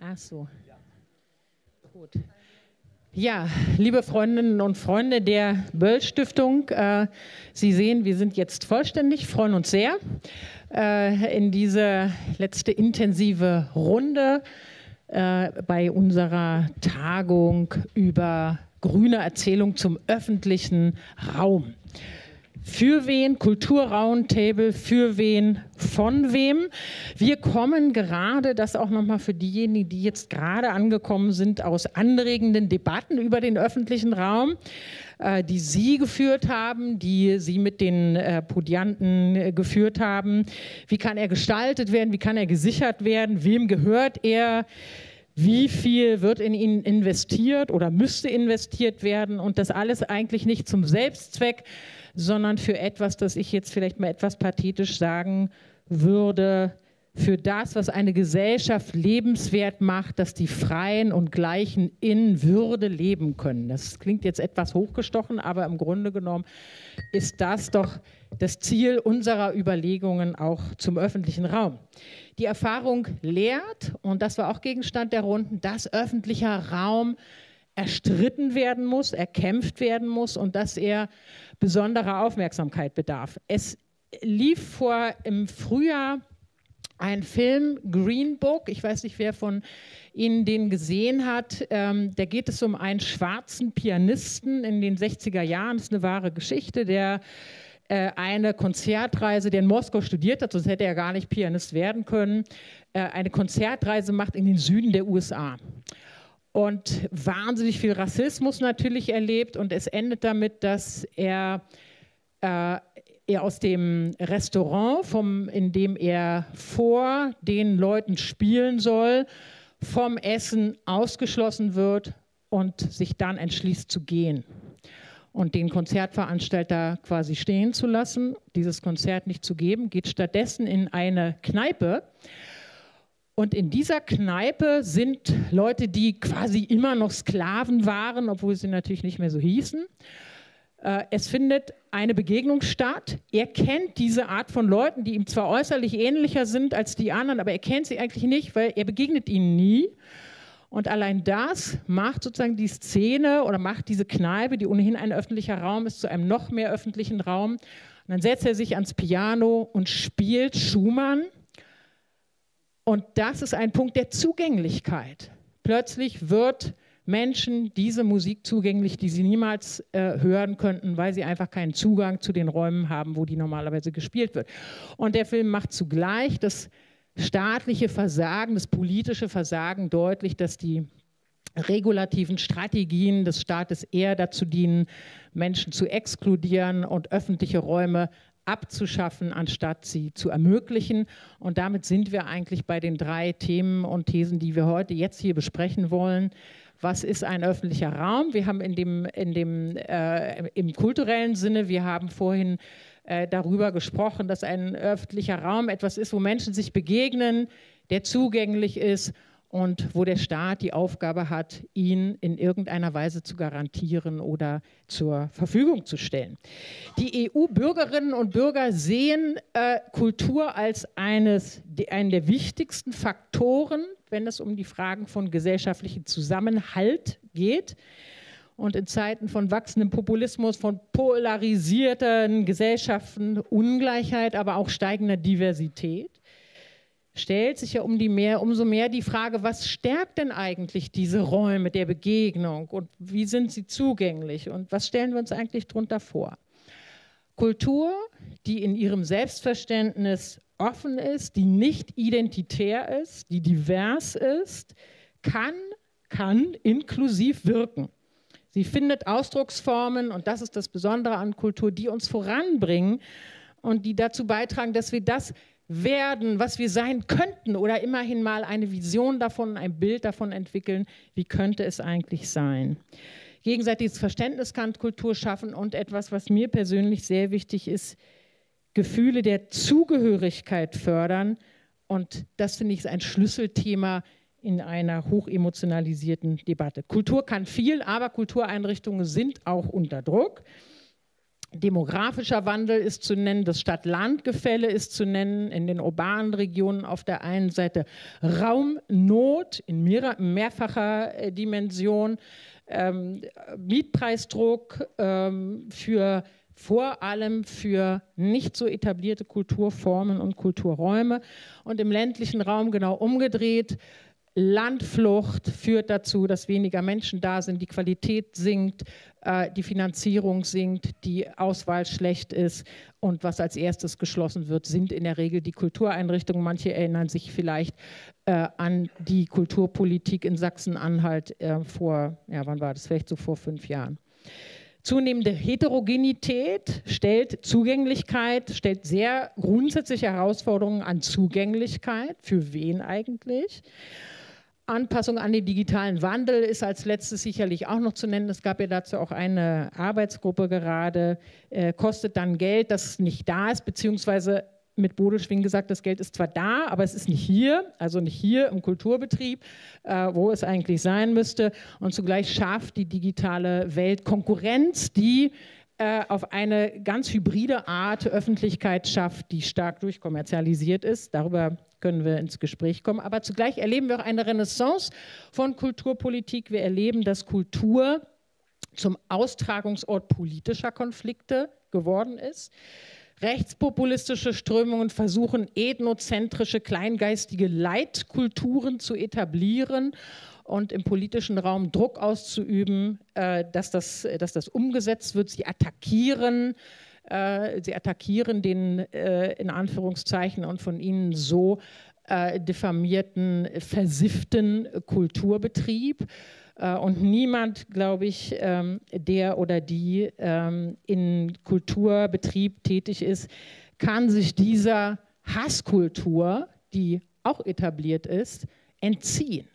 Ach so. Gut. Ja, liebe Freundinnen und Freunde der Böll Stiftung, äh, Sie sehen, wir sind jetzt vollständig, freuen uns sehr äh, in diese letzte intensive Runde äh, bei unserer Tagung über grüne Erzählung zum öffentlichen Raum. Für wen? Kulturroundtable, für wen? Von wem? Wir kommen gerade, das auch nochmal für diejenigen, die jetzt gerade angekommen sind, aus anregenden Debatten über den öffentlichen Raum, äh, die Sie geführt haben, die Sie mit den äh, Podianten äh, geführt haben. Wie kann er gestaltet werden? Wie kann er gesichert werden? Wem gehört er? wie viel wird in ihn investiert oder müsste investiert werden und das alles eigentlich nicht zum Selbstzweck, sondern für etwas, das ich jetzt vielleicht mal etwas pathetisch sagen würde, für das, was eine Gesellschaft lebenswert macht, dass die Freien und Gleichen in Würde leben können. Das klingt jetzt etwas hochgestochen, aber im Grunde genommen ist das doch das Ziel unserer Überlegungen auch zum öffentlichen Raum. Die Erfahrung lehrt, und das war auch Gegenstand der Runden, dass öffentlicher Raum erstritten werden muss, erkämpft werden muss und dass er besonderer Aufmerksamkeit bedarf. Es lief vor im Frühjahr ein Film, Green Book, ich weiß nicht, wer von Ihnen den gesehen hat. Ähm, da geht es um einen schwarzen Pianisten in den 60er Jahren. Das ist eine wahre Geschichte, der äh, eine Konzertreise, der in Moskau studiert hat, sonst hätte er gar nicht Pianist werden können, äh, eine Konzertreise macht in den Süden der USA. Und wahnsinnig viel Rassismus natürlich erlebt. Und es endet damit, dass er, äh, er aus dem Restaurant, vom, in dem er vor den Leuten spielen soll, vom Essen ausgeschlossen wird und sich dann entschließt zu gehen und den Konzertveranstalter quasi stehen zu lassen, dieses Konzert nicht zu geben, geht stattdessen in eine Kneipe. Und in dieser Kneipe sind Leute, die quasi immer noch Sklaven waren, obwohl sie natürlich nicht mehr so hießen. Äh, es findet eine Begegnung statt. Er kennt diese Art von Leuten, die ihm zwar äußerlich ähnlicher sind als die anderen, aber er kennt sie eigentlich nicht, weil er begegnet ihnen nie. Und allein das macht sozusagen die Szene oder macht diese Kneipe, die ohnehin ein öffentlicher Raum ist, zu einem noch mehr öffentlichen Raum. Und dann setzt er sich ans Piano und spielt Schumann. Und das ist ein Punkt der Zugänglichkeit. Plötzlich wird Menschen diese Musik zugänglich, die sie niemals äh, hören könnten, weil sie einfach keinen Zugang zu den Räumen haben, wo die normalerweise gespielt wird. Und der Film macht zugleich das staatliche Versagen, das politische Versagen deutlich, dass die regulativen Strategien des Staates eher dazu dienen, Menschen zu exkludieren und öffentliche Räume abzuschaffen, anstatt sie zu ermöglichen. Und damit sind wir eigentlich bei den drei Themen und Thesen, die wir heute jetzt hier besprechen wollen. Was ist ein öffentlicher Raum? Wir haben in dem, in dem, äh, im kulturellen Sinne, wir haben vorhin äh, darüber gesprochen, dass ein öffentlicher Raum etwas ist, wo Menschen sich begegnen, der zugänglich ist und wo der Staat die Aufgabe hat, ihn in irgendeiner Weise zu garantieren oder zur Verfügung zu stellen. Die EU-Bürgerinnen und Bürger sehen äh, Kultur als eines, einen der wichtigsten Faktoren, wenn es um die Fragen von gesellschaftlichem Zusammenhalt geht. Und in Zeiten von wachsendem Populismus, von polarisierten Gesellschaften, Ungleichheit, aber auch steigender Diversität, stellt sich ja um die mehr, umso mehr die Frage, was stärkt denn eigentlich diese Räume der Begegnung und wie sind sie zugänglich und was stellen wir uns eigentlich darunter vor? Kultur, die in ihrem Selbstverständnis offen ist, die nicht identitär ist, die divers ist, kann, kann inklusiv wirken. Sie findet Ausdrucksformen, und das ist das Besondere an Kultur, die uns voranbringen und die dazu beitragen, dass wir das werden, was wir sein könnten oder immerhin mal eine Vision davon, ein Bild davon entwickeln, wie könnte es eigentlich sein. Gegenseitiges Verständnis kann Kultur schaffen und etwas, was mir persönlich sehr wichtig ist, Gefühle der Zugehörigkeit fördern. Und das finde ich ist ein Schlüsselthema in einer hochemotionalisierten Debatte. Kultur kann viel, aber Kultureinrichtungen sind auch unter Druck. Demografischer Wandel ist zu nennen, das Stadt-Land-Gefälle ist zu nennen, in den urbanen Regionen auf der einen Seite Raumnot in mehrfacher äh, Dimension, ähm, Mietpreisdruck ähm, für vor allem für nicht so etablierte Kulturformen und Kulturräume und im ländlichen Raum genau umgedreht Landflucht führt dazu, dass weniger Menschen da sind, die Qualität sinkt, äh, die Finanzierung sinkt, die Auswahl schlecht ist. Und was als erstes geschlossen wird, sind in der Regel die Kultureinrichtungen. Manche erinnern sich vielleicht äh, an die Kulturpolitik in Sachsen-Anhalt äh, vor, ja, wann war das? Vielleicht so vor fünf Jahren. Zunehmende Heterogenität stellt Zugänglichkeit, stellt sehr grundsätzliche Herausforderungen an Zugänglichkeit. Für wen eigentlich? Anpassung an den digitalen Wandel ist als letztes sicherlich auch noch zu nennen. Es gab ja dazu auch eine Arbeitsgruppe gerade. Äh, kostet dann Geld, das nicht da ist, beziehungsweise mit Bodelschwing gesagt, das Geld ist zwar da, aber es ist nicht hier, also nicht hier im Kulturbetrieb, äh, wo es eigentlich sein müsste. Und zugleich schafft die digitale Welt Konkurrenz, die äh, auf eine ganz hybride Art Öffentlichkeit schafft, die stark durchkommerzialisiert ist. Darüber können wir ins Gespräch kommen. Aber zugleich erleben wir auch eine Renaissance von Kulturpolitik. Wir erleben, dass Kultur zum Austragungsort politischer Konflikte geworden ist. Rechtspopulistische Strömungen versuchen, ethnozentrische, kleingeistige Leitkulturen zu etablieren und im politischen Raum Druck auszuüben, äh, dass, das, dass das umgesetzt wird. Sie attackieren äh, sie attackieren den äh, in Anführungszeichen und von ihnen so äh, diffamierten, versifften Kulturbetrieb. Und niemand, glaube ich, ähm, der oder die ähm, in Kulturbetrieb tätig ist, kann sich dieser Hasskultur, die auch etabliert ist, entziehen.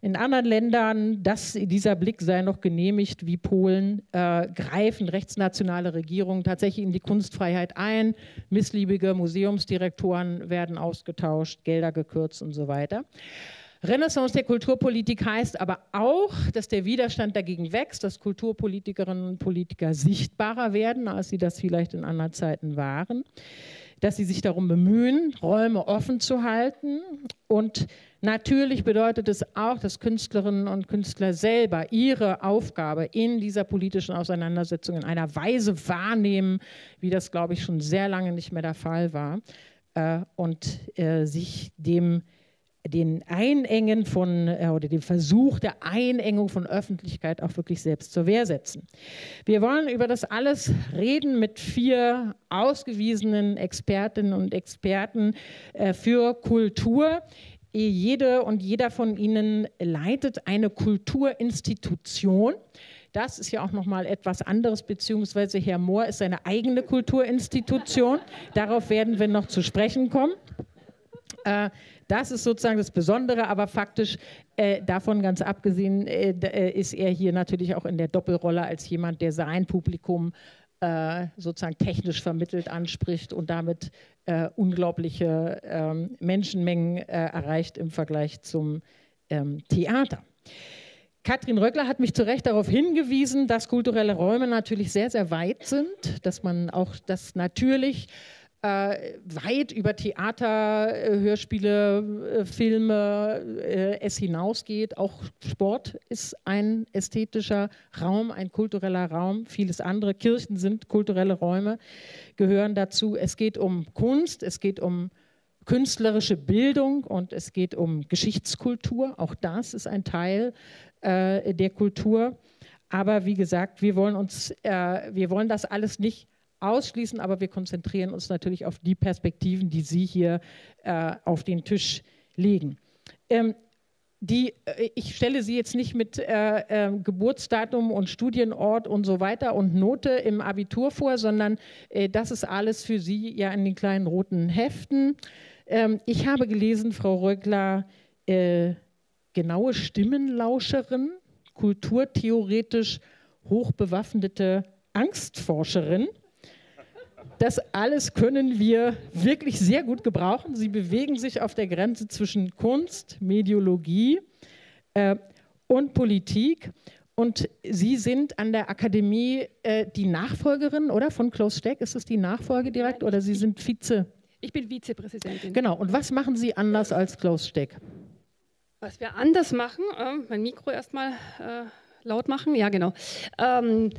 In anderen Ländern, das, dieser Blick sei noch genehmigt, wie Polen, äh, greifen rechtsnationale Regierungen tatsächlich in die Kunstfreiheit ein. Missliebige Museumsdirektoren werden ausgetauscht, Gelder gekürzt und so weiter. Renaissance der Kulturpolitik heißt aber auch, dass der Widerstand dagegen wächst, dass Kulturpolitikerinnen und Politiker sichtbarer werden, als sie das vielleicht in anderen Zeiten waren, dass sie sich darum bemühen, Räume offen zu halten und Natürlich bedeutet es auch, dass Künstlerinnen und Künstler selber ihre Aufgabe in dieser politischen Auseinandersetzung in einer Weise wahrnehmen, wie das, glaube ich, schon sehr lange nicht mehr der Fall war, äh, und äh, sich dem den Einengen von äh, oder dem Versuch der Einengung von Öffentlichkeit auch wirklich selbst zur Wehr setzen. Wir wollen über das alles reden mit vier ausgewiesenen Expertinnen und Experten für Kultur jede und jeder von Ihnen leitet eine Kulturinstitution. Das ist ja auch noch mal etwas anderes, beziehungsweise Herr Mohr ist seine eigene Kulturinstitution. Darauf werden wir noch zu sprechen kommen. Äh, das ist sozusagen das Besondere, aber faktisch äh, davon ganz abgesehen äh, äh ist er hier natürlich auch in der Doppelrolle als jemand, der sein Publikum sozusagen technisch vermittelt anspricht und damit äh, unglaubliche ähm, Menschenmengen äh, erreicht im Vergleich zum ähm, Theater. Katrin Röckler hat mich zu Recht darauf hingewiesen, dass kulturelle Räume natürlich sehr, sehr weit sind, dass man auch das natürlich äh, weit über Theater, äh, Hörspiele, äh, Filme äh, es hinausgeht. Auch Sport ist ein ästhetischer Raum, ein kultureller Raum. Vieles andere, Kirchen sind kulturelle Räume, gehören dazu. Es geht um Kunst, es geht um künstlerische Bildung und es geht um Geschichtskultur. Auch das ist ein Teil äh, der Kultur. Aber wie gesagt, wir wollen uns, äh, wir wollen das alles nicht ausschließen, aber wir konzentrieren uns natürlich auf die Perspektiven, die Sie hier äh, auf den Tisch legen. Ähm, die, äh, ich stelle sie jetzt nicht mit äh, äh, Geburtsdatum und Studienort und so weiter und Note im Abitur vor, sondern äh, das ist alles für Sie ja in den kleinen roten Heften. Ähm, ich habe gelesen, Frau Röckler, äh, genaue Stimmenlauscherin, kulturtheoretisch hochbewaffnete Angstforscherin. Das alles können wir wirklich sehr gut gebrauchen. Sie bewegen sich auf der Grenze zwischen Kunst, Mediologie äh, und Politik. Und Sie sind an der Akademie äh, die Nachfolgerin, oder? Von Klaus Steck? Ist es die Nachfolge direkt? Oder Sie sind Vize? Ich bin Vizepräsidentin. Genau. Und was machen Sie anders als Klaus Steck? Was wir anders machen, äh, mein Mikro erstmal äh, laut machen, ja genau. Ähm,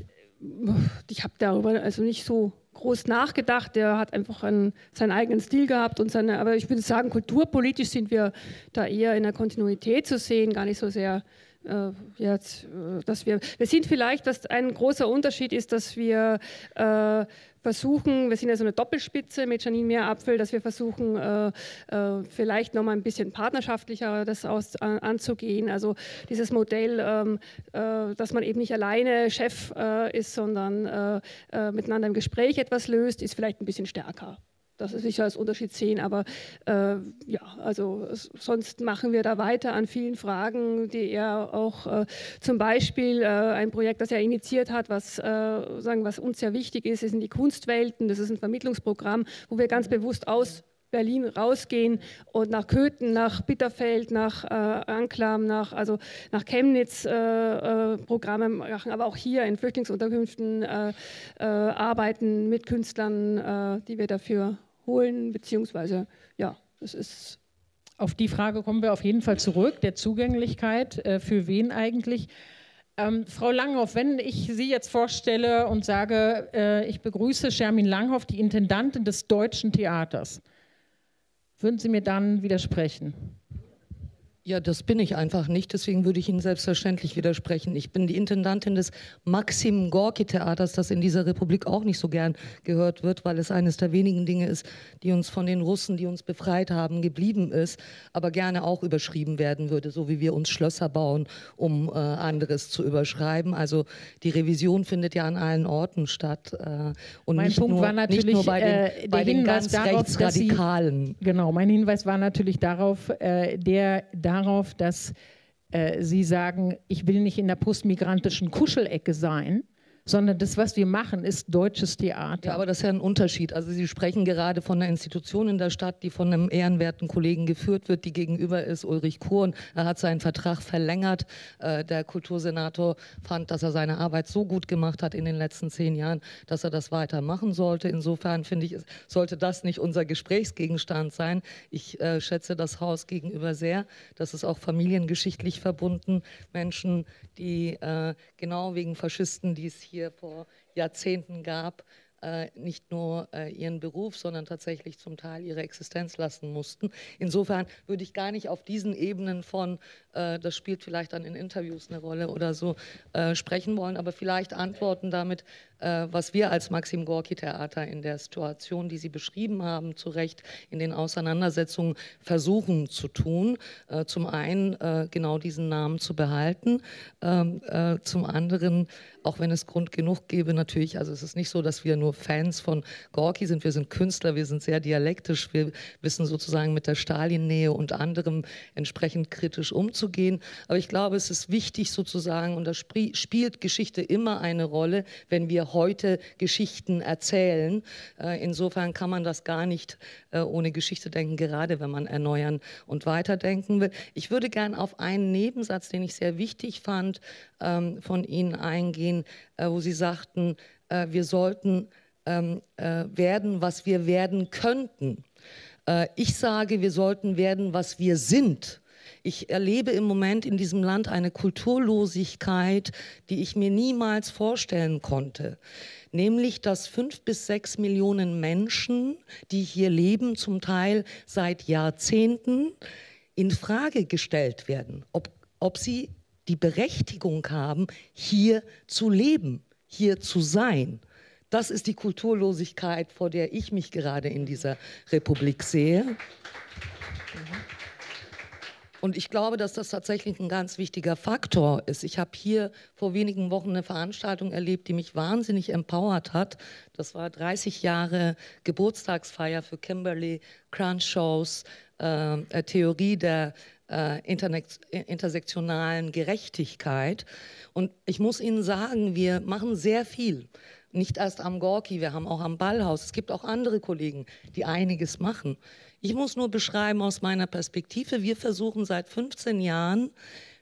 ich habe darüber also nicht so groß nachgedacht. Der hat einfach einen, seinen eigenen Stil gehabt und seine, aber ich würde sagen, kulturpolitisch sind wir da eher in der Kontinuität zu sehen, gar nicht so sehr äh, jetzt, äh, dass wir, wir sind vielleicht, was ein großer Unterschied ist, dass wir äh, versuchen, wir sind ja so eine Doppelspitze mit Janine Meerapfel, dass wir versuchen, äh, äh, vielleicht nochmal ein bisschen partnerschaftlicher das aus, an, anzugehen. Also dieses Modell, ähm, äh, dass man eben nicht alleine Chef äh, ist, sondern äh, äh, miteinander im Gespräch etwas löst, ist vielleicht ein bisschen stärker. Das ist sicher als Unterschied sehen, aber äh, ja, also sonst machen wir da weiter an vielen Fragen, die er auch äh, zum Beispiel äh, ein Projekt, das er initiiert hat, was, äh, sagen, was uns sehr wichtig ist, ist in die Kunstwelten. Das ist ein Vermittlungsprogramm, wo wir ganz bewusst aus Berlin rausgehen und nach Köthen, nach Bitterfeld, nach äh, Anklam, nach, also nach Chemnitz äh, äh, Programme machen, aber auch hier in Flüchtlingsunterkünften äh, äh, arbeiten mit Künstlern, die wir dafür holen, beziehungsweise ja, das ist. Auf die Frage kommen wir auf jeden Fall zurück, der Zugänglichkeit. Äh, für wen eigentlich? Ähm, Frau Langhoff, wenn ich Sie jetzt vorstelle und sage, äh, ich begrüße Shermin Langhoff, die Intendantin des Deutschen Theaters, würden Sie mir dann widersprechen? Ja, das bin ich einfach nicht, deswegen würde ich Ihnen selbstverständlich widersprechen. Ich bin die Intendantin des Maxim Gorki Theaters, das in dieser Republik auch nicht so gern gehört wird, weil es eines der wenigen Dinge ist, die uns von den Russen, die uns befreit haben, geblieben ist, aber gerne auch überschrieben werden würde, so wie wir uns Schlösser bauen, um äh, anderes zu überschreiben. Also die Revision findet ja an allen Orten statt äh, und mein nicht, Punkt nur, war natürlich, nicht nur bei den, äh, bei den ganz darauf, Rechtsradikalen. Sie, genau, mein Hinweis war natürlich darauf, äh, der da darauf, dass äh, Sie sagen, ich will nicht in der postmigrantischen Kuschelecke sein, sondern das, was wir machen, ist deutsches Theater. Ja, aber das ist ja ein Unterschied. Also Sie sprechen gerade von einer Institution in der Stadt, die von einem ehrenwerten Kollegen geführt wird, die gegenüber ist Ulrich Kuhn. Er hat seinen Vertrag verlängert. Äh, der Kultursenator fand, dass er seine Arbeit so gut gemacht hat in den letzten zehn Jahren, dass er das weitermachen sollte. Insofern finde ich, sollte das nicht unser Gesprächsgegenstand sein. Ich äh, schätze das Haus gegenüber sehr. Das ist auch familiengeschichtlich verbunden. Menschen, die äh, genau wegen Faschisten, die es hier hier vor Jahrzehnten gab, äh, nicht nur äh, ihren Beruf, sondern tatsächlich zum Teil ihre Existenz lassen mussten. Insofern würde ich gar nicht auf diesen Ebenen von, äh, das spielt vielleicht dann in Interviews eine Rolle oder so, sprechen wollen, aber vielleicht antworten damit, äh, was wir als Maxim Gorki Theater in der Situation, die Sie beschrieben haben, zu Recht in den Auseinandersetzungen versuchen zu tun. Äh, zum einen genau diesen Namen zu behalten, ähm, zum anderen, auch wenn es Grund genug gäbe, natürlich, also es ist nicht so, dass wir nur Fans von Gorki sind, wir sind Künstler, wir sind sehr dialektisch, wir wissen sozusagen mit der Stalin-Nähe und anderem entsprechend kritisch umzugehen. Aber ich glaube, es ist wichtig sozusagen, und da spielt Geschichte immer eine Rolle, wenn wir heute Geschichten erzählen. Äh, insofern kann man das gar nicht äh, ohne Geschichte denken, gerade wenn man erneuern und weiterdenken will. Ich würde gern auf einen Nebensatz, den ich sehr wichtig fand, ähm, von Ihnen eingehen, äh, wo Sie sagten, wir sollten ähm, äh, werden, was wir werden könnten. Ich sage, wir sollten werden, was wir sind. Ich erlebe im Moment in diesem Land eine Kulturlosigkeit, die ich mir niemals vorstellen konnte. Nämlich, dass fünf bis sechs Millionen Menschen, die hier leben, zum Teil seit Jahrzehnten, in Frage gestellt werden, ob, ob sie die Berechtigung haben, hier zu leben, hier zu sein. Das ist die Kulturlosigkeit, vor der ich mich gerade in dieser Republik sehe. Und ich glaube, dass das tatsächlich ein ganz wichtiger Faktor ist. Ich habe hier vor wenigen Wochen eine Veranstaltung erlebt, die mich wahnsinnig empowert hat. Das war 30 Jahre Geburtstagsfeier für Kimberly Crenshaws äh, Theorie der äh, intersektionalen Gerechtigkeit. Und ich muss Ihnen sagen, wir machen sehr viel Nicht erst am Gorki, wir haben auch am Ballhaus. Es gibt auch andere Kollegen, die einiges machen. Ich muss nur beschreiben aus meiner Perspektive, wir versuchen seit 15 Jahren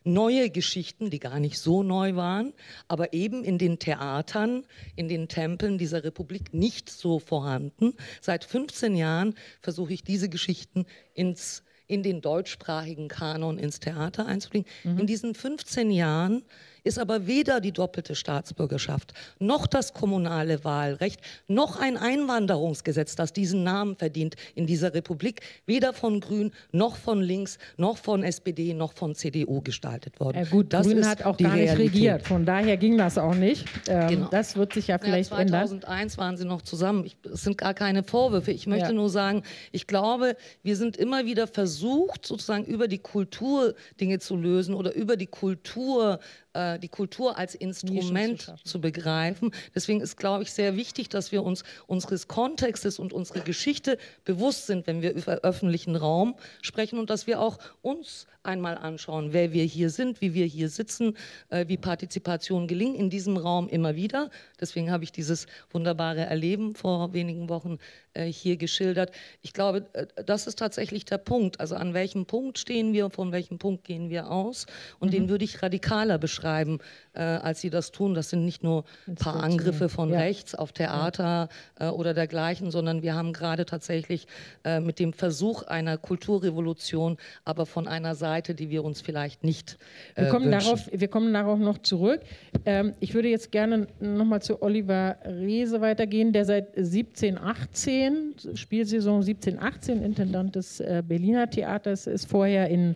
neue Geschichten, die gar nicht so neu waren, aber eben in den Theatern, in den Tempeln dieser Republik nicht so vorhanden. Seit 15 Jahren versuche ich diese Geschichten ins in den deutschsprachigen Kanon ins Theater einzubringen. Mhm. In diesen 15 Jahren ist aber weder die doppelte Staatsbürgerschaft, noch das kommunale Wahlrecht, noch ein Einwanderungsgesetz, das diesen Namen verdient in dieser Republik, weder von Grün, noch von Links, noch von SPD, noch von CDU gestaltet worden. Ja, gut, das Grün hat auch gar nicht Realität. regiert, von daher ging das auch nicht. Ähm, genau. Das wird sich ja vielleicht ja, 2001 ändern. 2001 waren sie noch zusammen. Es sind gar keine Vorwürfe. Ich möchte ja. nur sagen, ich glaube, wir sind immer wieder versucht, sozusagen über die Kultur Dinge zu lösen oder über die Kultur äh, die Kultur als Instrument zu, zu, begreifen. Deswegen ist, glaube ich, sehr wichtig, dass wir uns unseres Kontextes und unserer Geschichte bewusst sind, wenn wir über öffentlichen Raum sprechen und dass wir auch uns einmal anschauen, wer wir hier sind, wie wir hier sitzen, äh, wie Partizipation gelingt in diesem Raum immer wieder. Deswegen habe ich dieses wunderbare Erleben vor wenigen Wochen äh, hier geschildert. Ich glaube, äh, das ist tatsächlich der Punkt. Also an welchem Punkt stehen wir, von welchem Punkt gehen wir aus? Und mhm. den würde ich radikaler beschreiben, äh, als Sie das tun. Das sind nicht nur ein paar Angriffe von ja. rechts auf Theater ja. äh, oder dergleichen, sondern wir haben gerade tatsächlich äh, mit dem Versuch einer Kulturrevolution, aber von einer Seite, Seite, die wir uns vielleicht nicht äh, wir kommen wünschen. Darauf, wir kommen darauf noch zurück. Ähm, ich würde jetzt gerne nochmal zu Oliver Reese weitergehen, der seit 17, 18, Spielsaison 17, 18 Intendant des äh, Berliner Theaters ist, vorher in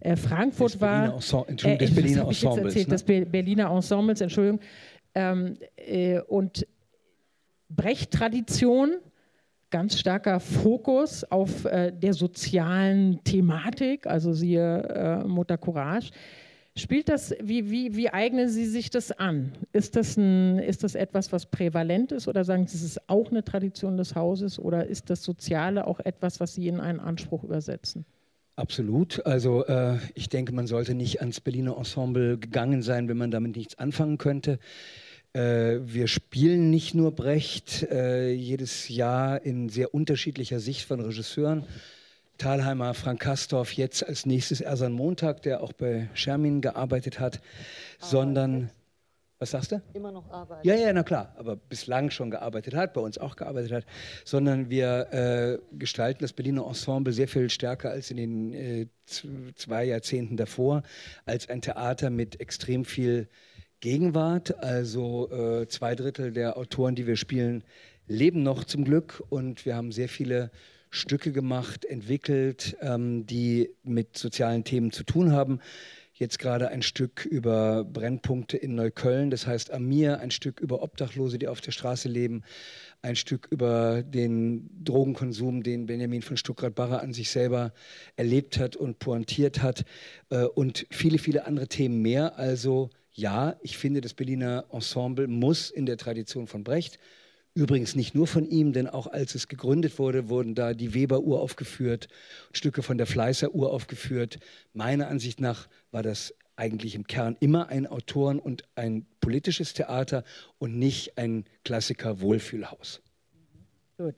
äh, Frankfurt des war. Berliner Entschuldigung, des Berliner Ensembles. Erzählt, ne? Des Berliner Ensembles, Entschuldigung. Ähm, äh, und Brecht-Tradition ganz starker Fokus auf äh, der sozialen Thematik, also siehe äh, Mutter Courage. Spielt das, wie, wie, wie eignen Sie sich das an? Ist das, ein, ist das etwas, was prävalent ist oder sagen Sie, es ist auch eine Tradition des Hauses oder ist das Soziale auch etwas, was Sie in einen Anspruch übersetzen? Absolut. Also äh, ich denke, man sollte nicht ans Berliner Ensemble gegangen sein, wenn man damit nichts anfangen könnte. Äh, wir spielen nicht nur Brecht äh, jedes Jahr in sehr unterschiedlicher Sicht von Regisseuren. Thalheimer, Frank Kastorf, jetzt als nächstes Ersan Montag, der auch bei Schermin gearbeitet hat, aber sondern. Was sagst du? Immer noch arbeiten. Ja, ja, na klar, aber bislang schon gearbeitet hat, bei uns auch gearbeitet hat, sondern wir äh, gestalten das Berliner Ensemble sehr viel stärker als in den äh, zwei Jahrzehnten davor, als ein Theater mit extrem viel Gegenwart. Also äh, zwei Drittel der Autoren, die wir spielen, leben noch zum Glück und wir haben sehr viele Stücke gemacht, entwickelt, ähm, die mit sozialen Themen zu tun haben. Jetzt gerade ein Stück über Brennpunkte in Neukölln, das heißt Amir, ein Stück über Obdachlose, die auf der Straße leben, ein Stück über den Drogenkonsum, den Benjamin von Stuckrad-Barre an sich selber erlebt hat und pointiert hat äh, und viele, viele andere Themen mehr. Also ja, ich finde, das Berliner Ensemble muss in der Tradition von Brecht, übrigens nicht nur von ihm, denn auch als es gegründet wurde, wurden da die Weber-Uhr aufgeführt, Stücke von der Fleißer-Uhr aufgeführt. Meiner Ansicht nach war das eigentlich im Kern immer ein Autoren- und ein politisches Theater und nicht ein Klassiker-Wohlfühlhaus. Gut.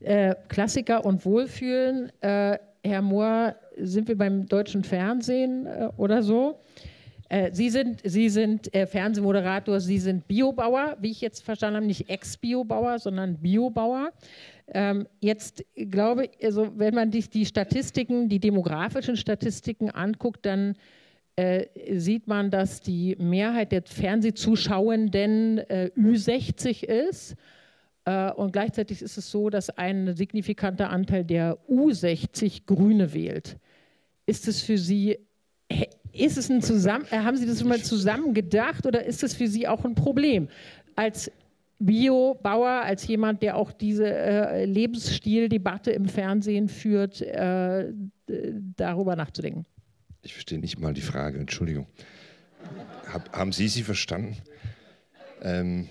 Äh, Klassiker und Wohlfühlen. Äh, Herr Mohr, sind wir beim deutschen Fernsehen äh, oder so? Äh, Sie sind, Sie sind äh, Fernsehmoderator, Sie sind Biobauer, wie ich jetzt verstanden habe, nicht Ex-Biobauer, sondern Biobauer. Ähm, jetzt glaube ich, also wenn man die, die Statistiken, die demografischen Statistiken anguckt, dann äh, sieht man, dass die Mehrheit der Fernsehzuschauenden äh, Ü60 ist. Äh, und gleichzeitig ist es so, dass ein signifikanter Anteil der U60 Grüne wählt. Ist es für Sie ist es ein Zusammen äh, haben Sie das schon mal zusammen gedacht oder ist das für Sie auch ein Problem? Als Biobauer, als jemand, der auch diese äh, Lebensstildebatte im Fernsehen führt, äh, darüber nachzudenken? Ich verstehe nicht mal die Frage, Entschuldigung. Hab, haben Sie sie verstanden? Ähm,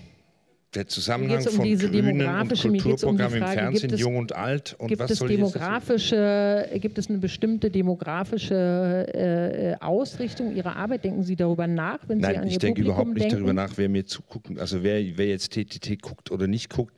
der Zusammenhang um von diese Grünen und geht's um Kulturprogramm im Fernsehen, es- jung und alt und Gibt was es soll demografische, gibt es eine bestimmte demografische äh, Ausrichtung Ihrer Arbeit? Denken Sie darüber nach, wenn Sie an Nein, Ihr ich denke Publikum überhaupt nicht denken? darüber nach, wer mir zuguckt. Also wer, wer jetzt TTT guckt oder nicht guckt,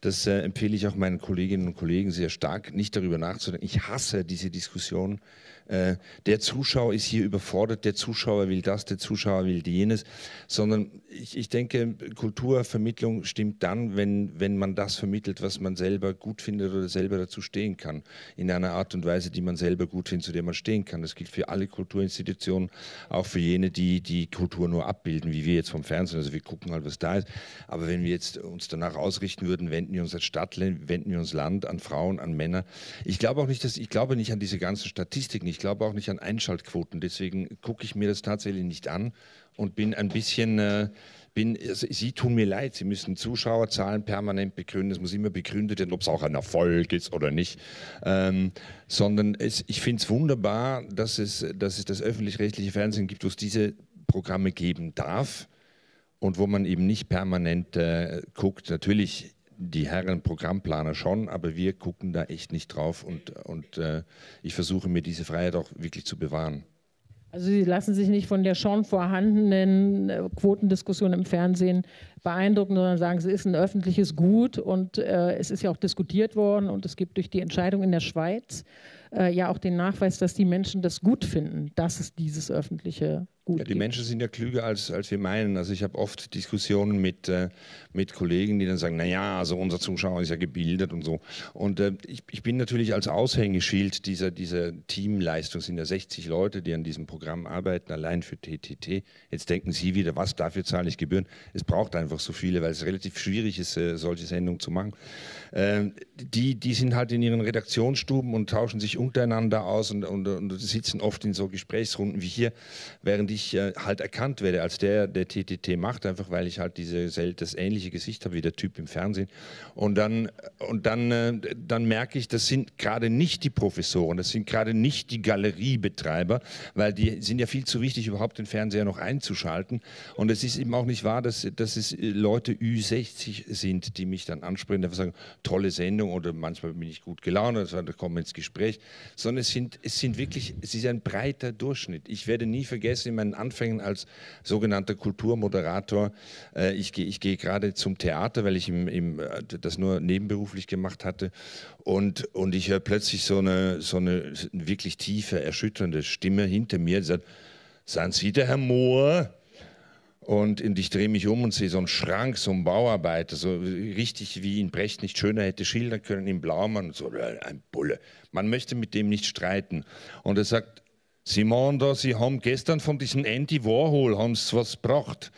das äh, empfehle ich auch meinen Kolleginnen und Kollegen sehr stark, nicht darüber nachzudenken. Ich hasse diese Diskussion. Äh, der Zuschauer ist hier überfordert, der Zuschauer will das, der Zuschauer will jenes, sondern ich, ich denke, Kulturvermittlung stimmt dann, wenn, wenn man das vermittelt, was man selber gut findet oder selber dazu stehen kann, in einer Art und Weise, die man selber gut findet, zu der man stehen kann. Das gilt für alle Kulturinstitutionen, auch für jene, die die Kultur nur abbilden, wie wir jetzt vom Fernsehen. Also wir gucken halt, was da ist. Aber wenn wir jetzt uns danach ausrichten würden, wenden wir uns als Stadt, wenden wir uns Land, an Frauen, an Männer. Ich glaube auch nicht, dass ich glaube nicht an diese ganzen Statistiken. Ich glaube auch nicht an Einschaltquoten. Deswegen gucke ich mir das tatsächlich nicht an und bin ein bisschen äh, bin, Sie tun mir leid, Sie müssen Zuschauerzahlen permanent begründen. Es muss immer begründet werden, ob es auch ein Erfolg ist oder nicht. Ähm, sondern es, ich finde es wunderbar, dass es, dass es das öffentlich-rechtliche Fernsehen gibt, wo es diese Programme geben darf und wo man eben nicht permanent äh, guckt. Natürlich die Herren Programmplaner schon, aber wir gucken da echt nicht drauf und, und äh, ich versuche mir diese Freiheit auch wirklich zu bewahren. Also Sie lassen sich nicht von der schon vorhandenen äh, Quotendiskussion im Fernsehen beeindrucken, sondern sagen, es ist ein öffentliches Gut und äh, es ist ja auch diskutiert worden und es gibt durch die Entscheidung in der Schweiz äh, ja auch den Nachweis, dass die Menschen das gut finden, dass es dieses öffentliche Gut Ja, die gibt. Menschen sind ja klüger, als, als wir meinen. Also ich habe oft Diskussionen mit, äh, mit Kollegen, die dann sagen, naja, also unser Zuschauer ist ja gebildet und so. Und äh, ich, ich bin natürlich als Aushängeschild dieser, dieser Teamleistung, es sind ja 60 Leute, die an diesem Programm arbeiten, allein für TTT. Jetzt denken Sie wieder, was, dafür zahle ich Gebühren? Es braucht einfach so viele, weil es relativ schwierig ist, äh, solche Sendungen zu machen. Ähm, die, die sind halt in ihren Redaktionsstuben und tauschen sich untereinander aus und, und, und sitzen oft in so Gesprächsrunden wie hier, während ich äh, halt erkannt werde als der, der TTT macht, einfach weil ich halt diese, das ähnliche Gesicht habe wie der Typ im Fernsehen. Und dann, und dann, äh, dann merke ich, das sind gerade nicht die Professoren, das sind gerade nicht die Galeriebetreiber, weil die sind ja viel zu wichtig, überhaupt den Fernseher noch einzuschalten. Und es ist eben auch nicht wahr, dass, dass es äh, Leute Ü60 sind, die mich dann ansprechen, einfach sagen, tolle Sendung oder manchmal bin ich gut gelaunt oder so, da kommen ins Gespräch, sondern es sind, es sind wirklich, es ist ein breiter Durchschnitt. Ich werde nie vergessen, in meinen Anfängen als sogenannter Kulturmoderator, äh, ich gehe ich gehe gerade zum Theater, weil ich im, im, äh, das nur nebenberuflich gemacht hatte und, und ich höre plötzlich so eine, so eine wirklich tiefe, erschütternde Stimme hinter mir, die sagt, sind Sie der Herr Mohr? Und, und ich drehe mich um und sehe so einen Schrank, so einen Bauarbeiter, so richtig wie ihn Brecht nicht schöner hätte schildern können, im Blaumann, so äh, ein Bulle. Man möchte mit dem nicht streiten. Und er sagt, Simon, da, Sie haben gestern von diesem Andy Warhol Sie was gebracht.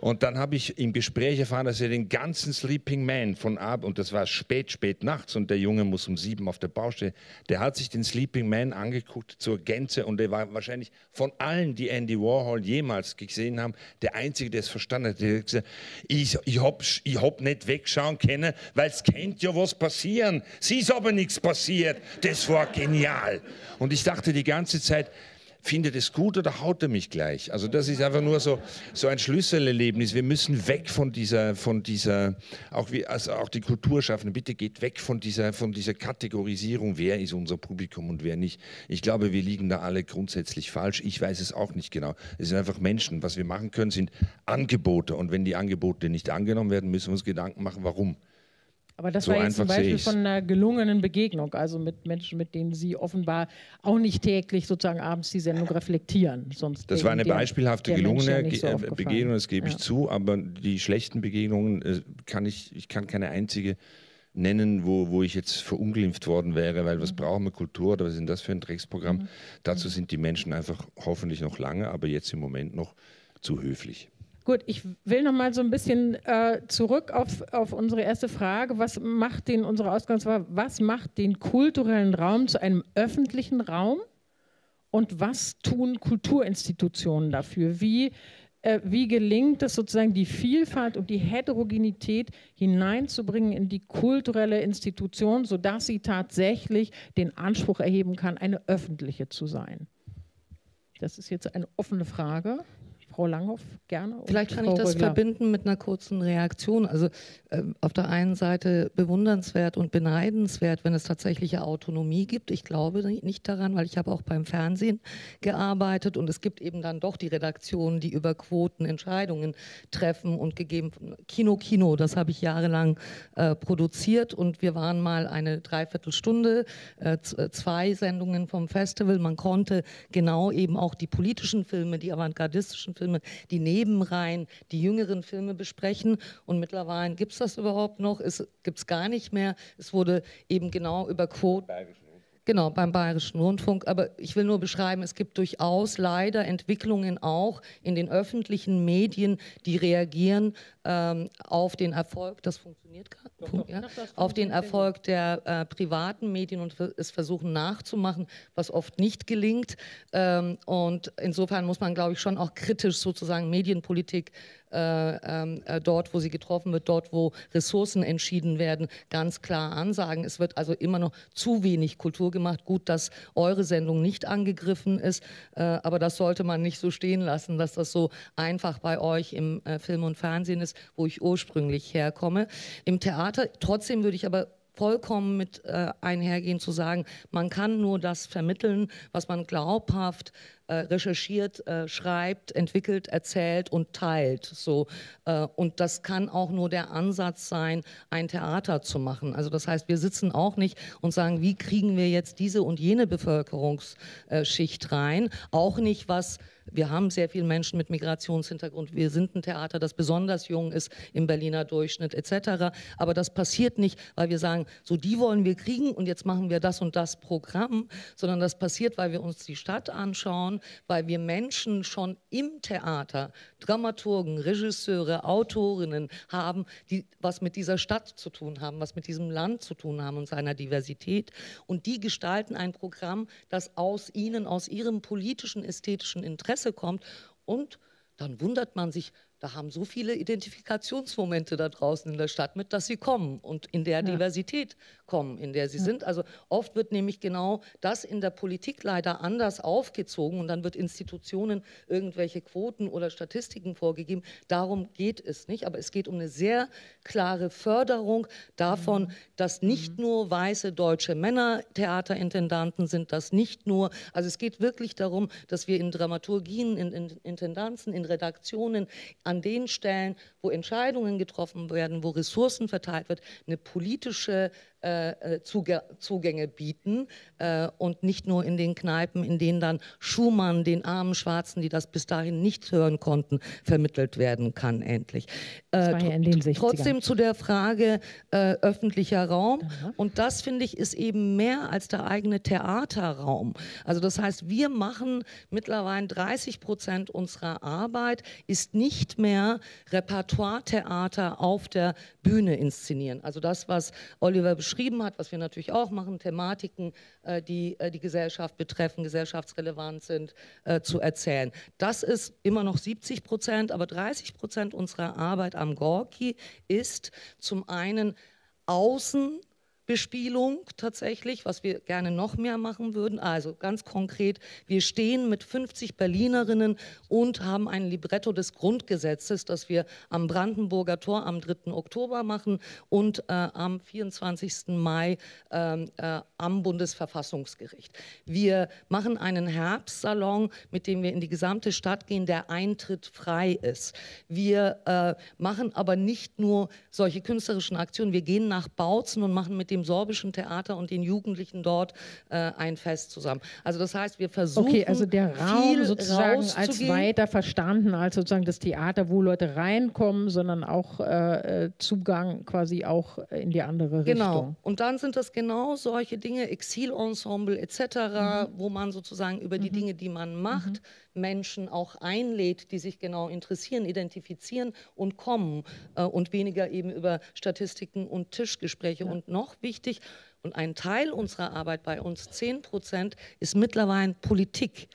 Und dann habe ich im Gespräch erfahren, dass er den ganzen Sleeping Man von ab und das war spät, spät nachts und der Junge muss um sieben auf der Baustelle. Der hat sich den Sleeping Man angeguckt zur Gänze und er war wahrscheinlich von allen, die Andy Warhol jemals gesehen haben, der einzige, der es verstanden hat. Der hat gesagt, ich, ich hab, ich hab nicht wegschauen können, weil es kennt ja was passieren. Sie ist aber nichts passiert. Das war genial. Und ich dachte die ganze Zeit, findet es gut oder haut er mich gleich? Also das ist einfach nur so, so ein Schlüsselerlebnis. Wir müssen weg von dieser, von dieser auch, wie, also auch die Kulturschaffenden, bitte geht weg von dieser, von dieser Kategorisierung, wer ist unser Publikum und wer nicht. Ich glaube, wir liegen da alle grundsätzlich falsch. Ich weiß es auch nicht genau. Es sind einfach Menschen. Was wir machen können, sind Angebote. Und wenn die Angebote nicht angenommen werden, müssen wir uns Gedanken machen, warum. Aber das So war jetzt zum Beispiel von einer gelungenen Begegnung, also mit Menschen, mit denen Sie offenbar auch nicht täglich sozusagen abends die Sendung reflektieren. Sonst Das war eine der- beispielhafte, der ja gelungene so. Begegnung, das gebe Ja. ich zu, aber die schlechten Begegnungen äh, kann ich, ich kann keine einzige nennen, wo, wo ich jetzt verunglimpft worden wäre, weil was Mhm. brauchen wir Kultur oder was ist denn das für ein Drecksprogramm? Dazu sind die Menschen einfach hoffentlich noch lange, aber jetzt im Moment noch zu höflich. Gut, ich will noch mal so ein bisschen äh, zurück auf, auf unsere erste Frage. Was macht den, unsere Ausgangsfrage, was macht den kulturellen Raum zu einem öffentlichen Raum? Und was tun Kulturinstitutionen dafür? Wie, äh, wie gelingt es sozusagen, die Vielfalt und die Heterogenität hineinzubringen in die kulturelle Institution, sodass sie tatsächlich den Anspruch erheben kann, eine öffentliche zu sein? Das ist jetzt eine offene Frage. Frau Langhoff gerne. Vielleicht kann Frau ich das Rögler. verbinden mit einer kurzen Reaktion. Also äh, auf der einen Seite bewundernswert und beneidenswert, wenn es tatsächliche Autonomie gibt. Ich glaube nicht daran, weil ich habe auch beim Fernsehen gearbeitet und es gibt eben dann doch die Redaktionen, die über Quoten Entscheidungen treffen und gegeben Kino Kino, das habe ich jahrelang äh, produziert und wir waren mal eine Dreiviertelstunde, äh, zwei Sendungen vom Festival. Man konnte genau eben auch die politischen Filme, die avantgardistischen Filme, die Nebenreihen, die jüngeren Filme besprechen. Und mittlerweile gibt es das überhaupt noch? Es gibt es gar nicht mehr. Es wurde eben genau über Quoten. Genau, beim Bayerischen Rundfunk. Aber ich will nur beschreiben, es gibt durchaus leider Entwicklungen auch in den öffentlichen Medien, die reagieren ähm, auf den Erfolg, das funktioniert gerade, ja, auf den Erfolg der äh, privaten Medien und es versuchen nachzumachen, was oft nicht gelingt. Ähm, und insofern muss man, glaube ich, schon auch kritisch sozusagen Medienpolitik äh, ähm, äh, dort, wo sie getroffen wird, dort, wo Ressourcen entschieden werden, ganz klar ansagen. Es wird also immer noch zu wenig Kultur gemacht. Gut, dass eure Sendung nicht angegriffen ist, äh, aber das sollte man nicht so stehen lassen, dass das so einfach bei euch im äh, Film und Fernsehen ist, wo ich ursprünglich herkomme. Im Theater, trotzdem würde ich aber vollkommen mit äh, einhergehen zu sagen, man kann nur das vermitteln, was man glaubhaft äh, recherchiert, äh, schreibt, entwickelt, erzählt und teilt. So. Äh, und das kann auch nur der Ansatz sein, ein Theater zu machen. Also das heißt, wir sitzen auch nicht und sagen, wie kriegen wir jetzt diese und jene Bevölkerungsschicht rein. Auch nicht, was wir haben sehr viele Menschen mit Migrationshintergrund. Wir sind ein Theater, das besonders jung ist im Berliner Durchschnitt etc. Aber das passiert nicht, weil wir sagen, so die wollen wir kriegen und jetzt machen wir das und das Programm, sondern das passiert, weil wir uns die Stadt anschauen, weil wir Menschen schon im Theater, Dramaturgen, Regisseure, Autorinnen haben, die was mit dieser Stadt zu tun haben, was mit diesem Land zu tun haben und seiner Diversität. Und die gestalten ein Programm, das aus ihnen, aus ihrem politischen, ästhetischen Interesse kommt und dann wundert man sich, da haben so viele Identifikationsmomente da draußen in der Stadt mit, dass sie kommen und in der ja. Diversität kommen, in der sie ja. sind. Also oft wird nämlich genau das in der Politik leider anders aufgezogen und dann wird Institutionen irgendwelche Quoten oder Statistiken vorgegeben. Darum geht es nicht, aber es geht um eine sehr klare Förderung davon, mhm. dass nicht mhm. nur weiße deutsche Männer Theaterintendanten sind, dass nicht nur, also es geht wirklich darum, dass wir in Dramaturgien, in, in Intendanzen, in Redaktionen, an den Stellen, wo Entscheidungen getroffen werden, wo Ressourcen verteilt wird, eine politische äh, äh, Zugänge bieten äh, und nicht nur in den Kneipen, in denen dann Schumann den armen Schwarzen, die das bis dahin nicht hören konnten, vermittelt werden kann endlich. Ja 60ern. Trotzdem zu der Frage äh, öffentlicher Raum Aha. und das finde ich ist eben mehr als der eigene Theaterraum. Also das heißt, wir machen mittlerweile 30 Prozent unserer Arbeit ist nicht mehr Repertoire-Theater auf der Bühne inszenieren. Also das, was Oliver beschrieben beschrieben hat, was wir natürlich auch machen, Thematiken, äh, die äh, die Gesellschaft betreffen, gesellschaftsrelevant sind, äh, zu erzählen. Das ist immer noch 70 Prozent, aber 30 Prozent unserer Arbeit am Gorki ist zum einen außen Bespielung tatsächlich, was wir gerne noch mehr machen würden. Also ganz konkret, wir stehen mit 50 Berlinerinnen und haben ein Libretto des Grundgesetzes, das wir am Brandenburger Tor am 3. Oktober machen und äh, am 24. Mai äh, äh, am Bundesverfassungsgericht. Wir machen einen Herbstsalon, mit dem wir in die gesamte Stadt gehen, der Eintritt frei ist. Wir äh, machen aber nicht nur solche künstlerischen Aktionen, wir gehen nach Bautzen und machen mit dem dem sorbischen Theater und den Jugendlichen dort äh, ein Fest zusammen. Also das heißt, wir versuchen Okay, also der Raum sozusagen als weiter verstanden als sozusagen das Theater, wo Leute reinkommen, sondern auch äh, äh Zugang quasi auch in die andere genau. Richtung. Genau. Und dann sind das genau solche Dinge, Exilensemble etc., mhm. wo man sozusagen über die mhm. Dinge, die man macht, mhm Menschen auch einlädt, die sich genau interessieren, identifizieren und kommen äh, und weniger eben über Statistiken und Tischgespräche. Ja. Und noch wichtig, und ein Teil unserer Arbeit bei uns, 10 Prozent, ist mittlerweile Politik.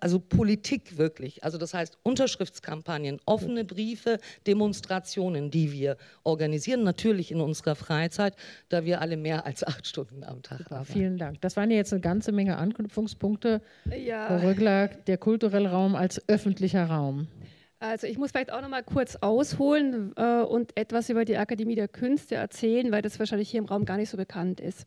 Also Politik wirklich. Also das heißt Unterschriftskampagnen, offene Briefe, Demonstrationen, die wir organisieren, natürlich in unserer Freizeit, da wir alle mehr als acht Stunden am Tag Super, haben. vielen Dank. Das waren ja jetzt eine ganze Menge Anknüpfungspunkte. Ja. Frau Rögler, der kulturelle Raum als öffentlicher Raum. Also ich muss vielleicht auch noch mal kurz ausholen äh, und etwas über die Akademie der Künste erzählen, weil das wahrscheinlich hier im Raum gar nicht so bekannt ist.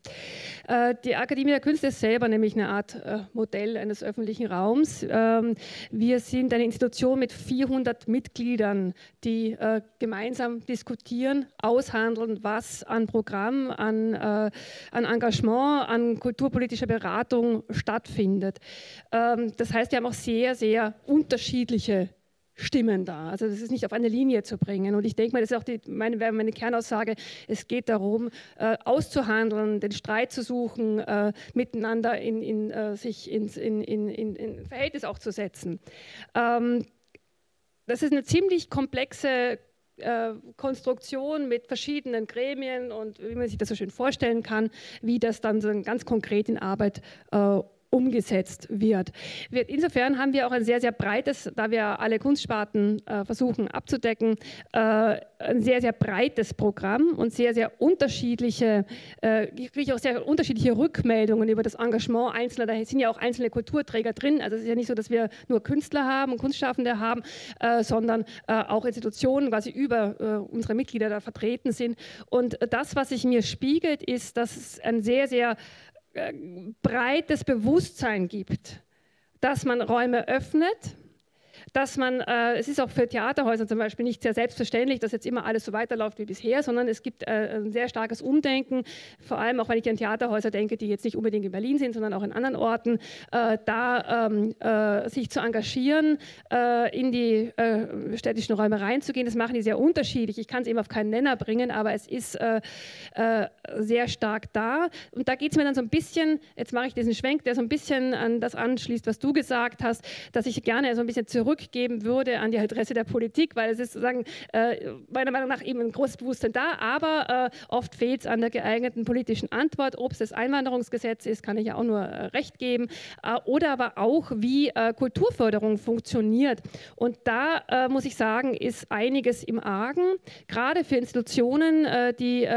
Äh, die Akademie der Künste ist selber nämlich eine Art äh, Modell eines öffentlichen Raums. Ähm, wir sind eine Institution mit 400 Mitgliedern, die äh, gemeinsam diskutieren, aushandeln, was an Programm, an, äh, an Engagement, an kulturpolitischer Beratung stattfindet. Ähm, das heißt, wir haben auch sehr, sehr unterschiedliche Stimmen da. Also das ist nicht auf eine Linie zu bringen. Und ich denke mal, das ist auch die, meine, meine Kernaussage, es geht darum, äh, auszuhandeln, den Streit zu suchen, äh, miteinander in, in, äh, sich ins, in, in, in, Verhältnis auch zu setzen. Ähm, das ist eine ziemlich komplexe äh, Konstruktion mit verschiedenen Gremien und wie man sich das so schön vorstellen kann, wie das dann so ganz konkret in Arbeit äh, umgesetzt wird. Insofern haben wir auch ein sehr, sehr breites, da wir alle Kunstsparten äh, versuchen abzudecken, äh, ein sehr, sehr breites Programm und sehr, sehr unterschiedliche, äh, ich kriege auch sehr unterschiedliche Rückmeldungen über das Engagement Einzelner. Da sind ja auch einzelne Kulturträger drin. Also es ist ja nicht so, dass wir nur Künstler haben und Kunstschaffende haben, äh, sondern äh, auch Institutionen quasi über äh, unsere Mitglieder da vertreten sind. Und das, was sich mir spiegelt, ist, dass es ein sehr, sehr breites Bewusstsein gibt, dass man Räume öffnet, dass man, äh, es ist auch für Theaterhäuser zum Beispiel nicht sehr selbstverständlich, dass jetzt immer alles so weiterläuft wie bisher, sondern es gibt äh, ein sehr starkes Umdenken, vor allem auch wenn ich an Theaterhäuser denke, die jetzt nicht unbedingt in Berlin sind, sondern auch in anderen Orten, äh, da ähm, äh, sich zu engagieren, äh, in die äh, städtischen Räume reinzugehen. Das machen die sehr unterschiedlich. Ich kann es eben auf keinen Nenner bringen, aber es ist sehr stark da. Und da geht es mir dann so ein bisschen, jetzt mache ich diesen Schwenk, der so ein bisschen an das anschließt, was du gesagt hast, dass ich gerne so ein bisschen zurück zurückgeben würde an die Adresse der Politik, weil es ist sozusagen äh, meiner Meinung nach eben ein großes Bewusstsein da, aber äh, oft fehlt es an der geeigneten politischen Antwort. Ob es das Einwanderungsgesetz ist, kann ich ja auch nur äh, recht geben, äh, oder aber auch, wie äh, Kulturförderung funktioniert. Und da äh, muss ich sagen, ist einiges im Argen, gerade für Institutionen, die,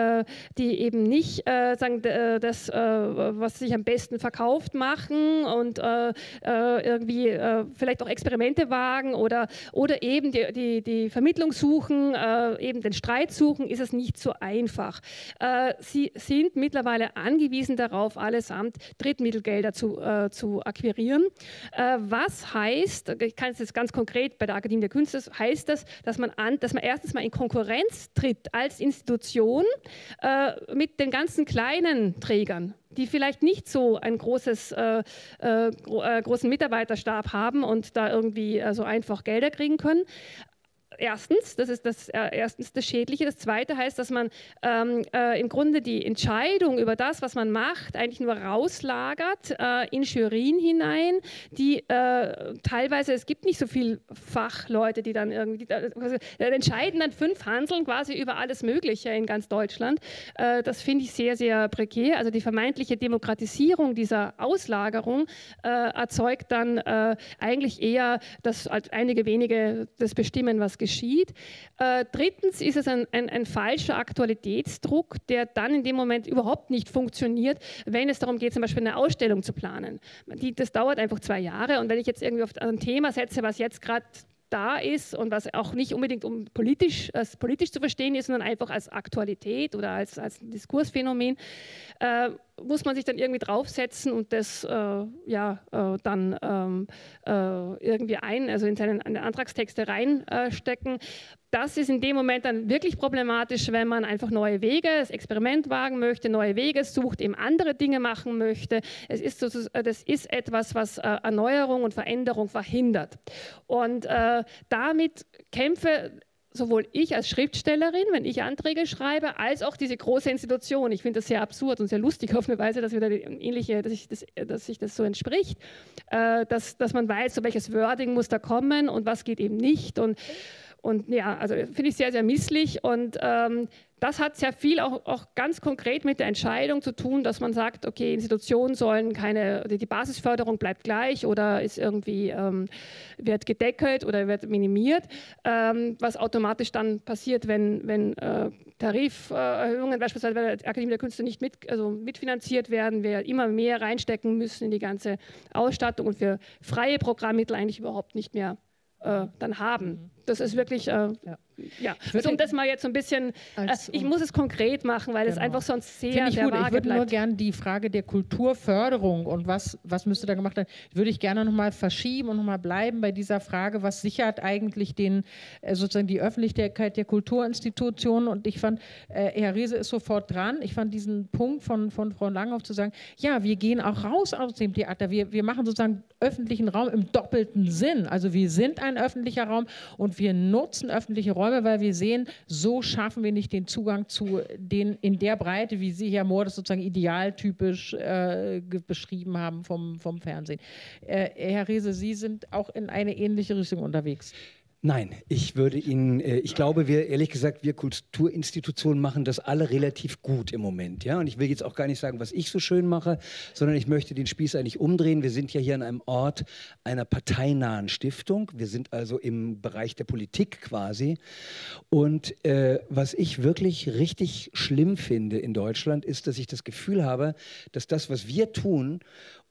die eben nicht sagen, das, was sich am besten verkauft machen und irgendwie vielleicht auch Experimente wagen Fragen oder, oder eben die, die, die Vermittlung suchen, äh, eben den Streit suchen, ist es nicht so einfach. Äh, sie sind mittlerweile angewiesen darauf, allesamt Drittmittelgelder zu, äh, zu akquirieren. Äh, was heißt, ich kann es jetzt ganz konkret bei der Akademie der Künste, heißt das, dass man, an, dass man erstens mal in Konkurrenz tritt als Institution äh, mit den ganzen kleinen Trägern die vielleicht nicht so einen großes, äh, äh, äh, großen Mitarbeiterstab haben und da irgendwie äh, so einfach Gelder kriegen können erstens, das ist das, äh, erstens das Schädliche. Das Zweite heißt, dass man ähm, äh, im Grunde die Entscheidung über das, was man macht, eigentlich nur rauslagert äh, in Jurien hinein, die äh, teilweise, es gibt nicht so viele Fachleute, die dann irgendwie, also, entscheiden dann fünf Hanseln quasi über alles Mögliche in ganz Deutschland. Äh, das finde ich sehr, sehr prekär. Also die vermeintliche Demokratisierung dieser Auslagerung äh, erzeugt dann eigentlich eher, dass einige wenige das bestimmen, was geschieht geschieht. Äh, drittens ist es ein, ein, ein, falscher Aktualitätsdruck, der dann in dem Moment überhaupt nicht funktioniert, wenn es darum geht, zum Beispiel eine Ausstellung zu planen. Die, das dauert einfach zwei Jahre und wenn ich jetzt irgendwie auf ein Thema setze, was jetzt gerade da ist und was auch nicht unbedingt um politisch, als politisch zu verstehen ist, sondern einfach als Aktualität oder als, als Diskursphänomen, äh, muss man sich dann irgendwie draufsetzen und das äh, ja, äh, dann ähm, äh, irgendwie ein, also in seine Antragstexte reinstecken. das ist in dem Moment dann wirklich problematisch, wenn man einfach neue Wege, das Experiment wagen möchte, neue Wege sucht, eben andere Dinge machen möchte. Es ist so, das ist etwas, was äh, Erneuerung und Veränderung verhindert. Und äh, damit kämpfe sowohl ich als Schriftstellerin, wenn ich Anträge schreibe, als auch diese große Institution. Ich finde das sehr absurd und sehr lustig auf eine Weise, dass, wir da ähnliche, dass, ich das, dass sich das so entspricht, äh, dass, dass man weiß, so welches Wording muss da kommen und was geht eben nicht. Und, und ja, also finde ich sehr, sehr misslich. Und ähm, das hat sehr viel auch, auch, ganz konkret mit der Entscheidung zu tun, dass man sagt, okay, Institutionen sollen keine, die Basisförderung bleibt gleich oder ist irgendwie, ähm, wird gedeckelt oder wird minimiert, ähm, was automatisch dann passiert, wenn, wenn äh, Tariferhöhungen beispielsweise bei der Akademie der Künste nicht mit, also mitfinanziert werden, wir immer mehr reinstecken müssen in die ganze Ausstattung und wir freie Programmmittel eigentlich überhaupt nicht mehr äh, dann haben. Mhm. Das ist wirklich, äh, ja. Ja. Also um das mal jetzt so ein bisschen, äh, ich muss es konkret machen, weil genau. es einfach sonst sehr, ich sehr gut. Ich würde nur gerne die Frage der Kulturförderung und was, was müsste da gemacht werden, würde ich gerne nochmal verschieben und nochmal bleiben bei dieser Frage, was sichert eigentlich den, äh, sozusagen die Öffentlichkeit der Kulturinstitutionen und ich fand, äh, Herr Rehse ist sofort dran, ich fand diesen Punkt von, von Frau Langhoff zu sagen, ja, wir gehen auch raus aus dem Theater, wir, wir machen sozusagen öffentlichen Raum im doppelten Sinn, also wir sind ein öffentlicher Raum und wir nutzen öffentliche Räume, weil wir sehen, so schaffen wir nicht den Zugang zu den in der Breite, wie Sie, Herr Mohr, das sozusagen idealtypisch äh, beschrieben haben vom, vom Fernsehen. Äh, Herr Rehse, Sie sind auch in eine ähnliche Richtung unterwegs. Nein, ich würde Ihnen, äh, ich glaube, wir, ehrlich gesagt, wir Kulturinstitutionen machen das alle relativ gut im Moment. Ja? Und ich will jetzt auch gar nicht sagen, was ich so schön mache, sondern ich möchte den Spieß eigentlich umdrehen. Wir sind ja hier an einem Ort einer parteinahen Stiftung. Wir sind also im Bereich der Politik quasi. Und äh, was ich wirklich richtig schlimm finde in Deutschland, ist, dass ich das Gefühl habe, dass das, was wir tun,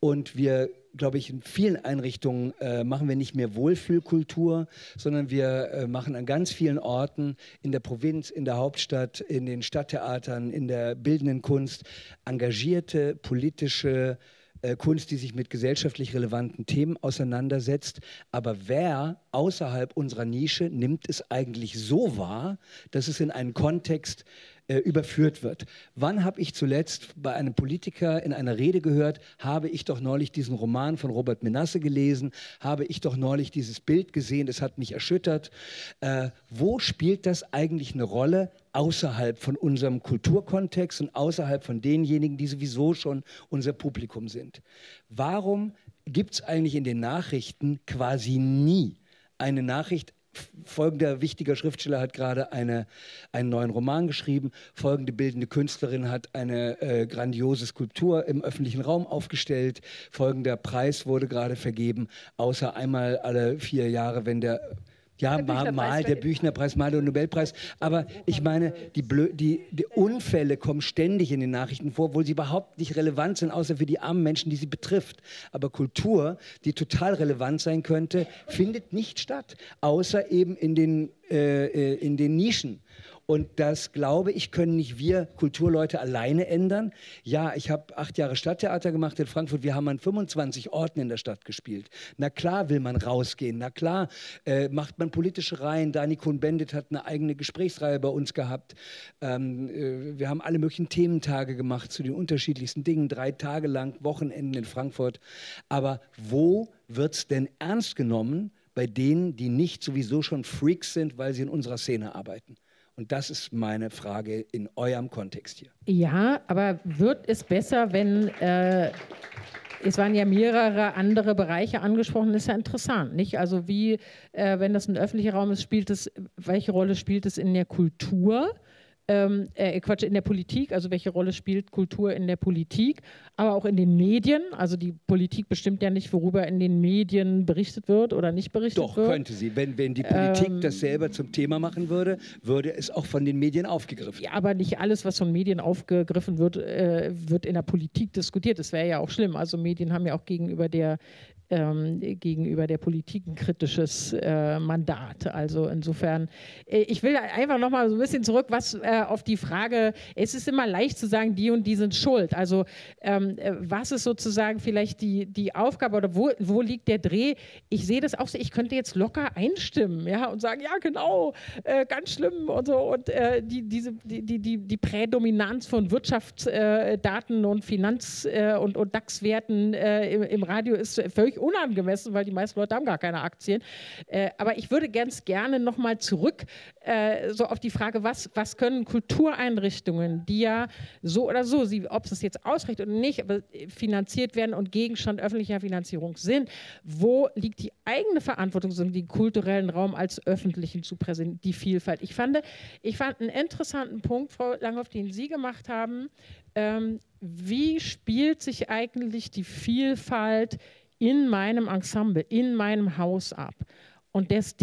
und wir, glaube ich, in vielen Einrichtungen äh, machen wir nicht mehr Wohlfühlkultur, sondern wir äh, machen an ganz vielen Orten in der Provinz, in der Hauptstadt, in den Stadttheatern, in der bildenden Kunst engagierte politische äh, Kunst, die sich mit gesellschaftlich relevanten Themen auseinandersetzt. Aber wer außerhalb unserer Nische nimmt es eigentlich so wahr, dass es in einen Kontext äh, überführt wird. Wann habe ich zuletzt bei einem Politiker in einer Rede gehört, habe ich doch neulich diesen Roman von Robert Menasse gelesen, habe ich doch neulich dieses Bild gesehen, es hat mich erschüttert. Äh, wo spielt das eigentlich eine Rolle außerhalb von unserem Kulturkontext und außerhalb von denjenigen, die sowieso schon unser Publikum sind? Warum gibt es eigentlich in den Nachrichten quasi nie eine Nachricht folgender wichtiger Schriftsteller hat gerade eine, einen neuen Roman geschrieben. Folgende bildende Künstlerin hat eine äh, grandiose Skulptur im öffentlichen Raum aufgestellt. Folgender Preis wurde gerade vergeben, außer einmal alle vier Jahre, wenn der ja, der mal, der Büchnerpreis, mal der Nobelpreis. Aber ich meine, die, Blö die, die, Unfälle kommen ständig in den Nachrichten vor, obwohl sie überhaupt nicht relevant sind, außer für die armen Menschen, die sie betrifft. Aber Kultur, die total relevant sein könnte, findet nicht statt, außer eben in den, äh, äh in den Nischen. Und das, glaube ich, können nicht wir Kulturleute alleine ändern. Ja, ich habe acht Jahre Stadttheater gemacht in Frankfurt. Wir haben an 25 Orten in der Stadt gespielt. Na klar will man rausgehen. Na klar äh, macht man politische Reihen. Dani Kuhn-Bendit hat eine eigene Gesprächsreihe bei uns gehabt. Ähm, äh, wir haben alle möglichen Thementage gemacht zu den unterschiedlichsten Dingen. Drei Tage lang, Wochenenden in Frankfurt. Aber wo wird es denn ernst genommen? bei denen, die nicht sowieso schon Freaks sind, weil sie in unserer Szene arbeiten. Und das ist meine Frage in eurem Kontext hier. Ja, aber wird es besser, wenn äh, es waren ja mehrere andere Bereiche angesprochen, ist ja interessant, nicht? Also wie, äh, wenn das ein öffentlicher Raum ist, spielt es, welche Rolle spielt es in der Kultur? Ähm, äh, Quatsch, in der Politik, also welche Rolle spielt Kultur in der Politik, aber auch in den Medien. Also die Politik bestimmt ja nicht, worüber in den Medien berichtet wird oder nicht berichtet Doch, wird. Doch, könnte sie. Wenn, wenn die Politik ähm, das selber zum Thema machen würde, würde es auch von den Medien aufgegriffen. Ja, aber nicht alles, was von Medien aufgegriffen wird, äh, wird in der Politik diskutiert. Das wäre ja auch schlimm. Also Medien haben ja auch gegenüber der ähm, gegenüber der Politik ein kritisches äh, Mandat. Also insofern, äh, ich will einfach nochmal so ein bisschen zurück, was äh, auf die Frage, es ist immer leicht zu sagen, die und die sind schuld. Also ähm, äh, was ist sozusagen vielleicht die, die Aufgabe oder wo, wo liegt der Dreh? Ich sehe das auch so, ich könnte jetzt locker einstimmen ja, und sagen, ja genau, äh, ganz schlimm und so. Und äh, die, diese, die, die, die, Prädominanz von Wirtschaftsdaten und Finanz- und, und DAX-Werten im, im Radio ist völlig völlig unangemessen, weil die meisten Leute haben gar keine Aktien. Äh, aber ich würde ganz gerne nochmal zurück äh, so auf die Frage, was, was können Kultureinrichtungen, die ja so oder so, sie, ob es jetzt ausreicht oder nicht, aber finanziert werden und Gegenstand öffentlicher Finanzierung sind, wo liegt die eigene Verantwortung, so den kulturellen Raum als öffentlichen zu präsentieren, die Vielfalt. Ich fand, ich fand einen interessanten Punkt, Frau Langhoff, den Sie gemacht haben, ähm, wie spielt sich eigentlich die Vielfalt in meinem Ensemble, in meinem Haus ab? Und das,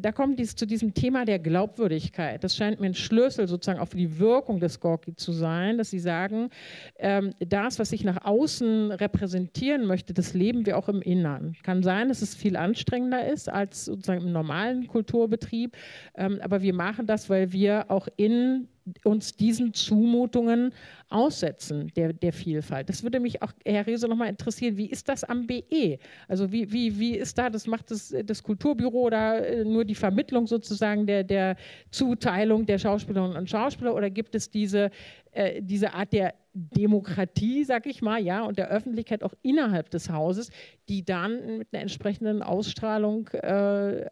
da kommt dies zu diesem Thema der Glaubwürdigkeit. Das scheint mir ein Schlüssel sozusagen auch für die Wirkung des Gorki zu sein, dass Sie sagen, ähm, das, was ich nach außen repräsentieren möchte, das leben wir auch im Innern. Kann sein, dass es viel anstrengender ist als sozusagen im normalen Kulturbetrieb, ähm, aber wir machen das, weil wir auch in uns diesen Zumutungen aussetzen, der, der Vielfalt. Das würde mich auch, Herr Rehse, nochmal interessieren. Wie ist das am BE? Also wie, wie, wie ist da, das macht das, das Kulturbüro oder äh, nur die Vermittlung sozusagen der, der Zuteilung der Schauspielerinnen und Schauspieler oder gibt es diese, äh, diese Art der Demokratie, sag ich mal, ja, und der Öffentlichkeit auch innerhalb des Hauses, die dann mit einer entsprechenden Ausstrahlung äh,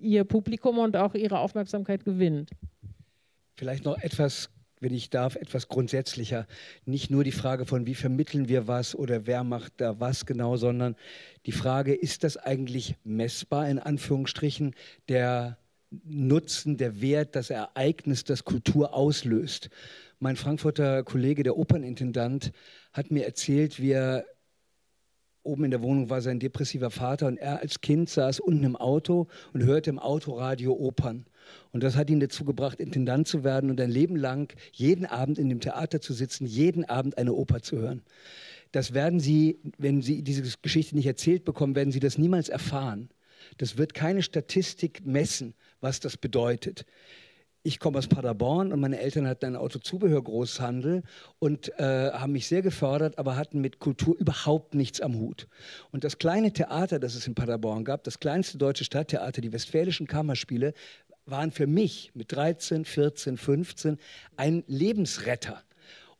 ihr Publikum und auch ihre Aufmerksamkeit gewinnt? Vielleicht noch etwas, wenn ich darf, etwas grundsätzlicher. Nicht nur die Frage von, wie vermitteln wir was oder wer macht da was genau, sondern die Frage, ist das eigentlich messbar in Anführungsstrichen, der Nutzen, der Wert, das Ereignis, das Kultur auslöst. Mein Frankfurter Kollege, der Opernintendant, hat mir erzählt, wie er oben in der Wohnung war sein depressiver Vater und er als Kind saß unten im Auto und hörte im Autoradio Opern. Und das hat ihn dazu gebracht, Intendant zu werden und ein Leben lang jeden Abend in dem Theater zu sitzen, jeden Abend eine Oper zu hören. Das werden Sie, wenn Sie diese Geschichte nicht erzählt bekommen, werden Sie das niemals erfahren. Das wird keine Statistik messen, was das bedeutet. Ich komme aus Paderborn und meine Eltern hatten einen Autozubehörgroßhandel und äh, haben mich sehr gefördert, aber hatten mit Kultur überhaupt nichts am Hut. Und das kleine Theater, das es in Paderborn gab, das kleinste deutsche Stadttheater, die Westfälischen Kammerspiele, waren für mich mit 13, 14, 15 ein Lebensretter.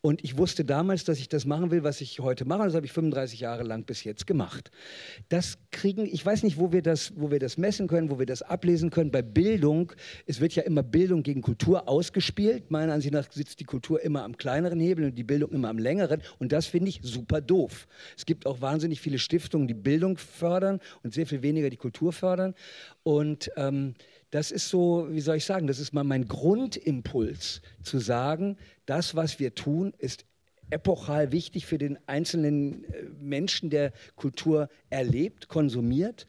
Und ich wusste damals, dass ich das machen will, was ich heute mache. Das habe ich 35 Jahre lang bis jetzt gemacht. Das kriegen, ich weiß nicht, wo wir das, wo wir das messen können, wo wir das ablesen können. Bei Bildung, es wird ja immer Bildung gegen Kultur ausgespielt. Meiner Ansicht nach sitzt die Kultur immer am kleineren Hebel und die Bildung immer am längeren. Und das finde ich super doof. Es gibt auch wahnsinnig viele Stiftungen, die Bildung fördern und sehr viel weniger die Kultur fördern. Und ähm, das ist so, wie soll ich sagen, das ist mal mein Grundimpuls, zu sagen, das, was wir tun, ist epochal wichtig für den einzelnen äh, Menschen, der Kultur erlebt, konsumiert.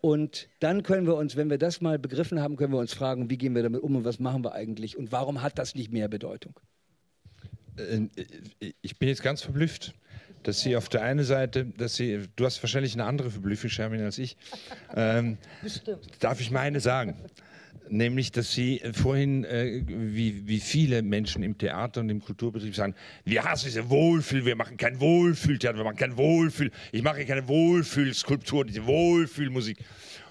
Und dann können wir uns, wenn wir das mal begriffen haben, können wir uns fragen, wie gehen wir damit um und was machen wir eigentlich und warum hat das nicht mehr Bedeutung? Äh, ich bin jetzt ganz verblüfft dass sie auf der einen Seite, dass sie, du hast wahrscheinlich eine andere Verblüffung, Shermin, als ich. Ähm, darf ich meine sagen? Nämlich, dass Sie vorhin, äh, wie, wie viele Menschen im Theater und im Kulturbetrieb sagen, wir hassen diese Wohlfühl, wir machen kein Wohlfühltheater, wir machen kein Wohlfühl, ich mache keine Wohlfühlskulptur, diese Wohlfühlmusik.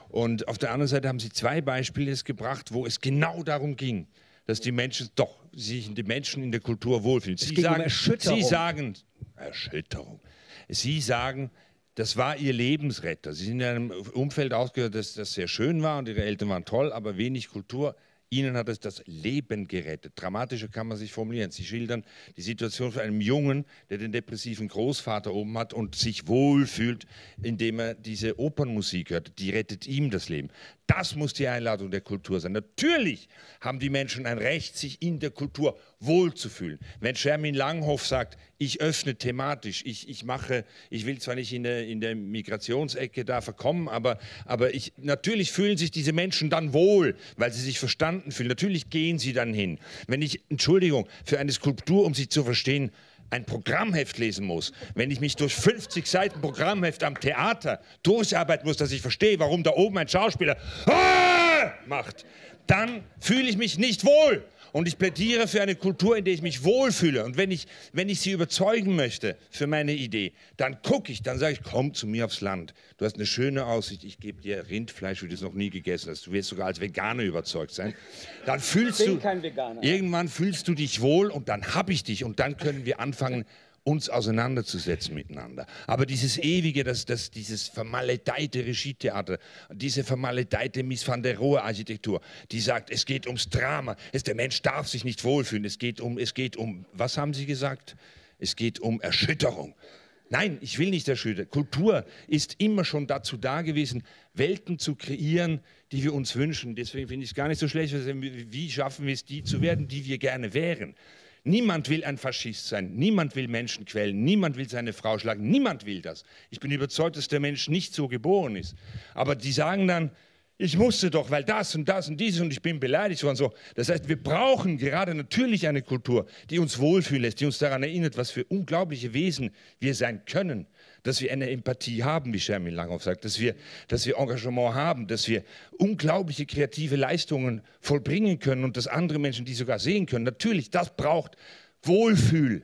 Und auf der anderen Seite haben Sie zwei Beispiele gebracht, wo es genau darum ging, dass die Menschen doch sich die Menschen in der Kultur wohlfühlen. Sie sagen, um Sie sagen, Erschütterung. Sie sagen, das war ihr Lebensretter. Sie sind in einem Umfeld ausgehört, das, das sehr schön war und ihre Eltern waren toll, aber wenig Kultur. Ihnen hat es das Leben gerettet. Dramatischer kann man sich formulieren. Sie schildern die Situation von einem Jungen, der den depressiven Großvater oben hat und sich wohlfühlt, indem er diese Opernmusik hört. Die rettet ihm das Leben. Das muss die Einladung der Kultur sein. Natürlich haben die Menschen ein Recht, sich in der Kultur wohlzufühlen. Wenn Shermin Langhoff sagt, ich öffne thematisch, ich, ich mache, ich will zwar nicht in der, in der Migrationsecke da verkommen, aber, aber ich, natürlich fühlen sich diese Menschen dann wohl, weil sie sich verstanden fühlen. Natürlich gehen sie dann hin. Wenn ich, Entschuldigung, für eine Skulptur, um sie zu verstehen, ein Programmheft lesen muss, wenn ich mich durch 50 Seiten Programmheft am Theater durcharbeiten muss, dass ich verstehe, warum da oben ein Schauspieler ah! macht, dann fühle ich mich nicht wohl. Und ich plädiere für eine Kultur, in der ich mich wohlfühle. Und wenn ich, wenn ich sie überzeugen möchte für meine Idee, dann gucke ich, dann sage ich, komm zu mir aufs Land. Du hast eine schöne Aussicht, ich gebe dir Rindfleisch, wie du es noch nie gegessen hast. Du wirst sogar als Veganer überzeugt sein. Dann fühlst du, irgendwann fühlst du dich wohl und dann habe ich dich. Und dann können wir anfangen, uns auseinanderzusetzen miteinander. Aber dieses ewige, das, das, dieses vermaledeite Regietheater, diese vermaledeite Miss van der Rohe Architektur, die sagt, es geht ums Drama, es, der Mensch darf sich nicht wohlfühlen, es geht um, es geht um, was haben Sie gesagt? Es geht um Erschütterung. Nein, ich will nicht erschüttern. Kultur ist immer schon dazu da gewesen, Welten zu kreieren, die wir uns wünschen. Deswegen finde ich es gar nicht so schlecht, wie schaffen wir es, die zu werden, die wir gerne wären. Niemand will ein Faschist sein, niemand will Menschen quälen, niemand will seine Frau schlagen, niemand will das. Ich bin überzeugt, dass der Mensch nicht so geboren ist. Aber die sagen dann, ich musste doch, weil das und das und dieses und ich bin beleidigt worden. So. Das heißt, wir brauchen gerade natürlich eine Kultur, die uns wohlfühlen lässt, die uns daran erinnert, was für unglaubliche Wesen wir sein können. Dass wir eine Empathie haben, wie Shermin Langhoff sagt, dass wir, dass wir Engagement haben, dass wir unglaubliche kreative Leistungen vollbringen können und dass andere Menschen die sogar sehen können. Natürlich, das braucht Wohlfühl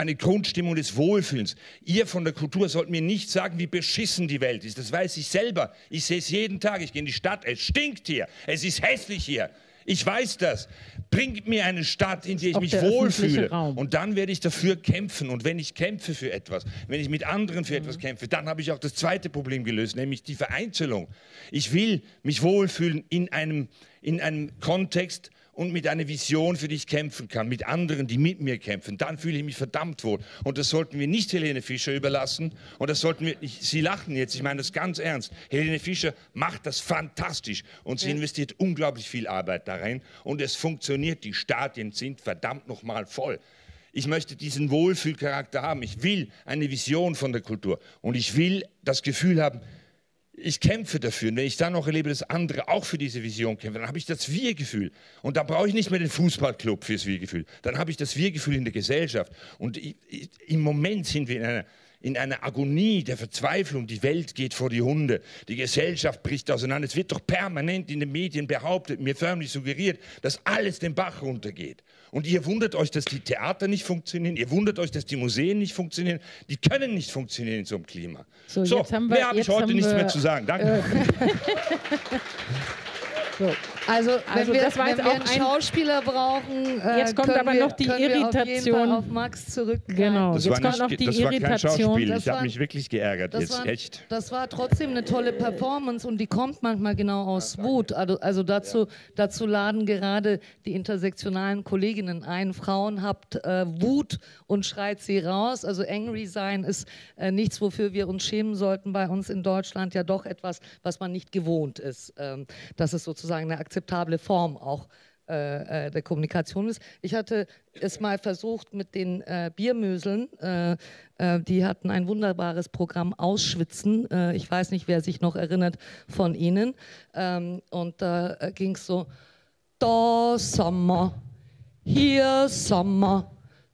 eine Grundstimmung des Wohlfühlens. Ihr von der Kultur sollt mir nicht sagen, wie beschissen die Welt ist. Das weiß ich selber. Ich sehe es jeden Tag. Ich gehe in die Stadt. Es stinkt hier. Es ist hässlich hier. Ich weiß das. Bringt mir eine Stadt, in der ich mich wohlfühle. Und dann werde ich dafür kämpfen. Und wenn ich kämpfe für etwas, wenn ich mit anderen für mhm. etwas kämpfe, dann habe ich auch das zweite Problem gelöst, nämlich die Vereinzelung. Ich will mich wohlfühlen in einem, in einem Kontext, und mit einer Vision, für die ich kämpfen kann, mit anderen, die mit mir kämpfen, dann fühle ich mich verdammt wohl. Und das sollten wir nicht Helene Fischer überlassen. Und das sollten wir, ich, Sie lachen jetzt, ich meine das ganz ernst. Helene Fischer macht das fantastisch und sie ja. investiert unglaublich viel Arbeit da rein. Und es funktioniert, die Stadien sind verdammt nochmal voll. Ich möchte diesen Wohlfühlcharakter haben. Ich will eine Vision von der Kultur. Und ich will das Gefühl haben, ich kämpfe dafür. Und wenn ich dann noch erlebe, dass andere auch für diese Vision kämpfen, dann habe ich das Wir-Gefühl. Und dann brauche ich nicht mehr den Fußballclub fürs Wir-Gefühl. Dann habe ich das Wir-Gefühl in der Gesellschaft. Und ich, ich, im Moment sind wir in einer in einer Agonie der Verzweiflung. Die Welt geht vor die Hunde. Die Gesellschaft bricht auseinander. Es wird doch permanent in den Medien behauptet, mir förmlich suggeriert, dass alles den Bach runtergeht. Und ihr wundert euch, dass die Theater nicht funktionieren. Ihr wundert euch, dass die Museen nicht funktionieren. Die können nicht funktionieren in so einem Klima. So, so jetzt haben wir, mehr habe ich heute nichts mehr zu sagen. Danke. Äh, So. Also, wenn also wir, wenn wir einen Schauspieler brauchen, äh, jetzt kommt aber noch die Irritation. auf, auf Max zurück. Genau, das jetzt kommt noch die das Irritation. War ich habe mich wirklich geärgert das jetzt, war, echt. Das war trotzdem eine tolle Performance und die kommt manchmal genau aus Wut. Also, also dazu, dazu laden gerade die intersektionalen Kolleginnen ein. Frauen habt äh, Wut und schreit sie raus. Also angry sein ist äh, nichts, wofür wir uns schämen sollten. Bei uns in Deutschland ja doch etwas, was man nicht gewohnt ist. Ähm, das ist sozusagen sozusagen eine akzeptable Form auch äh, äh, der Kommunikation ist. Ich hatte es mal versucht mit den äh, Biermöseln. Äh, äh die hatten ein wunderbares Programm Ausschwitzen. Äh, ich weiß nicht, wer sich noch erinnert von Ihnen. Ähm, und da ging es so: Da Sommer, hier Sommer.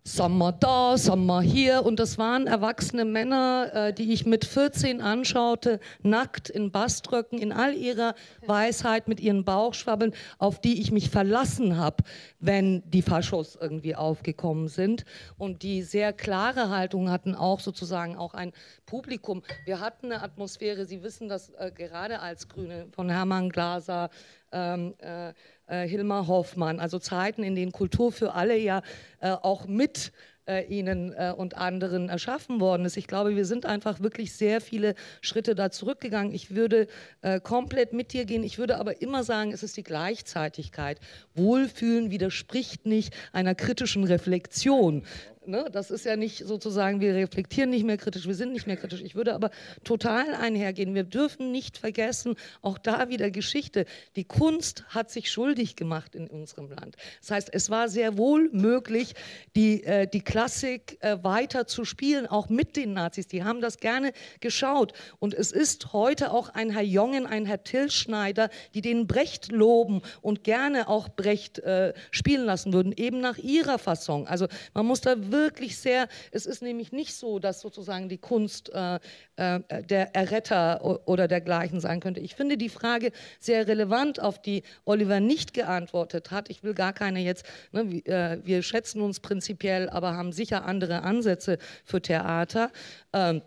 Sommer da, Sommer hier. Und das waren erwachsene Männer, äh, die ich mit 14 anschaute, nackt in Baströcken, in all ihrer Weisheit, mit ihren Bauchschwabbeln, auf die ich mich verlassen habe, wenn die Faschos irgendwie aufgekommen sind. Und die sehr klare Haltung hatten auch sozusagen auch ein Publikum. Wir hatten eine Atmosphäre, Sie wissen das äh, gerade als Grüne, von Hermann Glaser, ähm, äh, äh, Hilmar Hoffmann, also Zeiten, in denen Kultur für alle ja äh, auch mit äh, Ihnen äh, und anderen erschaffen worden ist. Ich glaube, wir sind einfach wirklich sehr viele Schritte da zurückgegangen. Ich würde äh, komplett mit dir gehen. Ich würde aber immer sagen, es ist die Gleichzeitigkeit. Wohlfühlen widerspricht nicht einer kritischen Reflexion. Ne? Das ist ja nicht sozusagen, wir reflektieren nicht mehr kritisch, wir sind nicht mehr kritisch. Ich würde aber total einhergehen. Wir dürfen nicht vergessen, auch da wieder Geschichte. Die Kunst hat sich schuldig gemacht in unserem Land. Das heißt, es war sehr wohl möglich, die, äh, die Klassik äh, weiter zu spielen, auch mit den Nazis. Die haben das gerne geschaut. Und es ist heute auch ein Herr Jongen, ein Herr Tillschneider, die den Brecht loben und gerne auch Brecht äh, spielen lassen würden, eben nach ihrer Fassung. Also man muss da wirklich wirklich sehr, es ist nämlich nicht so, dass sozusagen die Kunst äh, äh, der Erretter oder dergleichen sein könnte. Ich finde die Frage sehr relevant, auf die Oliver nicht geantwortet hat. Ich will gar keine jetzt, ne, äh, wir schätzen uns prinzipiell, aber haben sicher andere Ansätze für Theater. Ähm,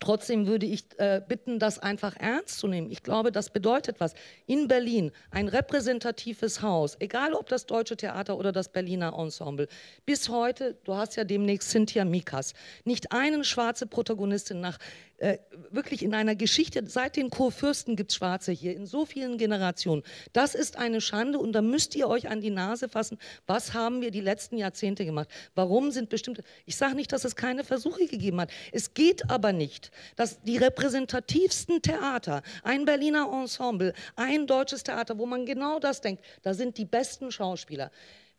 Trotzdem würde ich äh, bitten, das einfach ernst zu nehmen. Ich glaube, das bedeutet was. In Berlin ein repräsentatives Haus, egal ob das Deutsche Theater oder das Berliner Ensemble, bis heute, du hast ja demnächst Cynthia Mikas, nicht einen schwarze Protagonistin nach äh, wirklich in einer Geschichte, seit den Kurfürsten gibt es Schwarze hier, in so vielen Generationen. Das ist eine Schande und da müsst ihr euch an die Nase fassen, was haben wir die letzten Jahrzehnte gemacht? Warum sind bestimmte, ich sage nicht, dass es keine Versuche gegeben hat, es geht aber nicht, dass die repräsentativsten Theater, ein Berliner Ensemble, ein deutsches Theater, wo man genau das denkt, da sind die besten Schauspieler.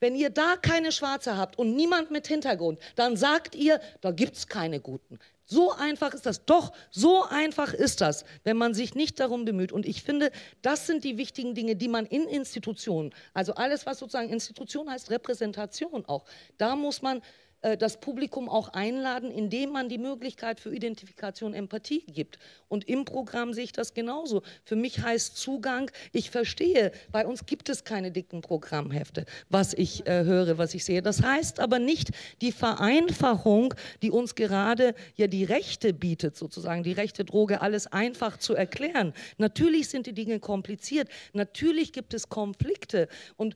Wenn ihr da keine Schwarze habt und niemand mit Hintergrund, dann sagt ihr, da gibt es keine Guten. So einfach ist das. Doch, so einfach ist das, wenn man sich nicht darum bemüht. Und ich finde, das sind die wichtigen Dinge, die man in Institutionen, also alles, was sozusagen Institution heißt, Repräsentation auch, da muss man das Publikum auch einladen, indem man die Möglichkeit für Identifikation, Empathie gibt. Und im Programm sehe ich das genauso. Für mich heißt Zugang, ich verstehe, bei uns gibt es keine dicken Programmhefte, was ich äh, höre, was ich sehe. Das heißt aber nicht die Vereinfachung, die uns gerade ja die Rechte bietet, sozusagen, die rechte Droge, alles einfach zu erklären. Natürlich sind die Dinge kompliziert, natürlich gibt es Konflikte und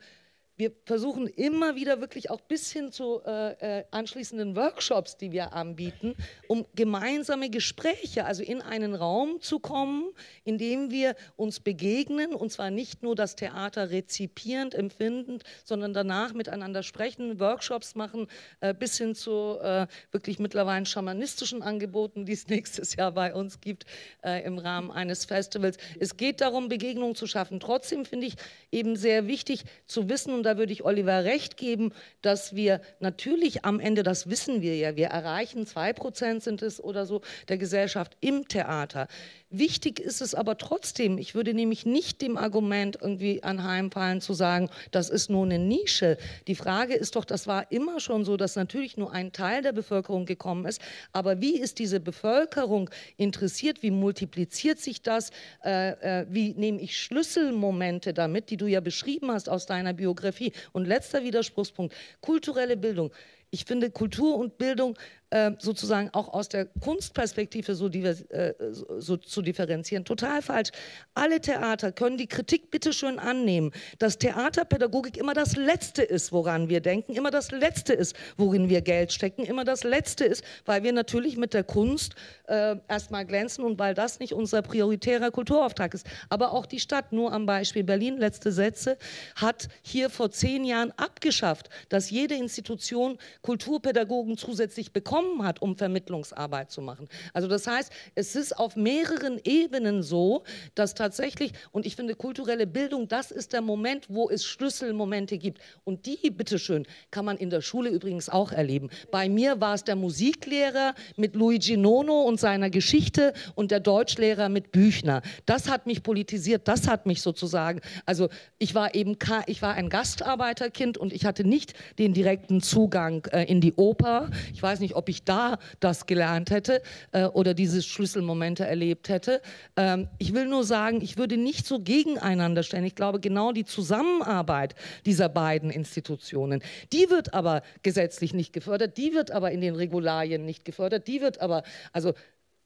wir versuchen immer wieder wirklich auch bis hin zu äh, äh, anschließenden Workshops, die wir anbieten, um gemeinsame Gespräche, also in einen Raum zu kommen, in dem wir uns begegnen und zwar nicht nur das Theater rezipierend, empfindend, sondern danach miteinander sprechen, Workshops machen, äh, bis hin zu äh, wirklich mittlerweile schamanistischen Angeboten, die es nächstes Jahr bei uns gibt äh, im Rahmen eines Festivals. Es geht darum, Begegnungen zu schaffen. Trotzdem finde ich eben sehr wichtig zu wissen, und da würde ich Oliver recht geben, dass wir natürlich am Ende, das wissen wir ja, wir erreichen zwei Prozent sind es oder so der Gesellschaft im Theater. Wichtig ist es aber trotzdem, ich würde nämlich nicht dem Argument irgendwie anheimfallen zu sagen, das ist nur eine Nische. Die Frage ist doch, das war immer schon so, dass natürlich nur ein Teil der Bevölkerung gekommen ist, aber wie ist diese Bevölkerung interessiert, wie multipliziert sich das, äh, äh, wie nehme ich Schlüsselmomente damit, die du ja beschrieben hast aus deiner Biografie. Und letzter Widerspruchspunkt, kulturelle Bildung. Ich finde, Kultur und Bildung äh, sozusagen auch aus der Kunstperspektive so, äh, so, zu differenzieren. Total falsch. Alle Theater können die Kritik bitteschön annehmen, dass Theaterpädagogik immer das Letzte ist, woran wir denken, immer das Letzte ist, worin wir Geld stecken, immer das Letzte ist, weil wir natürlich mit der Kunst äh, erstmal glänzen und weil das nicht unser prioritärer Kulturauftrag ist. Aber auch die Stadt, nur am Beispiel Berlin, letzte Sätze, hat hier vor zehn Jahren abgeschafft, dass jede Institution Kulturpädagogen zusätzlich bekommt bekommen hat, um Vermittlungsarbeit zu machen. Also das heißt, es ist auf mehreren Ebenen so, dass tatsächlich, und ich finde kulturelle Bildung, das ist der Moment, wo es Schlüsselmomente gibt. Und die, bitteschön, kann man in der Schule übrigens auch erleben. Bei mir war es der Musiklehrer mit Luigi Nono und seiner Geschichte und der Deutschlehrer mit Büchner. Das hat mich politisiert, das hat mich sozusagen, also ich war eben, ich war ein Gastarbeiterkind und ich hatte nicht den direkten Zugang äh, in die Oper. Ich weiß nicht, ob ich ich da das gelernt hätte äh, oder diese Schlüsselmomente erlebt hätte. Ähm, ich will nur sagen, ich würde nicht so gegeneinander stellen. Ich glaube, genau die Zusammenarbeit dieser beiden Institutionen, die wird aber gesetzlich nicht gefördert, die wird aber in den Regularien nicht gefördert, die wird aber, also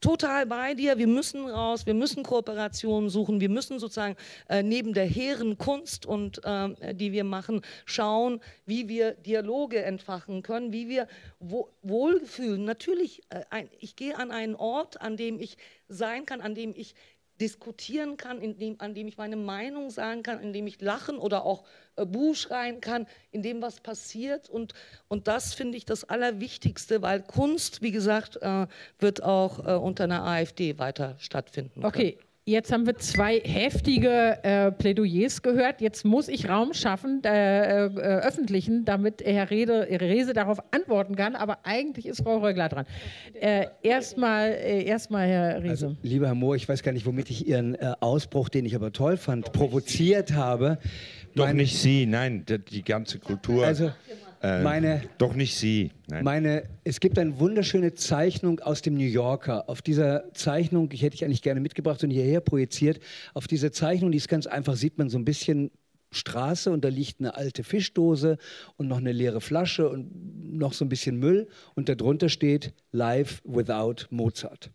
total bei dir. Wir müssen raus, wir müssen Kooperationen suchen, wir müssen sozusagen äh, neben der hehren Kunst und äh, die wir machen, schauen, wie wir Dialoge entfachen können, wie wir wo wohlfühlen. Natürlich, äh, ein, ich gehe an einen Ort, an dem ich sein kann, an dem ich diskutieren kann, indem, an dem ich meine Meinung sagen kann, in dem ich lachen oder auch äh, Buh schreien kann, in dem was passiert. Und, und das finde ich das Allerwichtigste, weil Kunst, wie gesagt, äh, wird auch äh, unter einer AfD weiter stattfinden. Okay. Können. Jetzt haben wir zwei heftige äh, Plädoyers gehört. Jetzt muss ich Raum schaffen, äh, äh, öffentlichen, damit Herr Rede, Rese darauf antworten kann. Aber eigentlich ist Frau Rögler dran. Äh, Erstmal, äh, erstmal Herr Riese. Also, lieber Herr Mohr, ich weiß gar nicht, womit ich Ihren äh, Ausbruch, den ich aber toll fand, provoziert habe. Doch mein, nicht Sie, nein, die, die ganze Kultur. Also, äh, meine, doch nicht Sie. Nein. Meine, es gibt eine wunderschöne Zeichnung aus dem New Yorker. Auf dieser Zeichnung, die hätte ich eigentlich gerne mitgebracht und hierher projiziert. Auf dieser Zeichnung, die ist ganz einfach, sieht man so ein bisschen Straße und da liegt eine alte Fischdose und noch eine leere Flasche und noch so ein bisschen Müll und darunter steht Live without Mozart.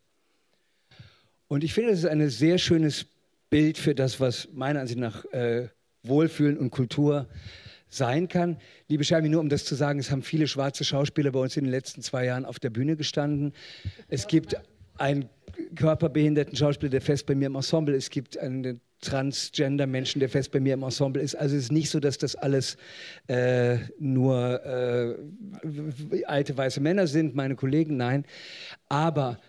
Und ich finde, das ist ein sehr schönes Bild für das, was meiner Ansicht nach äh, Wohlfühlen und Kultur sein kann. Liebe Schermi, nur um das zu sagen, es haben viele schwarze Schauspieler bei uns in den letzten zwei Jahren auf der Bühne gestanden. Es gibt einen körperbehinderten Schauspieler, der fest bei mir im Ensemble ist. Es gibt einen Transgender-Menschen, der fest bei mir im Ensemble ist. Also es ist nicht so, dass das alles äh, nur äh, alte weiße Männer sind, meine Kollegen, nein. Aber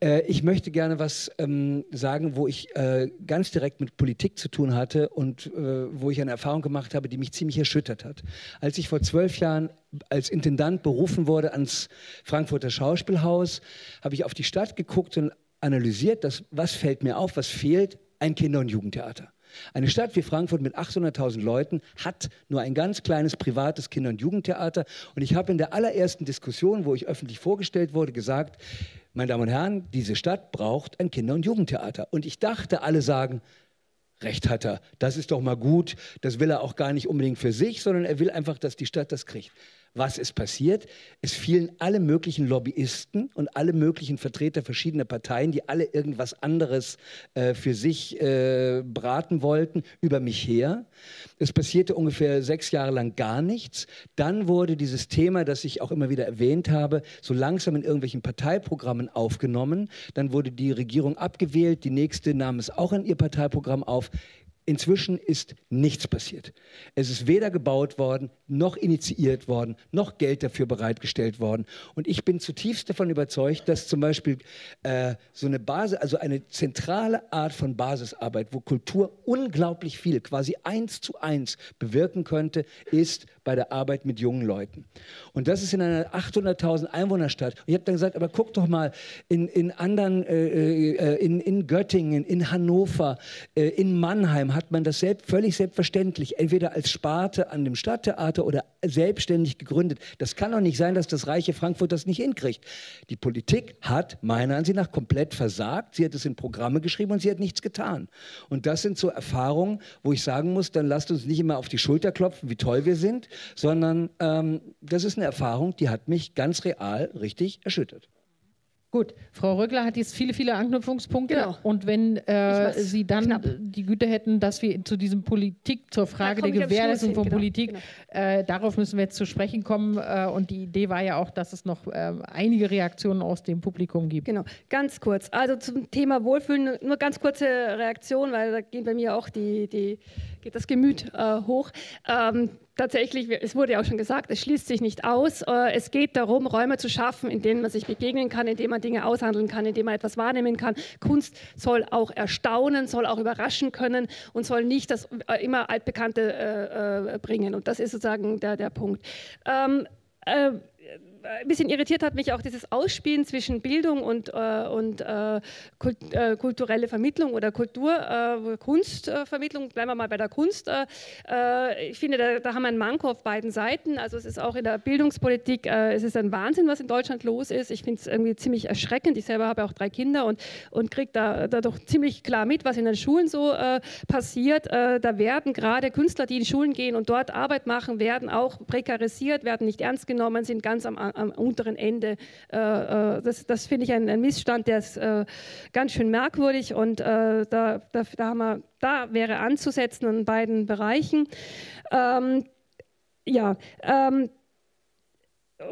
äh, ich möchte gerne was ähm, sagen, wo ich äh, ganz direkt mit Politik zu tun hatte und äh, wo ich eine Erfahrung gemacht habe, die mich ziemlich erschüttert hat. Als ich vor zwölf Jahren als Intendant berufen wurde ans Frankfurter Schauspielhaus, habe ich auf die Stadt geguckt und analysiert, dass, was fällt mir auf, was fehlt, ein Kinder- und Jugendtheater. Eine Stadt wie Frankfurt mit 800.000 Leuten hat nur ein ganz kleines privates Kinder- und Jugendtheater. Und ich habe in der allerersten Diskussion, wo ich öffentlich vorgestellt wurde, gesagt, meine Damen und Herren, diese Stadt braucht ein Kinder- und Jugendtheater. Und ich dachte, alle sagen, Recht hat er, das ist doch mal gut, das will er auch gar nicht unbedingt für sich, sondern er will einfach, dass die Stadt das kriegt. Was ist passiert? Es fielen alle möglichen Lobbyisten und alle möglichen Vertreter verschiedener Parteien, die alle irgendwas anderes äh, für sich äh, braten wollten, über mich her. Es passierte ungefähr sechs Jahre lang gar nichts. Dann wurde dieses Thema, das ich auch immer wieder erwähnt habe, so langsam in irgendwelchen Parteiprogrammen aufgenommen. Dann wurde die Regierung abgewählt, die nächste nahm es auch in ihr Parteiprogramm auf. Inzwischen ist nichts passiert. Es ist weder gebaut worden, noch initiiert worden, noch Geld dafür bereitgestellt worden. Und ich bin zutiefst davon überzeugt, dass zum Beispiel äh, so eine Basis, also eine zentrale Art von Basisarbeit, wo Kultur unglaublich viel, quasi eins zu eins bewirken könnte, ist bei der Arbeit mit jungen Leuten. Und das ist in einer 800.000 Einwohnerstadt. Und ich habe dann gesagt, aber guck doch mal in, in anderen, äh, äh, in, in Göttingen, in Hannover, äh, in Mannheim hat man das selbst, völlig selbstverständlich, entweder als Sparte an dem Stadttheater oder selbstständig gegründet. Das kann doch nicht sein, dass das reiche Frankfurt das nicht hinkriegt. Die Politik hat meiner Ansicht nach komplett versagt. Sie hat es in Programme geschrieben und sie hat nichts getan. Und das sind so Erfahrungen, wo ich sagen muss, dann lasst uns nicht immer auf die Schulter klopfen, wie toll wir sind, sondern ähm, das ist eine Erfahrung, die hat mich ganz real richtig erschüttert. Gut, Frau Röckler hat jetzt viele, viele Anknüpfungspunkte. Genau. Und wenn äh, Sie dann knapp. die Güte hätten, dass wir zu diesem Politik, zur Frage der Gewährleistung von genau, Politik, genau. Äh, darauf müssen wir jetzt zu sprechen kommen. Äh, und die Idee war ja auch, dass es noch äh, einige Reaktionen aus dem Publikum gibt. Genau, ganz kurz. Also zum Thema Wohlfühlen nur ganz kurze Reaktion, weil da gehen bei mir auch die, die geht das Gemüt äh, hoch. Ähm, tatsächlich, es wurde ja auch schon gesagt, es schließt sich nicht aus. Äh, es geht darum, Räume zu schaffen, in denen man sich begegnen kann, in denen man Dinge aushandeln kann, in denen man etwas wahrnehmen kann. Kunst soll auch erstaunen, soll auch überraschen können und soll nicht das äh, immer altbekannte äh, äh, bringen. Und das ist sozusagen der, der Punkt. Ähm, äh, ein bisschen irritiert hat mich auch dieses Ausspielen zwischen Bildung und, äh, und äh, kult, äh, kulturelle Vermittlung oder Kultur, äh, Kunstvermittlung. Bleiben wir mal bei der Kunst. Äh, äh, ich finde, da, da, haben wir einen Manko auf beiden Seiten. Also es ist auch in der Bildungspolitik, es ist ein Wahnsinn, was in Deutschland los ist. Ich finde es irgendwie ziemlich erschreckend. Ich selber habe auch drei Kinder und, und kriege da, da doch ziemlich klar mit, was in den Schulen so passiert. da werden gerade Künstler, die in Schulen gehen und dort Arbeit machen, werden auch prekarisiert, werden nicht ernst genommen, sind ganz am, am unteren Ende. Äh, äh, das das finde ich ein, ein, Missstand, der ist äh, ganz schön merkwürdig und da, da, da, haben wir, da wäre anzusetzen in beiden Bereichen. Ähm, ja, ähm,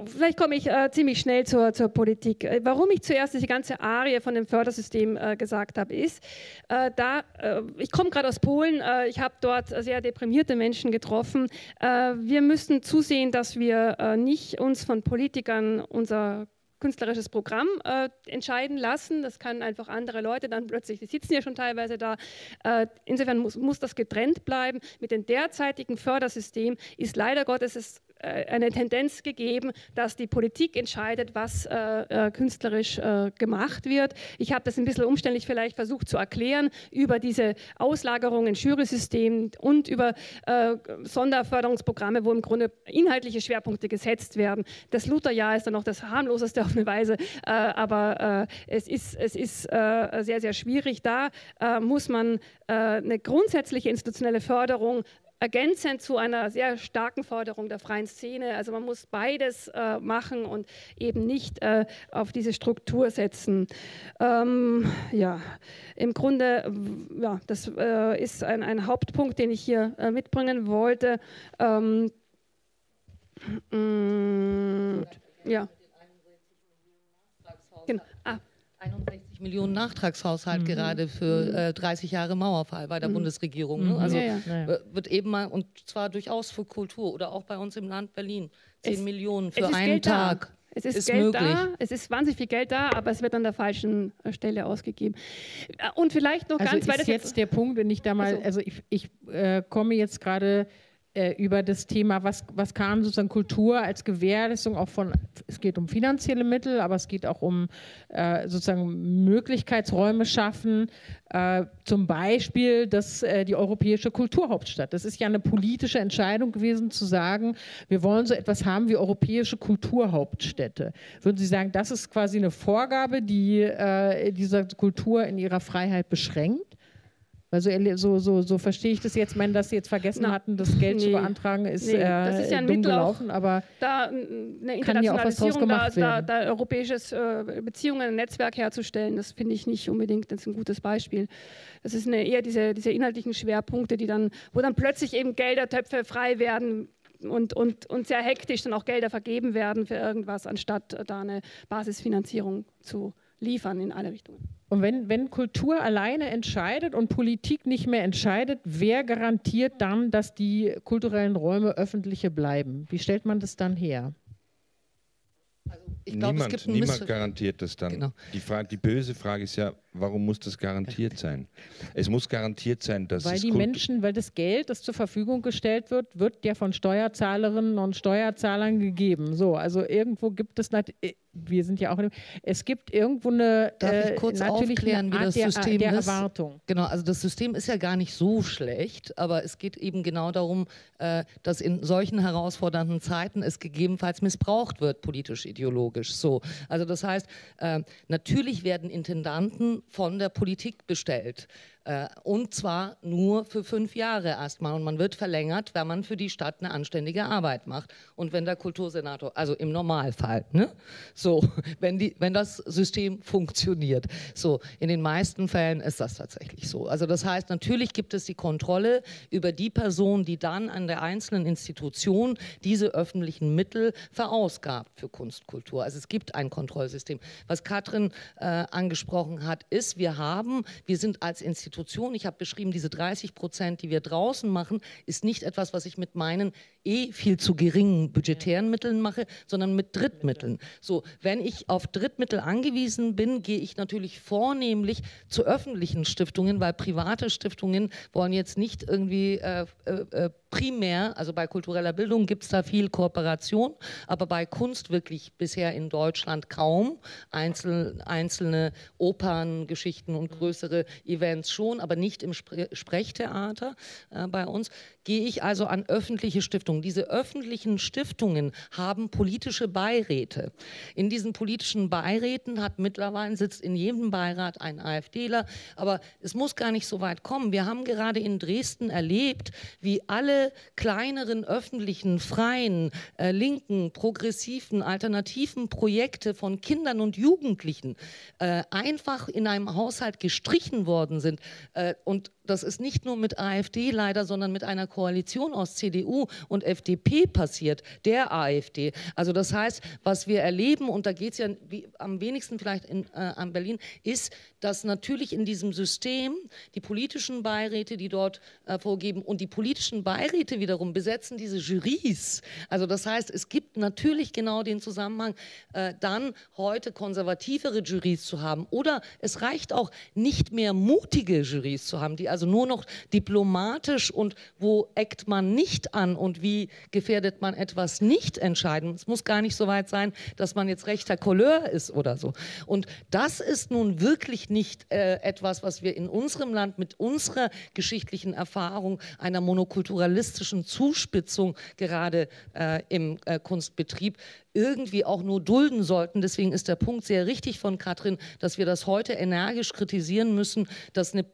Vielleicht komme ich äh, ziemlich schnell zur, zur Politik. Äh, warum ich zuerst diese ganze Arie von dem Fördersystem äh, gesagt habe, ist, äh, da, äh, ich komme gerade aus Polen, äh, ich habe dort sehr deprimierte Menschen getroffen. wir müssen zusehen, dass wir nicht uns von Politikern unser künstlerisches Programm äh, entscheiden lassen. Das kann einfach andere Leute dann plötzlich, die sitzen ja schon teilweise da. Äh, insofern muss, muss, das getrennt bleiben. Mit dem derzeitigen Fördersystem ist leider Gottes es eine Tendenz gegeben, dass die Politik entscheidet, was äh, äh, künstlerisch äh, gemacht wird. Ich habe das ein bisschen umständlich vielleicht versucht zu erklären über diese Auslagerung in Jury-Systemen und über äh, Sonderförderungsprogramme, wo im Grunde inhaltliche Schwerpunkte gesetzt werden. Das Lutherjahr ist dann noch das harmloseste auf eine Weise, äh, aber es ist, es ist sehr, sehr schwierig. Da muss man eine grundsätzliche institutionelle Förderung ergänzend zu einer sehr starken Förderung der freien Szene. Also man muss beides äh, machen und eben nicht äh, auf diese Struktur setzen. Ähm, ja, im Grunde, ja, das äh, ist ein, ein, Hauptpunkt, den ich hier äh, mitbringen wollte. Ähm, mm, ja. Genau. Ah. 61 Millionen Nachtragshaushalt mhm. gerade für mhm. äh, 30 Jahre Mauerfall bei der mhm. Bundesregierung. Ne? Mhm. Also ja, ja. wird eben mal, und zwar durchaus für Kultur oder auch bei uns im Land Berlin, 10 es, Millionen für einen Geld Tag. Da. Es ist, ist Geld möglich. da, es ist wahnsinnig viel Geld da, aber es wird an der falschen äh, Stelle ausgegeben. Äh, und vielleicht noch also ganz weiter. Ist jetzt der Punkt, wenn ich da mal, also, also ich, ich äh, komme jetzt gerade äh, über das Thema, was, was kann sozusagen Kultur als Gewährleistung auch von, es geht um finanzielle Mittel, aber es geht auch um äh, sozusagen Möglichkeitsräume schaffen, äh, zum Beispiel das, äh, die europäische Kulturhauptstadt. Das ist ja eine politische Entscheidung gewesen zu sagen, wir wollen so etwas haben wie europäische Kulturhauptstädte. Würden Sie sagen, das ist quasi eine Vorgabe, die äh, diese Kultur in ihrer Freiheit beschränkt? Weil so, so, so, so verstehe ich das jetzt, wenn das Sie jetzt vergessen Na, hatten, das Geld nee, zu beantragen, ist, nee, das ist ja ein dumm Mittel gelaufen, aber da eine Internationalisierung, ja da, da, da, europäisches äh, Beziehungen, ein Netzwerk herzustellen, das finde ich nicht unbedingt das ist ein gutes Beispiel. Das ist eine, eher diese, diese inhaltlichen Schwerpunkte, die dann, wo dann plötzlich eben Geldertöpfe frei werden, und, und, und sehr hektisch dann auch Gelder vergeben werden für irgendwas, anstatt da eine Basisfinanzierung zu liefern in alle Richtungen. Und wenn, wenn Kultur alleine entscheidet und Politik nicht mehr entscheidet, wer garantiert dann, dass die kulturellen Räume öffentliche bleiben? Wie stellt man das dann her? Also glaub, niemand, niemand garantiert das dann. Genau. Die, Frage, die böse Frage ist ja, warum muss das garantiert sein? Es muss garantiert sein, dass weil die Menschen, weil das Geld, das zur Verfügung gestellt wird, wird ja von Steuerzahlerinnen und Steuerzahlern gegeben. So, also irgendwo gibt es natürlich wir sind ja auch, es gibt irgendwo eine, Darf ich kurz natürlich aufklären, wie das System der, der ist? Erwartung. Genau, also das System ist ja gar nicht so schlecht, aber es geht eben genau darum, äh, dass in solchen herausfordernden Zeiten es gegebenenfalls missbraucht wird, politisch, ideologisch. So, also das heißt, äh, natürlich werden Intendanten von der Politik bestellt. Äh, und zwar nur für fünf Jahre erstmal. Und man wird verlängert, wenn man für die Stadt eine anständige Arbeit macht. Und wenn der Kultursenator, also im Normalfall, ne? so, wenn, die, wenn das System funktioniert. So, in den meisten Fällen ist das tatsächlich so. Also das heißt, natürlich gibt es die Kontrolle über die Person, die dann an der einzelnen Institution diese öffentlichen Mittel verausgabt für Kunstkultur. Also es gibt ein Kontrollsystem. Was Katrin äh, angesprochen hat, ist, wir haben, wir sind als Institution Institution, ich habe beschrieben, diese 30 Prozent, die wir draußen machen, ist nicht etwas, was ich mit meinen eh viel zu geringen budgetären Mitteln mache, sondern mit Drittmitteln. So, wenn ich auf Drittmittel angewiesen bin, gehe ich natürlich vornehmlich zu öffentlichen Stiftungen, weil private Stiftungen wollen jetzt nicht irgendwie äh, äh, äh primär, also bei kultureller Bildung gibt es da viel Kooperation, aber bei Kunst wirklich bisher in Deutschland kaum. Einzel, einzelne Operngeschichten und größere Events schon, aber nicht im Spre Sprechtheater äh, bei uns. Gehe ich also an öffentliche Stiftungen. Diese öffentlichen Stiftungen haben politische Beiräte. In diesen politischen Beiräten hat mittlerweile sitzt in jedem Beirat ein AfDler, aber es muss gar nicht so weit kommen. Wir haben gerade in Dresden erlebt, wie alle kleineren öffentlichen, freien, äh, linken, progressiven, alternativen Projekte von Kindern und Jugendlichen äh, einfach in einem Haushalt gestrichen worden sind äh, und das ist nicht nur mit AfD leider, sondern mit einer Koalition aus CDU und FDP passiert, der AfD. Also das heißt, was wir erleben, und da geht es ja wie, am wenigsten vielleicht in, äh, an Berlin, ist, dass natürlich in diesem System die politischen Beiräte, die dort äh, vorgeben, und die politischen Beiräte wiederum besetzen diese Juries. Also das heißt, es gibt natürlich genau den Zusammenhang, äh, dann heute konservativere Juries zu haben. Oder es reicht auch nicht mehr mutige Juries zu haben, die also nur noch diplomatisch und wo eckt man nicht an und wie gefährdet man etwas nicht entscheiden. Es muss gar nicht so weit sein, dass man jetzt rechter Couleur ist oder so. Und das ist nun wirklich nicht äh, etwas, was wir in unserem Land mit unserer geschichtlichen Erfahrung einer monokulturalistischen Zuspitzung gerade äh, im äh, Kunstbetrieb irgendwie auch nur dulden sollten. Deswegen ist der Punkt sehr richtig von Katrin, dass wir das heute energisch kritisieren müssen, dass eine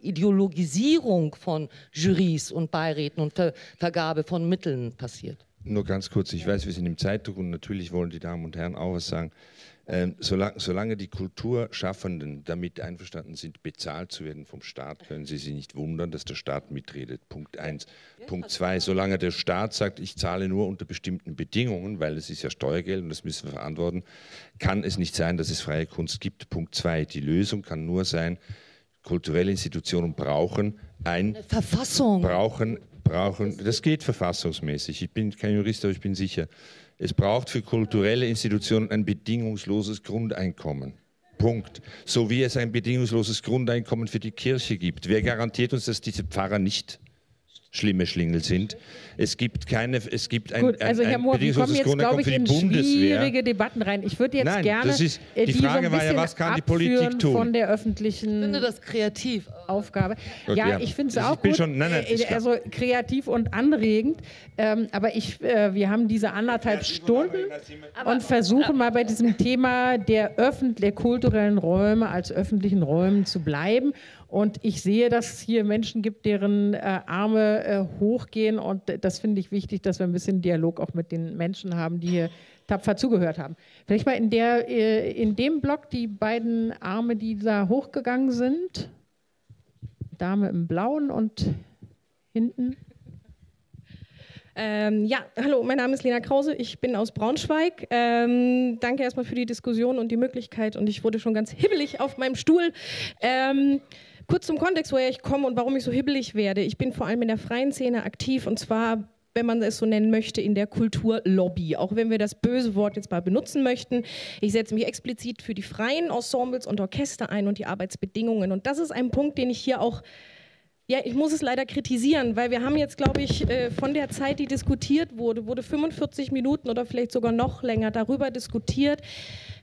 Ideologisierung von Jurys und Beiräten und Ver Vergabe von Mitteln passiert. Nur ganz kurz, ich weiß, wir sind im Zeitdruck und natürlich wollen die Damen und Herren auch was sagen. Ähm, solange, solange, die Kulturschaffenden damit einverstanden sind, bezahlt zu werden vom Staat, können sie sich nicht wundern, dass der Staat mitredet. Punkt eins. Ja, Punkt zwei, solange der Staat sagt, ich zahle nur unter bestimmten Bedingungen, weil es ist ja Steuergeld und das müssen wir verantworten, kann es nicht sein, dass es freie Kunst gibt. Punkt zwei, die Lösung kann nur sein, kulturelle Institutionen brauchen ein... Eine Verfassung. Brauchen, brauchen, das geht verfassungsmäßig. Ich bin kein Jurist, aber ich bin sicher. Es braucht für kulturelle Institutionen ein bedingungsloses Grundeinkommen. Punkt. So wie es ein bedingungsloses Grundeinkommen für die Kirche gibt. Wer garantiert uns, dass diese Pfarrer nicht schlimme Schlingel sind. Es gibt keine, es gibt ein, Gut, also Herr Mohr, wir kommen jetzt, glaube ich, in schwierige Debatten rein. Ich würde jetzt Nein, gerne das ist, die Frage war ja, was kann die Politik tun? von der öffentlichen ich finde das kreativ. Aufgabe. Gut, ja, ja, ich finde es auch gut. Schon, nein, nein, äh, also kreativ und anregend. Ähm, aber ich, äh, wir haben diese anderthalb Stunden und versuchen mal bei diesem Thema der, öffentlich, der kulturellen Räume als öffentlichen Räumen zu bleiben. Und ich sehe, dass es hier Menschen gibt, deren äh, Arme äh, hochgehen. Und das finde ich wichtig, dass wir ein bisschen Dialog auch mit den Menschen haben, die hier tapfer zugehört haben. Vielleicht mal in, der, äh, in dem Block die beiden Arme, die da hochgegangen sind. Dame im Blauen und hinten. Ähm, ja, hallo, mein Name ist Lena Krause, ich bin aus Braunschweig. Ähm, danke erstmal für die Diskussion und die Möglichkeit und ich wurde schon ganz hibbelig auf meinem Stuhl. Ähm, Kurz zum Kontext, woher ich komme und warum ich so hibbelig werde. Ich bin vor allem in der freien Szene aktiv und zwar wenn man es so nennen möchte, in der Kulturlobby. Auch wenn wir das böse Wort jetzt mal benutzen möchten. Ich setze mich explizit für die freien Ensembles und Orchester ein und die Arbeitsbedingungen. Und das ist ein Punkt, den ich hier auch ja, ich muss es leider kritisieren, weil wir haben jetzt, glaube ich, äh, von der Zeit, die diskutiert wurde, wurde 45 Minuten oder vielleicht sogar noch länger darüber diskutiert,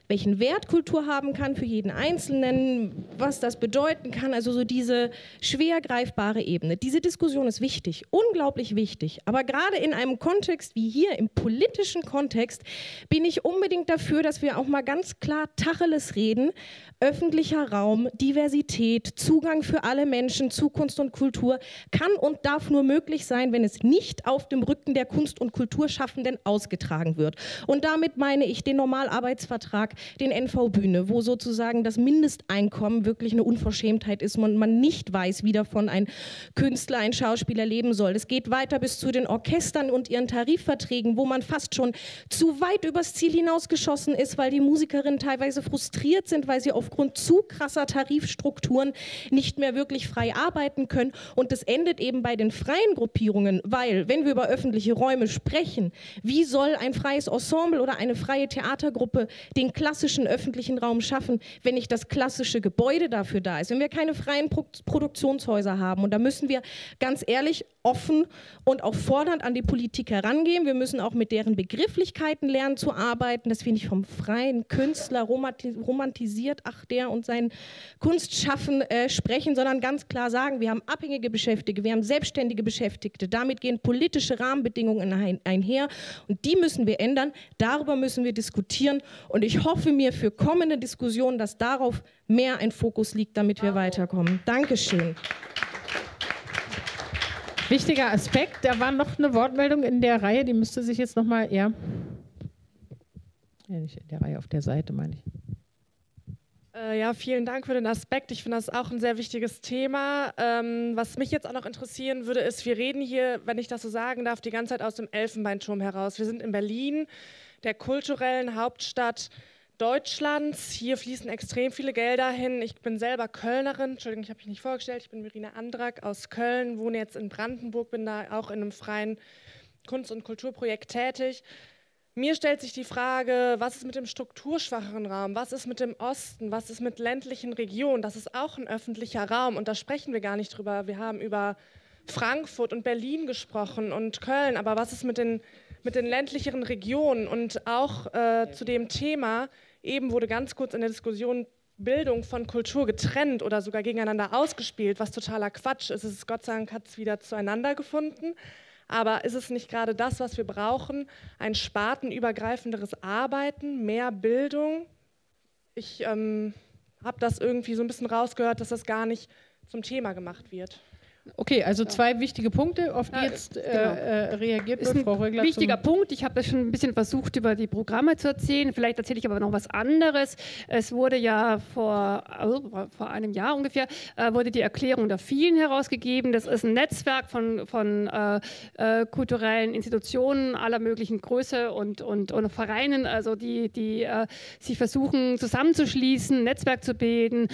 welchen Wert Kultur haben kann für jeden Einzelnen, was das bedeuten kann, also so diese schwer greifbare Ebene. Diese Diskussion ist wichtig, unglaublich wichtig, aber gerade in einem Kontext wie hier, im politischen Kontext, bin ich unbedingt dafür, dass wir auch mal ganz klar Tacheles reden, öffentlicher Raum, Diversität, Zugang für alle Menschen, Zukunft und Kultur kann und darf nur möglich sein, wenn es nicht auf dem Rücken der Kunst- und Kulturschaffenden ausgetragen wird. Und damit meine ich den Normalarbeitsvertrag, den NV Bühne, wo sozusagen das Mindesteinkommen wirklich eine Unverschämtheit ist und man nicht weiß, wie davon ein Künstler, ein Schauspieler leben soll. Es geht weiter bis zu den Orchestern und ihren Tarifverträgen, wo man fast schon zu weit übers Ziel hinausgeschossen ist, weil die Musikerinnen teilweise frustriert sind, weil sie aufgrund zu krasser Tarifstrukturen nicht mehr wirklich frei arbeiten können. Und das endet eben bei den freien Gruppierungen, weil, wenn wir über öffentliche Räume sprechen, wie soll ein freies Ensemble oder eine freie Theatergruppe den klassischen öffentlichen Raum schaffen, wenn nicht das klassische Gebäude dafür da ist, wenn wir keine freien Pro Produktionshäuser haben. Und da müssen wir ganz ehrlich offen und auch fordernd an die Politik herangehen. Wir müssen auch mit deren Begrifflichkeiten lernen zu arbeiten, dass wir nicht vom freien Künstler romantisiert, ach der und sein Kunstschaffen äh, sprechen, sondern ganz klar sagen, wir haben abhängige Beschäftigte, wir haben selbstständige Beschäftigte. Damit gehen politische Rahmenbedingungen ein, einher und die müssen wir ändern. Darüber müssen wir diskutieren und ich hoffe mir für kommende Diskussionen, dass darauf mehr ein Fokus liegt, damit wir weiterkommen. Dankeschön. Wichtiger Aspekt, da war noch eine Wortmeldung in der Reihe, die müsste sich jetzt nochmal eher. Ja, nicht in der Reihe, auf der Seite meine ich. Äh, ja, vielen Dank für den Aspekt. Ich finde das auch ein sehr wichtiges Thema. Ähm, was mich jetzt auch noch interessieren würde, ist, wir reden hier, wenn ich das so sagen darf, die ganze Zeit aus dem Elfenbeinturm heraus. Wir sind in Berlin, der kulturellen Hauptstadt Deutschlands. Hier fließen extrem viele Gelder hin. Ich bin selber Kölnerin. Entschuldigung, ich habe mich nicht vorgestellt. Ich bin Verena Andrak aus Köln, wohne jetzt in Brandenburg, bin da auch in einem freien Kunst- und Kulturprojekt tätig. Mir stellt sich die Frage, was ist mit dem strukturschwacheren Raum? Was ist mit dem Osten? Was ist mit ländlichen Regionen? Das ist auch ein öffentlicher Raum und da sprechen wir gar nicht drüber. Wir haben über Frankfurt und Berlin gesprochen und Köln, aber was ist mit den mit den ländlicheren Regionen und auch äh, zu dem Thema, eben wurde ganz kurz in der Diskussion Bildung von Kultur getrennt oder sogar gegeneinander ausgespielt, was totaler Quatsch ist. Es ist Gott sei Dank hat es wieder zueinander gefunden. Aber ist es nicht gerade das, was wir brauchen? Ein spartenübergreifenderes Arbeiten, mehr Bildung? Ich ähm, habe das irgendwie so ein bisschen rausgehört, dass das gar nicht zum Thema gemacht wird. Okay, also zwei wichtige Punkte, auf die Ja, jetzt äh, genau. äh, reagiert ist wird, ein Frau Rögler. wichtiger zum- Punkt. Ich habe das schon ein bisschen versucht, über die Programme zu erzählen. Vielleicht erzähle ich aber noch was anderes. Es wurde ja vor, also vor einem Jahr ungefähr, äh, wurde die Erklärung der vielen herausgegeben. Das ist ein Netzwerk von, von äh, äh, kulturellen Institutionen aller möglichen Größe und, und, und Vereinen, also die, die äh, sich versuchen zusammenzuschließen, ein Netzwerk zu bilden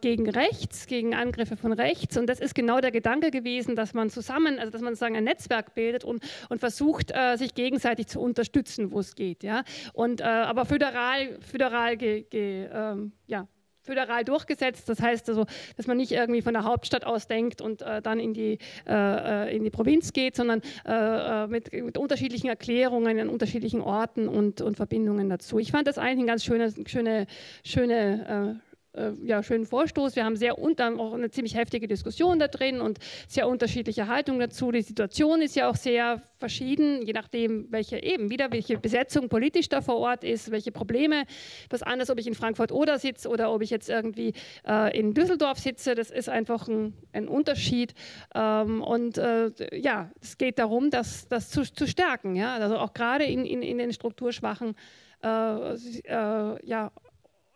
gegen rechts, gegen Angriffe von rechts. Und das ist genau der Gedanke gewesen, dass man zusammen, also dass man sozusagen ein Netzwerk bildet und, und versucht, äh, sich gegenseitig zu unterstützen, wo es geht. Ja? Und, äh, aber föderal, föderal, ge, ge, ähm, ja, föderal durchgesetzt. Das heißt also, dass man nicht irgendwie von der Hauptstadt aus denkt und äh, dann in die, äh, äh, in die Provinz geht, sondern äh, äh, mit, mit unterschiedlichen Erklärungen an unterschiedlichen Orten und, und Verbindungen dazu. Ich fand das eigentlich ein ganz schöne, schöne, schöne äh, ja, schönen Vorstoß. Wir haben sehr unter, auch eine ziemlich heftige Diskussion da drin und sehr unterschiedliche Haltungen dazu. Die Situation ist ja auch sehr verschieden, je nachdem, welche eben wieder welche Besetzung politisch da vor Ort ist, welche Probleme. Was anderes, ob ich in Frankfurt oder sitze oder ob ich jetzt irgendwie äh, in Düsseldorf sitze, das ist einfach ein, ein Unterschied. Ähm, und äh, ja, es geht darum, das, das zu, zu stärken. Ja? Also auch gerade in, in, in den strukturschwachen äh, äh, ja,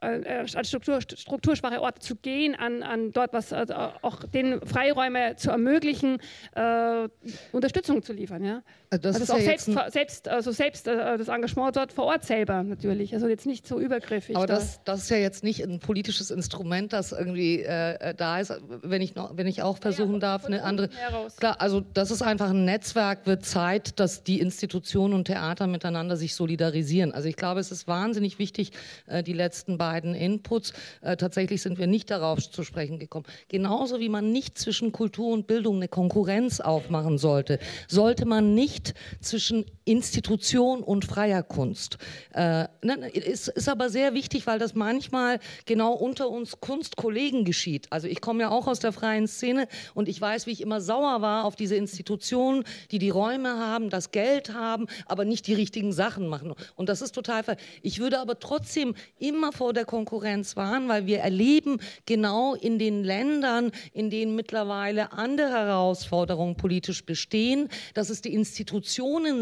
an Struktur, strukturschwache Orte zu gehen, an, an dort was also auch den Freiräume zu ermöglichen, äh, Unterstützung zu liefern. Ja? Also das also ist auch ja selbst, selbst, also selbst äh, das Engagement dort vor Ort selber natürlich. Also jetzt nicht so übergriffig. Aber da. das, das ist ja jetzt nicht ein politisches Instrument, das irgendwie äh, äh, da ist. Wenn ich, noch, wenn ich auch versuchen von- darf, eine andere. heraus. Klar, also das ist einfach ein Netzwerk, wird Zeit, dass die Institutionen und Theater miteinander sich solidarisieren. Also ich glaube, es ist wahnsinnig wichtig, äh, die letzten beiden Inputs. Äh, tatsächlich sind wir nicht darauf zu sprechen gekommen. Genauso wie man nicht zwischen Kultur und Bildung eine Konkurrenz aufmachen sollte, sollte man nicht zwischen Institution und freier Kunst. Äh, ne, ist, ist aber sehr wichtig, weil das manchmal genau unter uns Kunstkollegen geschieht. Also ich komme ja auch aus der freien Szene und ich weiß, wie ich immer sauer war auf diese Institutionen, die die Räume haben, das Geld haben, aber nicht die richtigen Sachen machen. Und das ist total falsch. Ich würde aber trotzdem immer vor der Konkurrenz warnen, weil wir erleben genau in den Ländern, in denen mittlerweile andere Herausforderungen politisch bestehen, dass es die Institutionen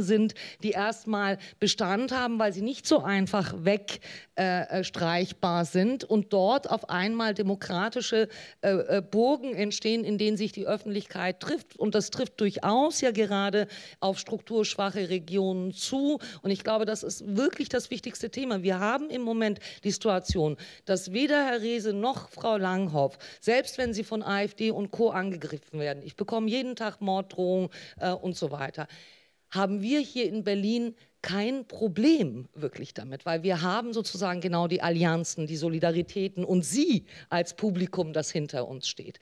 sind, die erstmal Bestand haben, weil sie nicht so einfach wegstreichbar sind und dort auf einmal demokratische äh, äh, Burgen entstehen, in denen sich die Öffentlichkeit trifft. Und das trifft durchaus ja gerade auf strukturschwache Regionen zu. Und ich glaube, das ist wirklich das wichtigste Thema. Wir haben im Moment die Situation, dass weder Herr Rehse noch Frau Langhoff, selbst wenn sie von AfD und Co. angegriffen werden, ich bekomme jeden Tag Morddrohungen äh, und so weiter, haben wir hier in Berlin kein Problem wirklich damit, weil wir haben sozusagen genau die Allianzen, die Solidaritäten und Sie als Publikum, das hinter uns steht.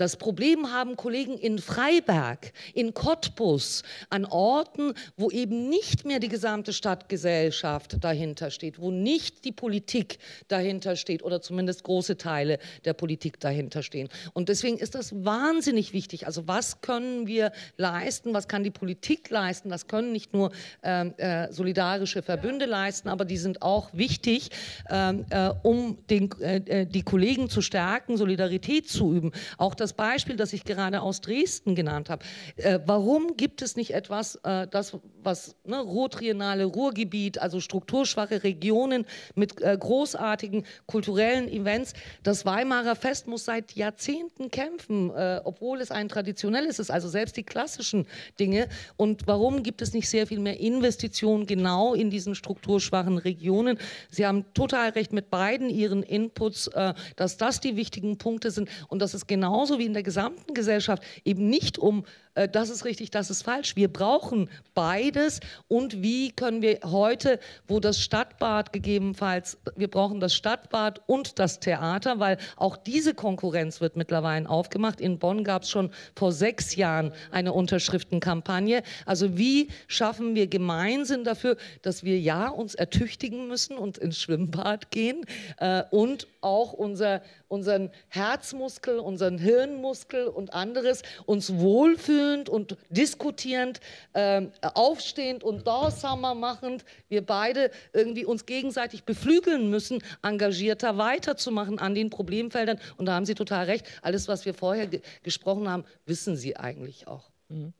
Das Problem haben Kollegen in Freiberg, in Cottbus, an Orten, wo eben nicht mehr die gesamte Stadtgesellschaft dahinter steht, wo nicht die Politik dahinter steht oder zumindest große Teile der Politik dahinter stehen. Und deswegen ist das wahnsinnig wichtig. Also was können wir leisten, was kann die Politik leisten, das können nicht nur ähm, äh, solidarische Verbünde leisten, aber die sind auch wichtig, ähm, äh, um den, äh, die Kollegen zu stärken, Solidarität zu üben. Auch das Beispiel, das ich gerade aus Dresden genannt habe. Äh, warum gibt es nicht etwas, äh, das, was ne, Rottriennale Ruhrgebiet, also strukturschwache Regionen mit äh, großartigen kulturellen Events? Das Weimarer Fest muss seit Jahrzehnten kämpfen, äh, obwohl es ein traditionelles ist, also selbst die klassischen Dinge. Und warum gibt es nicht sehr viel mehr Investitionen genau in diesen strukturschwachen Regionen? Sie haben total recht mit beiden Ihren Inputs, äh, dass das die wichtigen Punkte sind und dass es genauso wie in der gesamten Gesellschaft eben nicht um äh, das ist richtig, das ist falsch. Wir brauchen beides. Und wie können wir heute, wo das Stadtbad gegebenenfalls, wir brauchen das Stadtbad und das Theater, weil auch diese Konkurrenz wird mittlerweile aufgemacht. In Bonn gab es schon vor sechs Jahren eine Unterschriftenkampagne. Also wie schaffen wir gemeinsam dafür, dass wir ja uns ertüchtigen müssen und ins Schwimmbad gehen äh, und auch unser, unseren Herzmuskel, unseren Hirnmuskel und anderes, uns wohlfühlend und diskutierend, äh, aufstehend und dorsamer machend, wir beide irgendwie uns gegenseitig beflügeln müssen, engagierter weiterzumachen an den Problemfeldern. Und da haben Sie total recht. Alles, was wir vorher ge gesprochen haben, wissen Sie eigentlich auch. Mhm.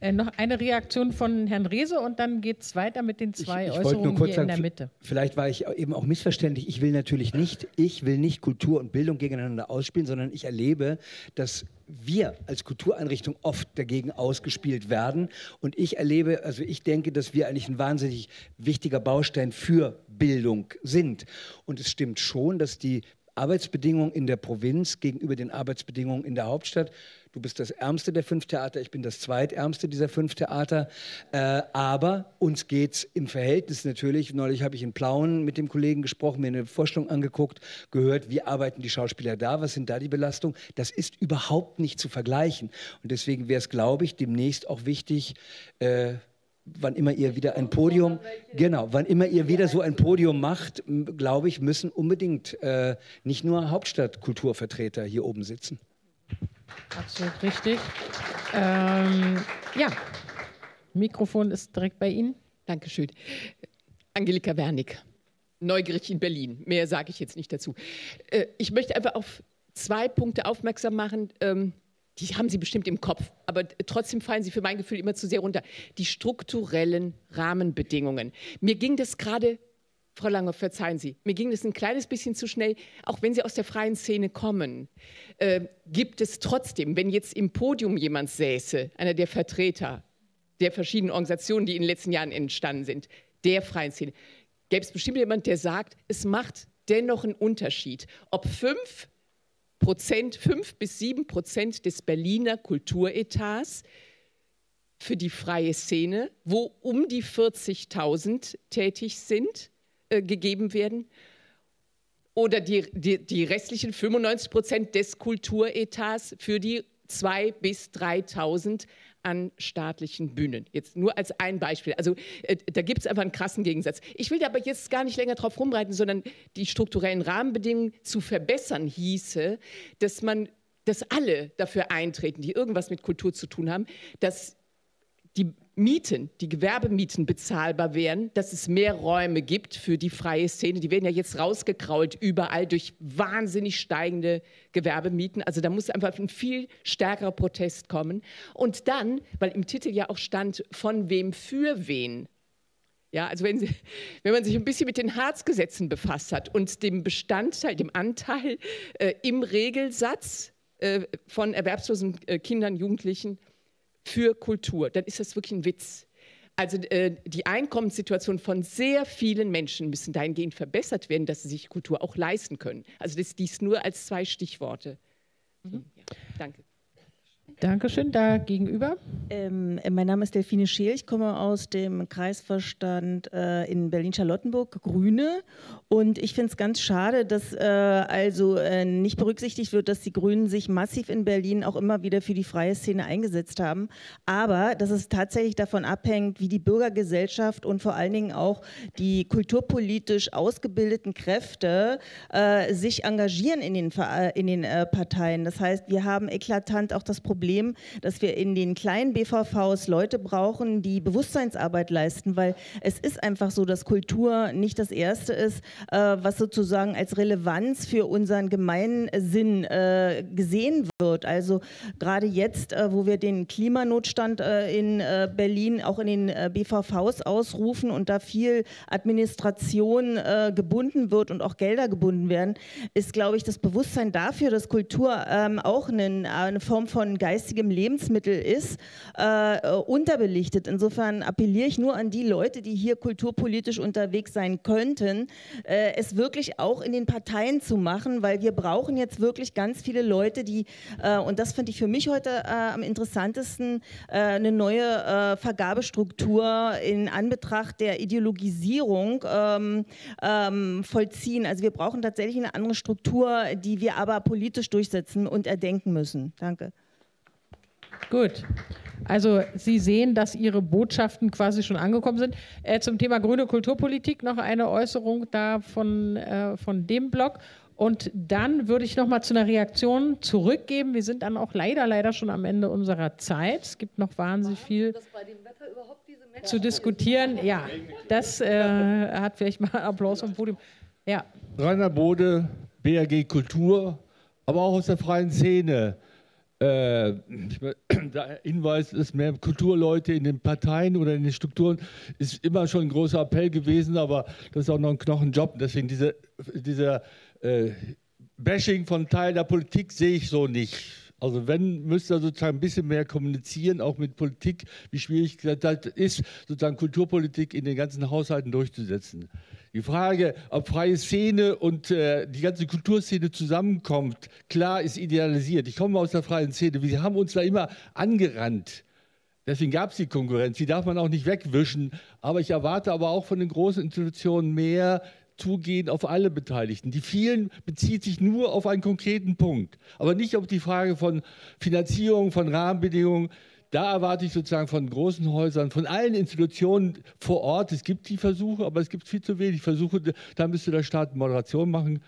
Äh, noch eine Reaktion von Herrn Rehse und dann geht es weiter mit den zwei ich, ich Äußerungen hier sagen, in der Mitte. Vielleicht war ich eben auch missverständlich. Ich will natürlich nicht, ich will nicht Kultur und Bildung gegeneinander ausspielen, sondern ich erlebe, dass wir als Kultureinrichtung oft dagegen ausgespielt werden. Und ich erlebe, also ich denke, dass wir eigentlich ein wahnsinnig wichtiger Baustein für Bildung sind. Und es stimmt schon, dass die Arbeitsbedingungen in der Provinz gegenüber den Arbeitsbedingungen in der Hauptstadt Du bist das ärmste der fünf Theater, ich bin das zweitärmste dieser fünf Theater. Äh, aber uns geht es im Verhältnis natürlich. Neulich habe ich in Plauen mit dem Kollegen gesprochen, mir eine Vorstellung angeguckt, gehört, wie arbeiten die Schauspieler da, was sind da die Belastungen. Das ist überhaupt nicht zu vergleichen. Und deswegen wäre es, glaube ich, demnächst auch wichtig, äh, wann immer ihr wieder ein Podium, genau, wann immer ihr wieder so ein Podium macht, glaube ich, müssen unbedingt äh, nicht nur Hauptstadtkulturvertreter hier oben sitzen. Absolut richtig. Ähm, ja, Mikrofon ist direkt bei Ihnen. Dankeschön. Angelika Wernig, neugierig in Berlin. Mehr sage ich jetzt nicht dazu. Äh, ich möchte einfach auf zwei Punkte aufmerksam machen. Ähm, die haben Sie bestimmt im Kopf, aber trotzdem fallen sie für mein Gefühl immer zu sehr runter. Die strukturellen Rahmenbedingungen. Mir ging das gerade Frau Lange, verzeihen Sie, mir ging das ein kleines bisschen zu schnell. Auch wenn Sie aus der freien Szene kommen, äh, gibt es trotzdem, wenn jetzt im Podium jemand säße, einer der Vertreter der verschiedenen Organisationen, die in den letzten Jahren entstanden sind, der freien Szene, gäbe es bestimmt jemand, der sagt, es macht dennoch einen Unterschied, ob fünf Prozent, fünf bis sieben Prozent des Berliner Kulturetats für die freie Szene, wo um die 40.000 tätig sind, äh, gegeben werden. Oder die, die, die restlichen 95 Prozent des Kulturetats für die 2.000 bis 3.000 an staatlichen Bühnen. Jetzt nur als ein Beispiel. Also äh, da gibt es einfach einen krassen Gegensatz. Ich will aber jetzt gar nicht länger drauf rumreiten, sondern die strukturellen Rahmenbedingungen zu verbessern hieße, dass man, dass alle dafür eintreten, die irgendwas mit Kultur zu tun haben, dass die Mieten, die Gewerbemieten bezahlbar wären, dass es mehr Räume gibt für die freie Szene. Die werden ja jetzt rausgekrault überall durch wahnsinnig steigende Gewerbemieten. Also da muss einfach ein viel stärkerer Protest kommen. Und dann, weil im Titel ja auch stand, von wem für wen. Ja, also wenn, Sie, wenn man sich ein bisschen mit den Harzgesetzen befasst hat und dem Bestandteil, dem Anteil äh, im Regelsatz äh, von erwerbslosen äh, Kindern, Jugendlichen, für Kultur, dann ist das wirklich ein Witz. Also äh, die Einkommenssituation von sehr vielen Menschen müssen dahingehend verbessert werden, dass sie sich Kultur auch leisten können. Also das dies nur als zwei Stichworte. Mhm. Ja, danke. Dankeschön. Da gegenüber. Ähm, mein Name ist Delfine Scheel. Ich komme aus dem Kreisverstand äh, in Berlin-Charlottenburg, Grüne. Und ich finde es ganz schade, dass äh, also äh, nicht berücksichtigt wird, dass die Grünen sich massiv in Berlin auch immer wieder für die freie Szene eingesetzt haben. Aber dass es tatsächlich davon abhängt, wie die Bürgergesellschaft und vor allen Dingen auch die kulturpolitisch ausgebildeten Kräfte äh, sich engagieren in den, in den äh, Parteien. Das heißt, wir haben eklatant auch das Problem, Problem, dass wir in den kleinen BVVs Leute brauchen, die Bewusstseinsarbeit leisten, weil es ist einfach so, dass Kultur nicht das Erste ist, äh, was sozusagen als Relevanz für unseren Gemeinsinn äh, gesehen wird. Also gerade jetzt, äh, wo wir den Klimanotstand äh, in äh, Berlin auch in den äh, BVVs ausrufen und da viel Administration gebunden wird und auch Gelder gebunden werden, ist, glaube ich, das Bewusstsein dafür, dass Kultur ähm, auch eine, eine Form von Geist geistigem Lebensmittel ist, äh, unterbelichtet. Insofern appelliere ich nur an die Leute, die hier kulturpolitisch unterwegs sein könnten, äh, es wirklich auch in den Parteien zu machen, weil wir brauchen jetzt wirklich ganz viele Leute, die, äh, und das finde ich für mich heute äh, am interessantesten, äh, eine neue äh, Vergabestruktur in Anbetracht der Ideologisierung ähm, ähm, vollziehen. Also wir brauchen tatsächlich eine andere Struktur, die wir aber politisch durchsetzen und erdenken müssen. Danke. Gut. Also Sie sehen, dass Ihre Botschaften quasi schon angekommen sind. Äh, zum Thema grüne Kulturpolitik noch eine Äußerung da von, äh, von dem Blog. Und dann würde ich noch mal zu einer Reaktion zurückgeben. Wir sind dann auch leider, leider schon am Ende unserer Zeit. Es gibt noch wahnsinnig viel zu diskutieren. Ja, das äh, hat vielleicht mal Applaus vom Podium. Ja. Rainer Bode, BRG Kultur, aber auch aus der freien Szene. Äh, der Hinweis, dass mehr Kulturleute in den Parteien oder in den Strukturen ist immer schon ein großer Appell gewesen, aber das ist auch noch ein Knochenjob. Deswegen diese, dieser äh, Bashing von Teil der Politik sehe ich so nicht. Also wenn, müsste er sozusagen ein bisschen mehr kommunizieren, auch mit Politik, wie schwierig das ist, sozusagen Kulturpolitik in den ganzen Haushalten durchzusetzen. Die Frage, ob freie Szene und äh, die ganze Kulturszene zusammenkommt, klar ist idealisiert. Ich komme aus der freien Szene. Wir haben uns da immer angerannt. Deswegen gab es die Konkurrenz. Die darf man auch nicht wegwischen. Aber ich erwarte aber auch von den großen Institutionen mehr zugehen auf alle Beteiligten. Die vielen bezieht sich nur auf einen konkreten Punkt, aber nicht auf die Frage von Finanzierung, von Rahmenbedingungen. Da erwarte ich sozusagen von großen Häusern, von allen Institutionen vor Ort, es gibt die Versuche, aber es gibt viel zu wenig Versuche, da müsste der Staat Moderation machen.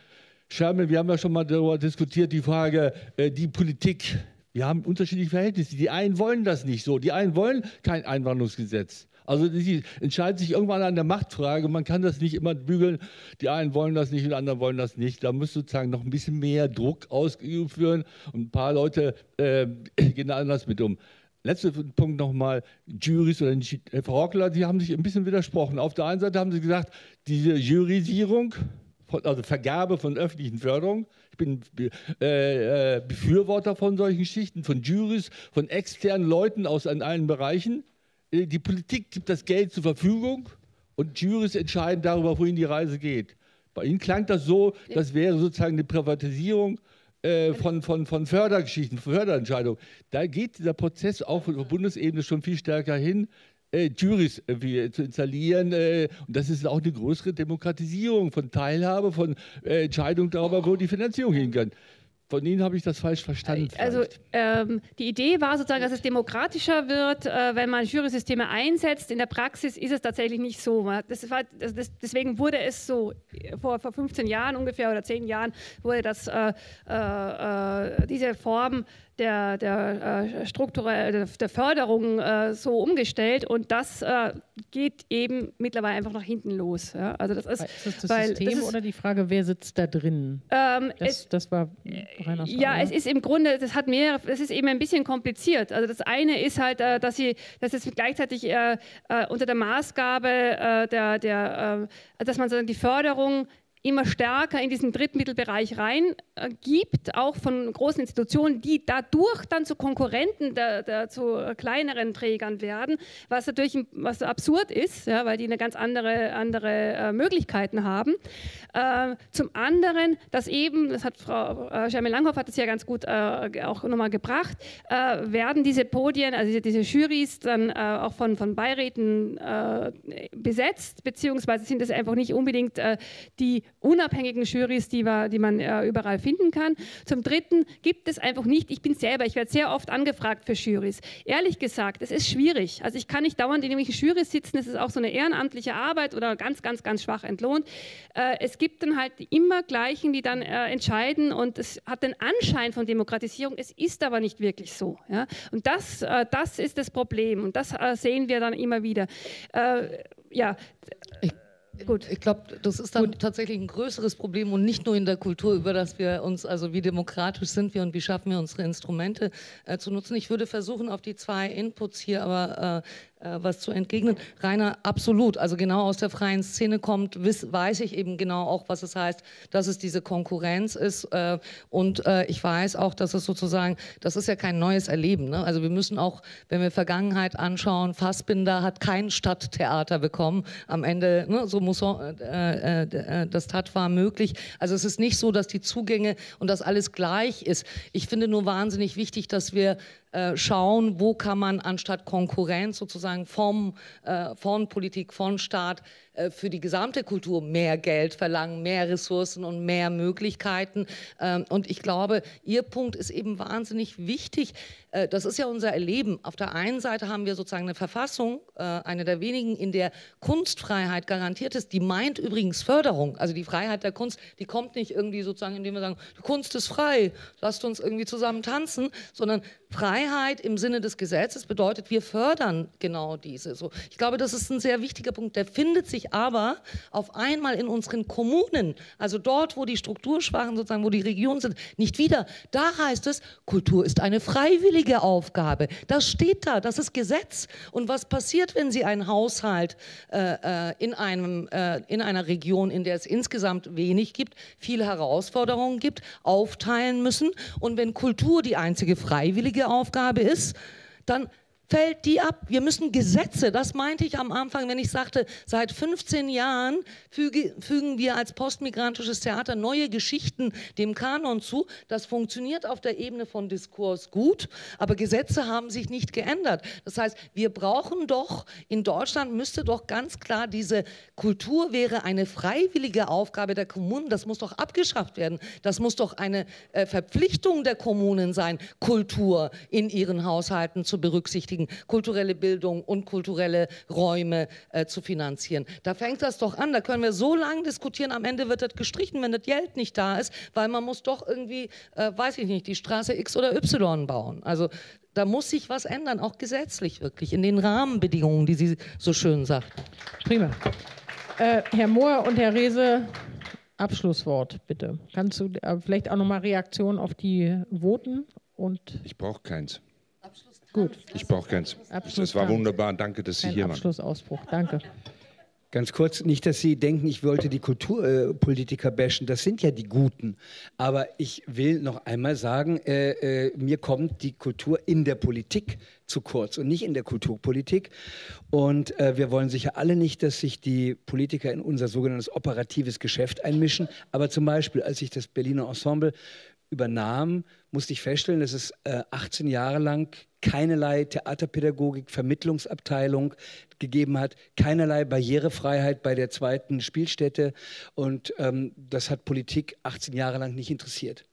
Schermel, wir haben ja schon mal darüber diskutiert, die Frage, äh, die Politik. Wir haben unterschiedliche Verhältnisse. Die einen wollen das nicht so, die einen wollen kein Einwanderungsgesetz. Also sie entscheiden sich irgendwann an der Machtfrage. Man kann das nicht immer bügeln. Die einen wollen das nicht und die anderen wollen das nicht. Da muss sozusagen noch ein bisschen mehr Druck ausgeübt werden. Und ein paar Leute äh, gehen da anders mit um. Letzter Punkt nochmal, Juries oder Frau Rockler, die haben sich ein bisschen widersprochen. Auf der einen Seite haben sie gesagt, diese Jurisierung, also Vergabe von öffentlichen Förderungen, ich bin äh, äh, Befürworter von solchen Geschichten, von Juries, von externen Leuten aus allen Bereichen. Äh, die Politik gibt das Geld zur Verfügung und Juries entscheiden darüber, wohin die Reise geht. Bei Ihnen klang das so, das wäre sozusagen eine Privatisierung äh, von, von, von Fördergeschichten, Förderentscheidungen. Da geht dieser Prozess auch von der Bundesebene schon viel stärker hin, äh, Juries äh, zu installieren. Äh, und das ist auch eine größere Demokratisierung von Teilhabe, von äh, Entscheidungen darüber, wo die Finanzierung hingeht. Von Ihnen habe ich das falsch verstanden. Also ähm, die Idee war sozusagen, dass es demokratischer wird, äh, wenn man Jurysysteme einsetzt. In der Praxis ist es tatsächlich nicht so. Das war, das, deswegen wurde es so, vor, vor 15 Jahren ungefähr oder 10 Jahren wurde das, äh, äh, diese Form der, der, äh, strukturell, der Förderung äh, so umgestellt und das äh, geht eben mittlerweile einfach nach hinten los. Ja? Also das ist, ist das das weil, System das ist, oder die Frage, wer sitzt da drin? Ähm, das, es, das war reiner Frage. Ja, es ist im Grunde, das hat mehrere, es ist eben ein bisschen kompliziert. Also das eine ist halt, äh, dass sie, dass es gleichzeitig äh, äh, unter der Maßgabe der, der dass man sagen, die Förderung immer stärker in diesen Drittmittelbereich rein äh, auch von großen Institutionen, die dadurch dann zu Konkurrenten, der, der, zu kleineren Trägern werden, was natürlich was absurd ist, ja, weil die eine ganz andere, andere äh, Möglichkeiten haben. Äh, zum anderen, dass eben, das hat Frau äh, Jerme-Langhoff hat es ja ganz gut äh, auch nochmal gebracht, äh, werden diese Podien, also diese, diese Jurys dann auch von, von Beiräten besetzt, beziehungsweise sind es einfach nicht unbedingt die unabhängigen Jurys, die, wir, die man äh, überall finden kann. Zum Dritten gibt es einfach nicht, ich bin selber, ich werde sehr oft angefragt für Jurys. Ehrlich gesagt, es ist schwierig. Also ich kann nicht dauernd in irgendwelchen Jurys sitzen, es ist auch so eine ehrenamtliche Arbeit oder ganz, ganz, ganz schwach entlohnt. Äh, es gibt dann halt immer gleichen, die dann äh, entscheiden und es hat den Anschein von Demokratisierung, es ist aber nicht wirklich so. Ja? Und das, äh, das ist das Problem und das äh, sehen wir dann immer wieder. Äh, ja. Ich Gut. Ich glaube, das ist dann Gut. tatsächlich ein größeres Problem und nicht nur in der Kultur, über das wir uns, also wie demokratisch sind wir und wie schaffen wir unsere Instrumente äh, zu nutzen. Ich würde versuchen, auf die zwei Inputs hier aber äh, äh, was zu entgegnen. Rainer, absolut. Also genau aus der freien Szene kommt, wiss, weiß ich eben genau auch, was es heißt, dass es diese Konkurrenz ist. Äh, und äh, ich weiß auch, dass es sozusagen, das ist ja kein neues Erleben. Ne? Also wir müssen auch, wenn wir Vergangenheit anschauen, Fassbinder hat kein Stadttheater bekommen. Am Ende, ne, so muss äh, äh, das Tat war möglich. Also es ist nicht so, dass die Zugänge und das alles gleich ist. Ich finde nur wahnsinnig wichtig, dass wir äh, schauen, wo kann man anstatt Konkurrenz sozusagen vom, äh, von Politik, von Staat für die gesamte Kultur mehr Geld verlangen, mehr Ressourcen und mehr Möglichkeiten. Ähm, und ich glaube, Ihr Punkt ist eben wahnsinnig wichtig. Äh, das ist ja unser Erleben. Auf der einen Seite haben wir sozusagen eine Verfassung, äh, eine der wenigen, in der Kunstfreiheit garantiert ist. Die meint übrigens Förderung. Also die Freiheit der Kunst, die kommt nicht irgendwie sozusagen, indem wir sagen, die Kunst ist frei, lasst uns irgendwie zusammen tanzen, sondern Freiheit im Sinne des Gesetzes bedeutet, wir fördern genau diese. Ich glaube, das ist ein sehr wichtiger Punkt. Der findet sich aber auf einmal in unseren Kommunen, also dort, wo die Strukturschwachen sozusagen, wo die Regionen sind, nicht wieder. Da heißt es, Kultur ist eine freiwillige Aufgabe. Das steht da, das ist Gesetz. Und was passiert, wenn Sie einen Haushalt äh, äh in, einem, äh, in einer Region, in der es insgesamt wenig gibt, viele Herausforderungen gibt, aufteilen müssen? Und wenn Kultur die einzige freiwillige Aufgabe ist, dann fällt die ab. Wir müssen Gesetze, das meinte ich am Anfang, wenn ich sagte, seit 15 Jahren füge, fügen wir als postmigrantisches Theater neue Geschichten dem Kanon zu. Das funktioniert auf der Ebene von Diskurs gut, aber Gesetze haben sich nicht geändert. Das heißt, wir brauchen doch, in Deutschland müsste doch ganz klar diese Kultur wäre eine freiwillige Aufgabe der Kommunen, das muss doch abgeschafft werden. Das muss doch eine äh, Verpflichtung der Kommunen sein, Kultur in ihren Haushalten zu berücksichtigen kriegen, kulturelle Bildung und kulturelle Räume äh, zu finanzieren. Da fängt das doch an, da können wir so lange diskutieren, am Ende wird das gestrichen, wenn das Geld nicht da ist, weil man muss doch irgendwie, äh, weiß ich nicht, die Straße X oder Y bauen. Also da muss sich was ändern, auch gesetzlich wirklich, in den Rahmenbedingungen, die Sie so schön sagt. Prima. Äh, Herr Mohr und Herr Rehse, Abschlusswort bitte. Kannst du äh, vielleicht auch nochmal Reaktion auf die Voten? Und ich brauche keins. Gut. Ich brauche keins. Es war wunderbar. Danke, dass Sie Kein hier waren. Abschlussausbruch. Danke. Ganz kurz, nicht, dass Sie denken, ich wollte die Kulturpolitiker äh, bashen, das sind ja die Guten. Aber ich will noch einmal sagen, äh, äh, mir kommt die Kultur in der Politik zu kurz und nicht in der Kulturpolitik. Und äh, wir wollen sicher alle nicht, dass sich die Politiker in unser sogenanntes operatives Geschäft einmischen. Aber zum Beispiel, als ich das Berliner Ensemble übernahm, musste ich feststellen, dass es äh, 18 Jahre lang keinerlei Theaterpädagogik, Vermittlungsabteilung gegeben hat, keinerlei Barrierefreiheit bei der zweiten Spielstätte. Und ähm, das hat Politik 18 Jahre lang nicht interessiert.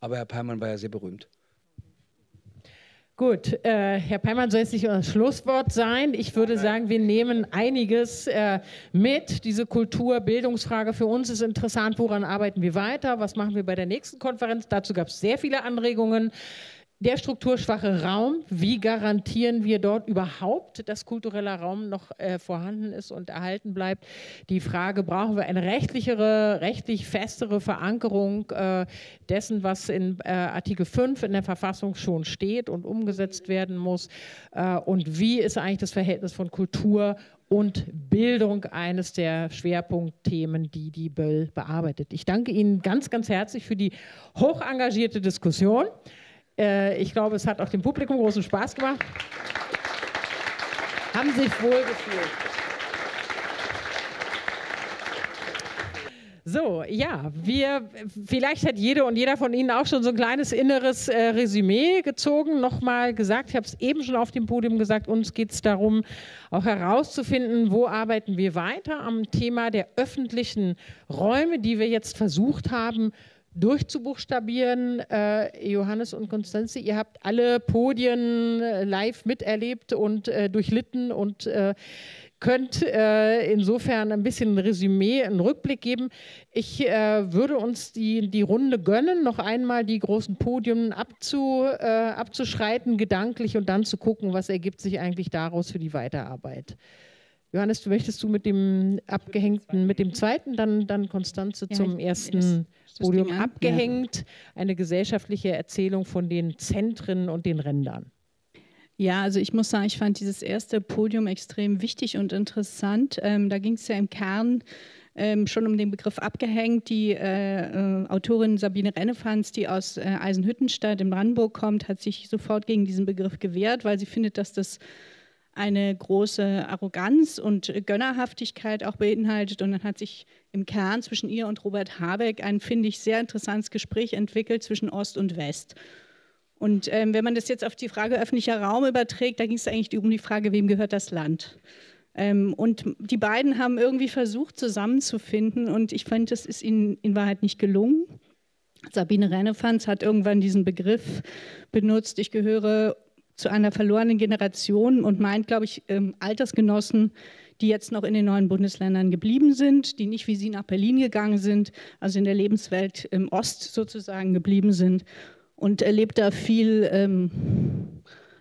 Aber Herr Peimann war ja sehr berühmt. Gut, äh, Herr Peimann soll jetzt nicht das Schlusswort sein. Ich würde sagen, wir nehmen einiges äh, mit. Diese Kulturbildungsfrage für uns ist interessant. Woran arbeiten wir weiter? Was machen wir bei der nächsten Konferenz? Dazu gab es sehr viele Anregungen der strukturschwache Raum, wie garantieren wir dort überhaupt, dass kultureller Raum noch äh, vorhanden ist und erhalten bleibt? Die Frage, brauchen wir eine rechtlichere, rechtlich festere Verankerung äh, dessen, was in äh, Artikel 5 in der Verfassung schon steht und umgesetzt werden muss? Äh, und wie ist eigentlich das Verhältnis von Kultur und Bildung eines der Schwerpunktthemen, die die Böll bearbeitet. Ich danke Ihnen ganz, ganz herzlich für die hoch engagierte Diskussion. Äh, ich glaube, es hat auch dem Publikum großen Spaß gemacht. Haben sich wohl gefühlt. So, ja, wir, vielleicht hat jede und jeder von Ihnen auch schon so ein kleines inneres äh, Resümee gezogen, nochmal gesagt, ich habe es eben schon auf dem Podium gesagt, uns geht es darum, auch herauszufinden, wo arbeiten wir weiter am Thema der öffentlichen Räume, die wir jetzt versucht haben, durchzubuchstabieren. Äh, Johannes und Konstanze, ihr habt alle Podien äh, live miterlebt und äh, durchlitten und äh, könnt äh, insofern ein bisschen ein Resümee, einen Rückblick geben. Ich äh, würde uns die, die Runde gönnen, noch einmal die großen Podien abzu, abzuschreiten, gedanklich und dann zu gucken, was ergibt sich eigentlich daraus für die Weiterarbeit. Johannes, du möchtest du mit dem abgehängten, mit dem zweiten, dann, dann Konstanze ja, zum ersten Podium abgehängt, ja. eine gesellschaftliche Erzählung von den Zentren und den Rändern. Ja, also ich muss sagen, ich fand dieses erste Podium extrem wichtig und interessant. Ähm, da ging es ja im Kern ähm, schon um den Begriff abgehängt. Die äh, äh, Autorin Sabine Rennefanz, die aus äh, Eisenhüttenstadt in Brandenburg kommt, hat sich sofort gegen diesen Begriff gewehrt, weil sie findet, dass das eine große Arroganz und Gönnerhaftigkeit auch beinhaltet. Und dann hat sich im Kern zwischen ihr und Robert Habeck ein, finde ich, sehr interessantes Gespräch entwickelt zwischen Ost und West. Und ähm, wenn man das jetzt auf die Frage öffentlicher Raum überträgt, da ging es eigentlich um die Frage, wem gehört das Land? Ähm, und die beiden haben irgendwie versucht zusammenzufinden und ich fand, das ist ihnen in Wahrheit nicht gelungen. Sabine Rennefanz hat irgendwann diesen Begriff benutzt, ich gehöre zu einer verlorenen Generation und meint, glaube ich, ähm, Altersgenossen, die jetzt noch in den neuen Bundesländern geblieben sind, die nicht wie sie nach Berlin gegangen sind, also in der Lebenswelt im Ost sozusagen geblieben sind und erlebt da viel ähm,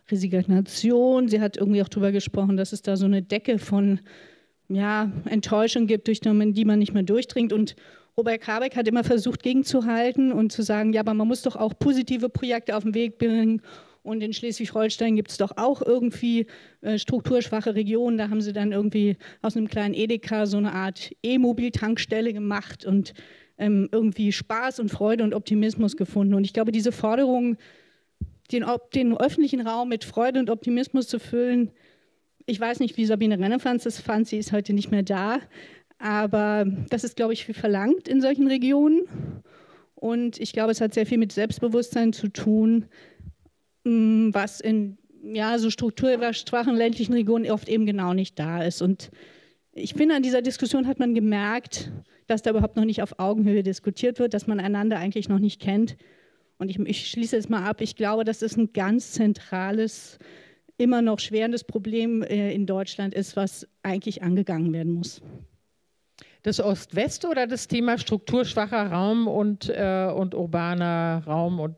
Resignation. Sie hat irgendwie auch darüber gesprochen, dass es da so eine Decke von ja, Enttäuschung gibt, durch die man nicht mehr durchdringt. Und Robert Habeck hat immer versucht, gegenzuhalten und zu sagen, ja, aber man muss doch auch positive Projekte auf den Weg bringen. Und in Schleswig-Holstein gibt es doch auch irgendwie äh, strukturschwache Regionen. Da haben sie dann irgendwie aus einem kleinen Edeka so eine Art E-Mobil-Tankstelle gemacht und ähm, irgendwie Spaß und Freude und Optimismus gefunden. Und ich glaube, diese Forderung, den, den öffentlichen Raum mit Freude und Optimismus zu füllen, ich weiß nicht, wie Sabine Rennefanz das fand, sie ist heute nicht mehr da, aber das ist, glaube ich, viel verlangt in solchen Regionen. Und ich glaube, es hat sehr viel mit Selbstbewusstsein zu tun, was in ja, so strukturschwachen ländlichen Regionen oft eben genau nicht da ist. Und ich finde, an dieser Diskussion hat man gemerkt, dass da überhaupt noch nicht auf Augenhöhe diskutiert wird, dass man einander eigentlich noch nicht kennt. Und ich, ich schließe es mal ab, ich glaube, dass es ein ganz zentrales, immer noch schwerendes Problem äh, in Deutschland ist, was eigentlich angegangen werden muss. Das Ost-West oder das Thema strukturschwacher Raum und, äh, und urbaner Raum und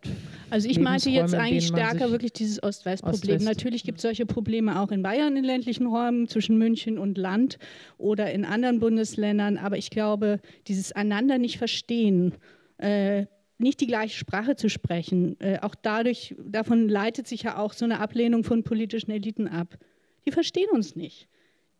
Also ich meinte jetzt eigentlich stärker wirklich dieses Ost-West-Problem. Ost Natürlich gibt es solche Probleme auch in Bayern in ländlichen Räumen zwischen München und Land oder in anderen Bundesländern, aber ich glaube, dieses einander nicht verstehen, äh, nicht die gleiche Sprache zu sprechen, äh, auch dadurch, davon leitet sich ja auch so eine Ablehnung von politischen Eliten ab. Die verstehen uns nicht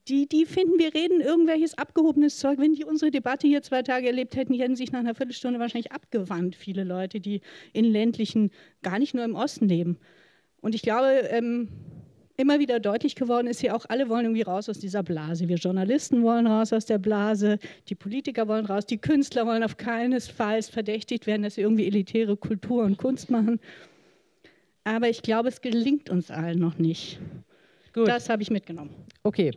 die, die finden, wir reden irgendwelches abgehobenes Zeug. Wenn die unsere Debatte hier zwei Tage erlebt hätten, die hätten sich nach einer Viertelstunde wahrscheinlich abgewandt, viele Leute, die in ländlichen, gar nicht nur im Osten leben. Und ich glaube, ähm, immer wieder deutlich geworden ist hier auch, alle wollen irgendwie raus aus dieser Blase. Wir Journalisten wollen raus aus der Blase, die Politiker wollen raus, die Künstler wollen auf keinesfalls verdächtigt werden, dass sie irgendwie elitäre Kultur und Kunst machen. Aber ich glaube, es gelingt uns allen noch nicht. Gut. Das habe ich mitgenommen. Okay.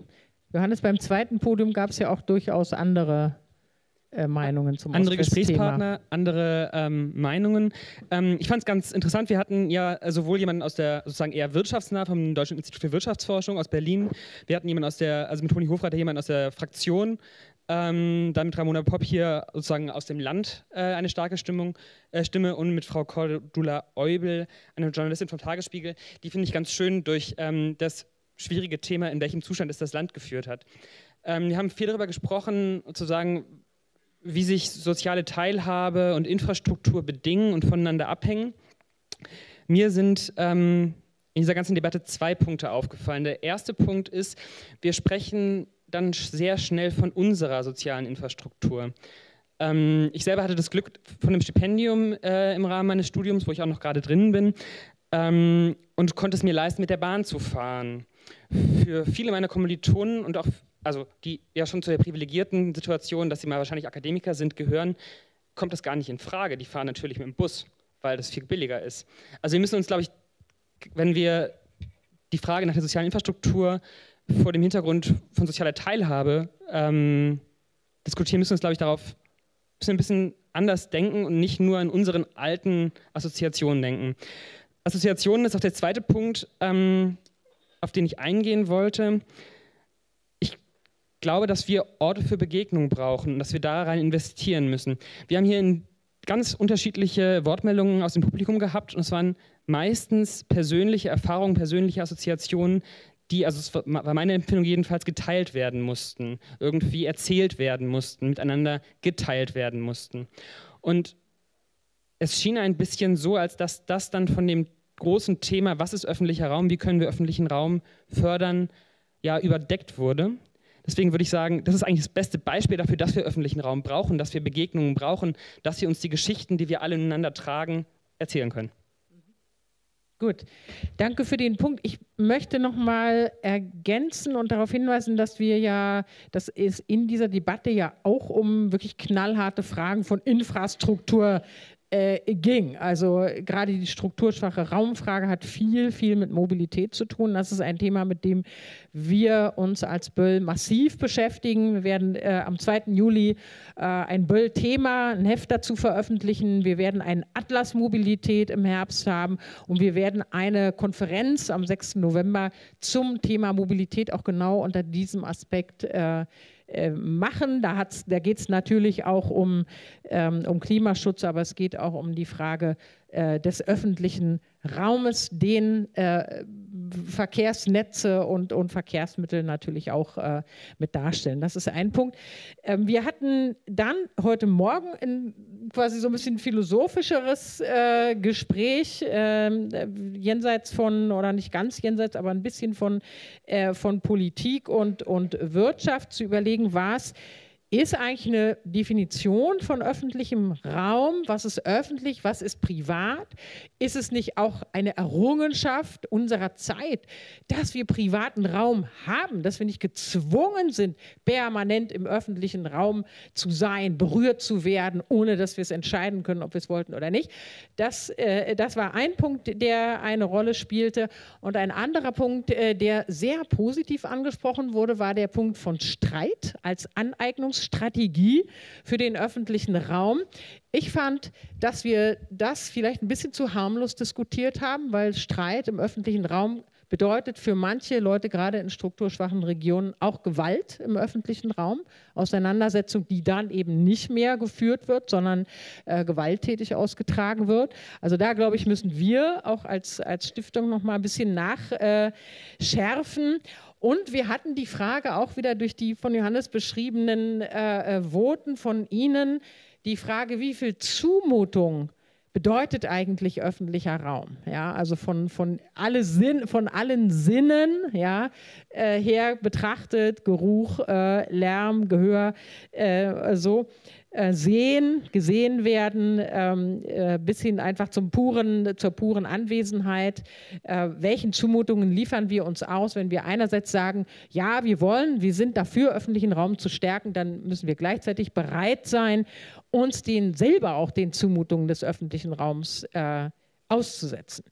Johannes, beim zweiten Podium gab es ja auch durchaus andere äh, Meinungen zum Andere Gesprächspartner, andere ähm, Meinungen. Ähm, ich fand es ganz interessant. Wir hatten ja sowohl jemanden aus der sozusagen eher wirtschaftsnah vom Deutschen Institut für Wirtschaftsforschung aus Berlin. Wir hatten jemanden aus der, also mit Toni Hofreiter jemanden aus der Fraktion. Ähm, dann mit Ramona Popp hier sozusagen aus dem Land äh, eine starke Stimmung, äh, Stimme und mit Frau Cordula Eubel, eine Journalistin vom Tagesspiegel. Die finde ich ganz schön durch ähm, das schwierige Thema, in welchem Zustand es das Land geführt hat. Ähm, wir haben viel darüber gesprochen, sozusagen, wie sich soziale Teilhabe und Infrastruktur bedingen und voneinander abhängen. Mir sind ähm, in dieser ganzen Debatte zwei Punkte aufgefallen. Der erste Punkt ist, wir sprechen dann sehr schnell von unserer sozialen Infrastruktur. Ähm, ich selber hatte das Glück von einem Stipendium äh, im Rahmen meines Studiums, wo ich auch noch gerade drin bin, ähm, und konnte es mir leisten, mit der Bahn zu fahren für viele meiner Kommilitonen und auch, also die ja schon zu der privilegierten Situation, dass sie mal wahrscheinlich Akademiker sind, gehören, kommt das gar nicht in Frage. Die fahren natürlich mit dem Bus, weil das viel billiger ist. Also wir müssen uns, glaube ich, wenn wir die Frage nach der sozialen Infrastruktur vor dem Hintergrund von sozialer Teilhabe ähm, diskutieren, müssen wir uns, glaube ich, darauf ein bisschen anders denken und nicht nur an unseren alten Assoziationen denken. Assoziationen ist auch der zweite Punkt. Ähm, auf den ich eingehen wollte. Ich glaube, dass wir Orte für Begegnung brauchen und dass wir da rein investieren müssen. Wir haben hier ganz unterschiedliche Wortmeldungen aus dem Publikum gehabt und es waren meistens persönliche Erfahrungen, persönliche Assoziationen, die, also es war meine Empfindung jedenfalls, geteilt werden mussten, irgendwie erzählt werden mussten, miteinander geteilt werden mussten. Und es schien ein bisschen so, als dass das dann von dem großen Thema, was ist öffentlicher Raum, wie können wir öffentlichen Raum fördern, ja, überdeckt wurde. Deswegen würde ich sagen, das ist eigentlich das beste Beispiel dafür, dass wir öffentlichen Raum brauchen, dass wir Begegnungen brauchen, dass wir uns die Geschichten, die wir alle ineinander tragen, erzählen können. Gut, danke für den Punkt. Ich möchte noch mal ergänzen und darauf hinweisen, dass wir ja, dass es in dieser Debatte ja auch um wirklich knallharte Fragen von Infrastruktur äh, ging. Also gerade die strukturschwache Raumfrage hat viel, viel mit Mobilität zu tun. Das ist ein Thema, mit dem wir uns als Böll massiv beschäftigen. Wir werden äh, am 2. Juli äh, ein Böll-Thema, ein Heft dazu veröffentlichen. Wir werden einen Atlas Mobilität im Herbst haben und wir werden eine Konferenz am 6. November zum Thema Mobilität auch genau unter diesem Aspekt äh, äh, machen. Da, da geht es natürlich auch um, ähm, um Klimaschutz, aber es geht auch um die Frage äh, des öffentlichen Raumes, den äh, Verkehrsnetze und, und Verkehrsmittel natürlich auch äh, mit darstellen. Das ist ein Punkt. Ähm, wir hatten dann heute Morgen ein quasi so ein bisschen philosophischeres äh, Gespräch, ähm, jenseits von, oder nicht ganz jenseits, aber ein bisschen von, äh, von Politik und, und Wirtschaft zu überlegen, was ist eigentlich eine Definition von öffentlichem Raum. Was ist öffentlich, was ist privat? Ist es nicht auch eine Errungenschaft unserer Zeit, dass wir privaten Raum haben, dass wir nicht gezwungen sind, permanent im öffentlichen Raum zu sein, berührt zu werden, ohne dass wir es entscheiden können, ob wir es wollten oder nicht? Das, äh, das war ein Punkt, der eine Rolle spielte. Und ein anderer Punkt, äh, der sehr positiv angesprochen wurde, war der Punkt von Streit als Aneignungs Strategie für den öffentlichen Raum. Ich fand, dass wir das vielleicht ein bisschen zu harmlos diskutiert haben, weil Streit im öffentlichen Raum bedeutet für manche Leute, gerade in strukturschwachen Regionen, auch Gewalt im öffentlichen Raum. Auseinandersetzung, die dann eben nicht mehr geführt wird, sondern äh, gewalttätig ausgetragen wird. Also da, glaube ich, müssen wir auch als, als Stiftung noch mal ein bisschen nachschärfen. Äh, und wir hatten die Frage auch wieder durch die von Johannes beschriebenen äh, äh, Voten von Ihnen, die Frage, wie viel Zumutung bedeutet eigentlich öffentlicher Raum? Ja, also von, von, alle Sinn, von allen Sinnen ja, äh, her betrachtet, Geruch, äh, Lärm, Gehör, äh, so. Äh, sehen, gesehen werden, ähm, äh, bis hin einfach zum puren, zur puren Anwesenheit. Äh, welchen Zumutungen liefern wir uns aus, wenn wir einerseits sagen, ja, wir wollen, wir sind dafür, öffentlichen Raum zu stärken, dann müssen wir gleichzeitig bereit sein, uns den selber auch den Zumutungen des öffentlichen Raums äh, auszusetzen.